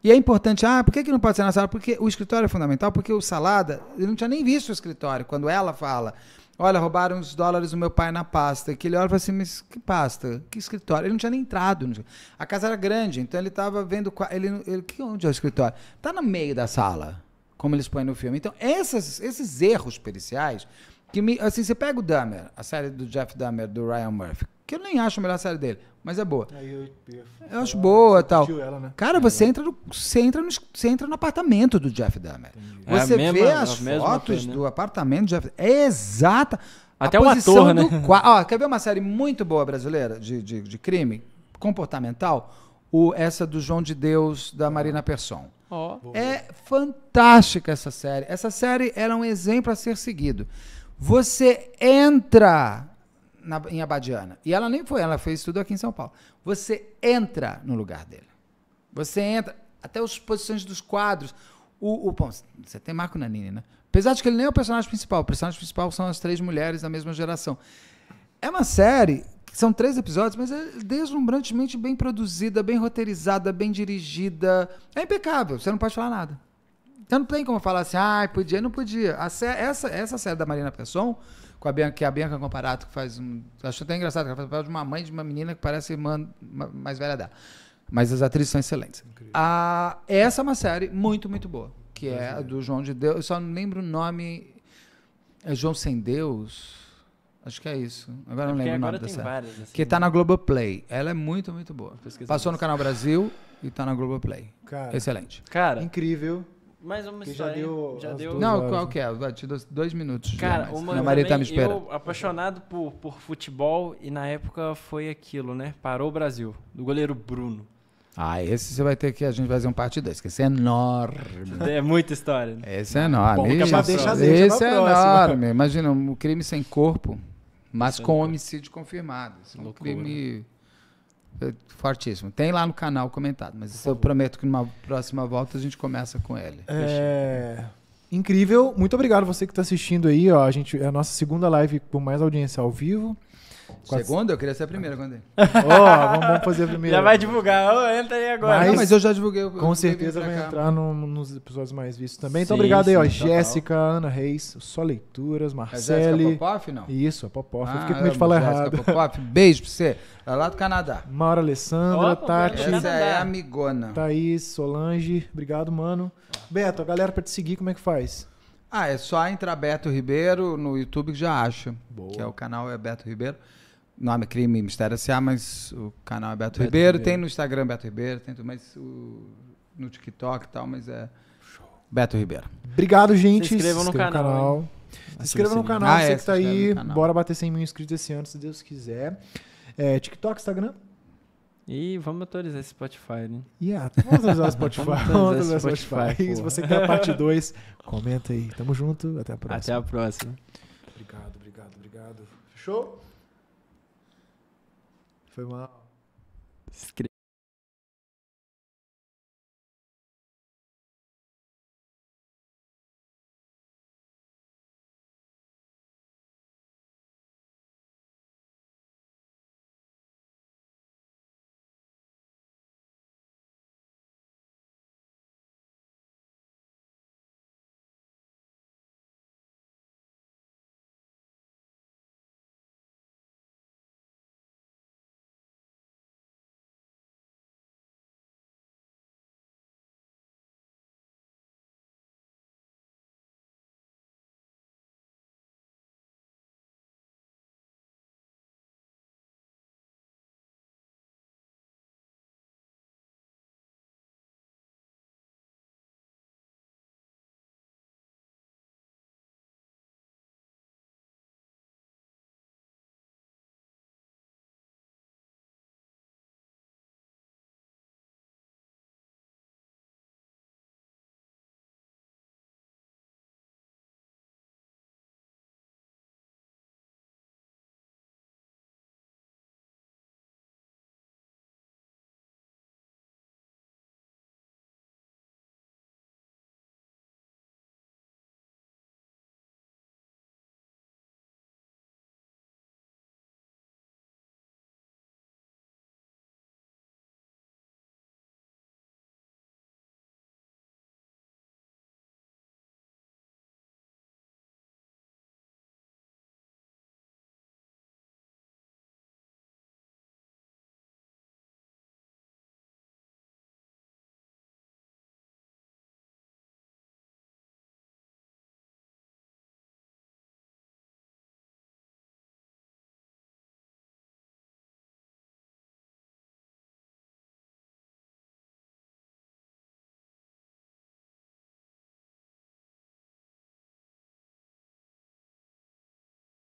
E é importante, ah, por que, que não pode ser na sala? Porque o escritório é fundamental, porque o Salada, ele não tinha nem visto o escritório. Quando ela fala, olha, roubaram os dólares do meu pai na pasta, que ele olha e fala assim, mas que pasta? Que escritório? Ele não tinha nem entrado. no- A casa era grande, então ele estava vendo, ele, ele, que, onde é o escritório? Está no meio da sala, como eles põem no filme. Então, essas, esses erros periciais, que me, assim, você pega o Dahmer, a série do Jeff Dahmer, do Ryan Murphy, que eu nem acho a melhor série dele, mas é boa. Aí eu, eu, Eu acho boa tal. Ela, né? Cara, você entra, no, você, entra no, você entra no apartamento do Jeff Dahmer. É Você mesma- vê a as fotos coisa, né? do apartamento do Jeff É exata. Até o posição ator, né? Ó, quer ver uma série muito boa brasileira de, de, de crime comportamental? O, essa do João de Deus, da Marina Persson. Ó. É fantástica essa série. Essa série era um exemplo a ser seguido. Você entra na- em Abadiana. E ela nem foi, ela fez tudo aqui em São Paulo. Você entra no lugar dele. Você entra, até as posições dos quadros. O, o, bom, você tem Marco Nanini, né? Apesar de que ele nem é o personagem principal. O personagem principal são as três mulheres da mesma geração. É uma série são três episódios, mas é deslumbrantemente bem produzida, bem roteirizada, bem dirigida. É impecável, você não pode falar nada. Então não tem como falar assim, ah, podia, não podia. Sé- essa, essa série da Marina Pesson, com a Bianca, que é a Bianca Comparato, que faz um. Acho até engraçado, que ela faz o papel de uma mãe de uma menina que parece irmã ma- mais velha dela. Mas as atrizes são excelentes. A, essa é uma série muito, muito boa. Que é a do João de Deus. Eu só não lembro o nome. É João Sem Deus? Acho que é isso. Agora não Porque lembro o nome da tem série. várias. Assim, Que tá na Globoplay. Ela é muito, muito boa. Passou no. Canal Brasil e tá na Globoplay. Cara, Excelente. Cara, incrível. Mais uma Que já história. deu já deu. Não, horas, qual né? que é? Vai te dou dois minutos. já, Cara, uma Minha Maria tá me esperando. eu apaixonado por, por futebol e na época foi aquilo, né? Parou o Brasil, do goleiro Bruno. Ah, esse você vai ter que a gente vai fazer um parte 2, que esse é enorme. É muita história. né? Esse é enorme. Bom, é pra deixar- deixa esse é enorme. Imagina, um crime sem corpo, mas Sem com corpo. homicídio confirmado. Isso é um Loucura. crime é, fortíssimo. Tem lá no canal comentado, mas eu prometo que numa próxima volta a gente começa com ele. É... Incrível. Muito obrigado você que está assistindo aí. Ó, a gente, é a nossa segunda live com mais audiência ao vivo. Quase- Segunda, eu queria ser a primeira. Quando... Ó, vamos, vamos fazer a primeira. Já vai divulgar. Ô, entra aí agora. Mas- Não, mas eu já divulguei. eu Com divulguei certeza vai cá. entrar no- nos episódios mais vistos também. Então, Sim, obrigado aí, ó. sim, total. Jéssica, Ana Reis, Só Leituras, É Marcele. Jéssica Popoff, não? Isso, a Popoff. eu Ah, fiquei com medo de falar Jéssica errado. Popoff. Beijo pra você. Ela é lá do Canadá. Maura Alessandra, pô, Tati. Essa é amigona. Thaís, Solange. Obrigado, mano. Beto, a galera pra te seguir, como é que faz? Ah, é só entrar Beto Ribeiro no YouTube que já acha. Boa. Que é o canal é Beto Ribeiro. Nome Crime e Mistério S.A., mas o canal é Beto, Beto Ribeiro. Ribeiro. Tem no Instagram Beto Ribeiro, tem tudo, mas o, no TikTok e tal, mas é Beto Ribeiro. Obrigado, gente. Se inscrevam no canal, Se inscreva no canal, Ah, você é, que tá aí. canal. Bora bater 100 mil inscritos esse ano, se Deus quiser. É, TikTok, Instagram? E vamos atualizar esse Spotify, né? Yeah, vamos usar o Spotify. Vamos Vamos atualizar o Spotify. Spotify, Se você quer a parte 2, comenta aí. Tamo junto. Até a próxima. Até a próxima. Obrigado, obrigado, obrigado. Fechou? Foi mal. Se inscreva.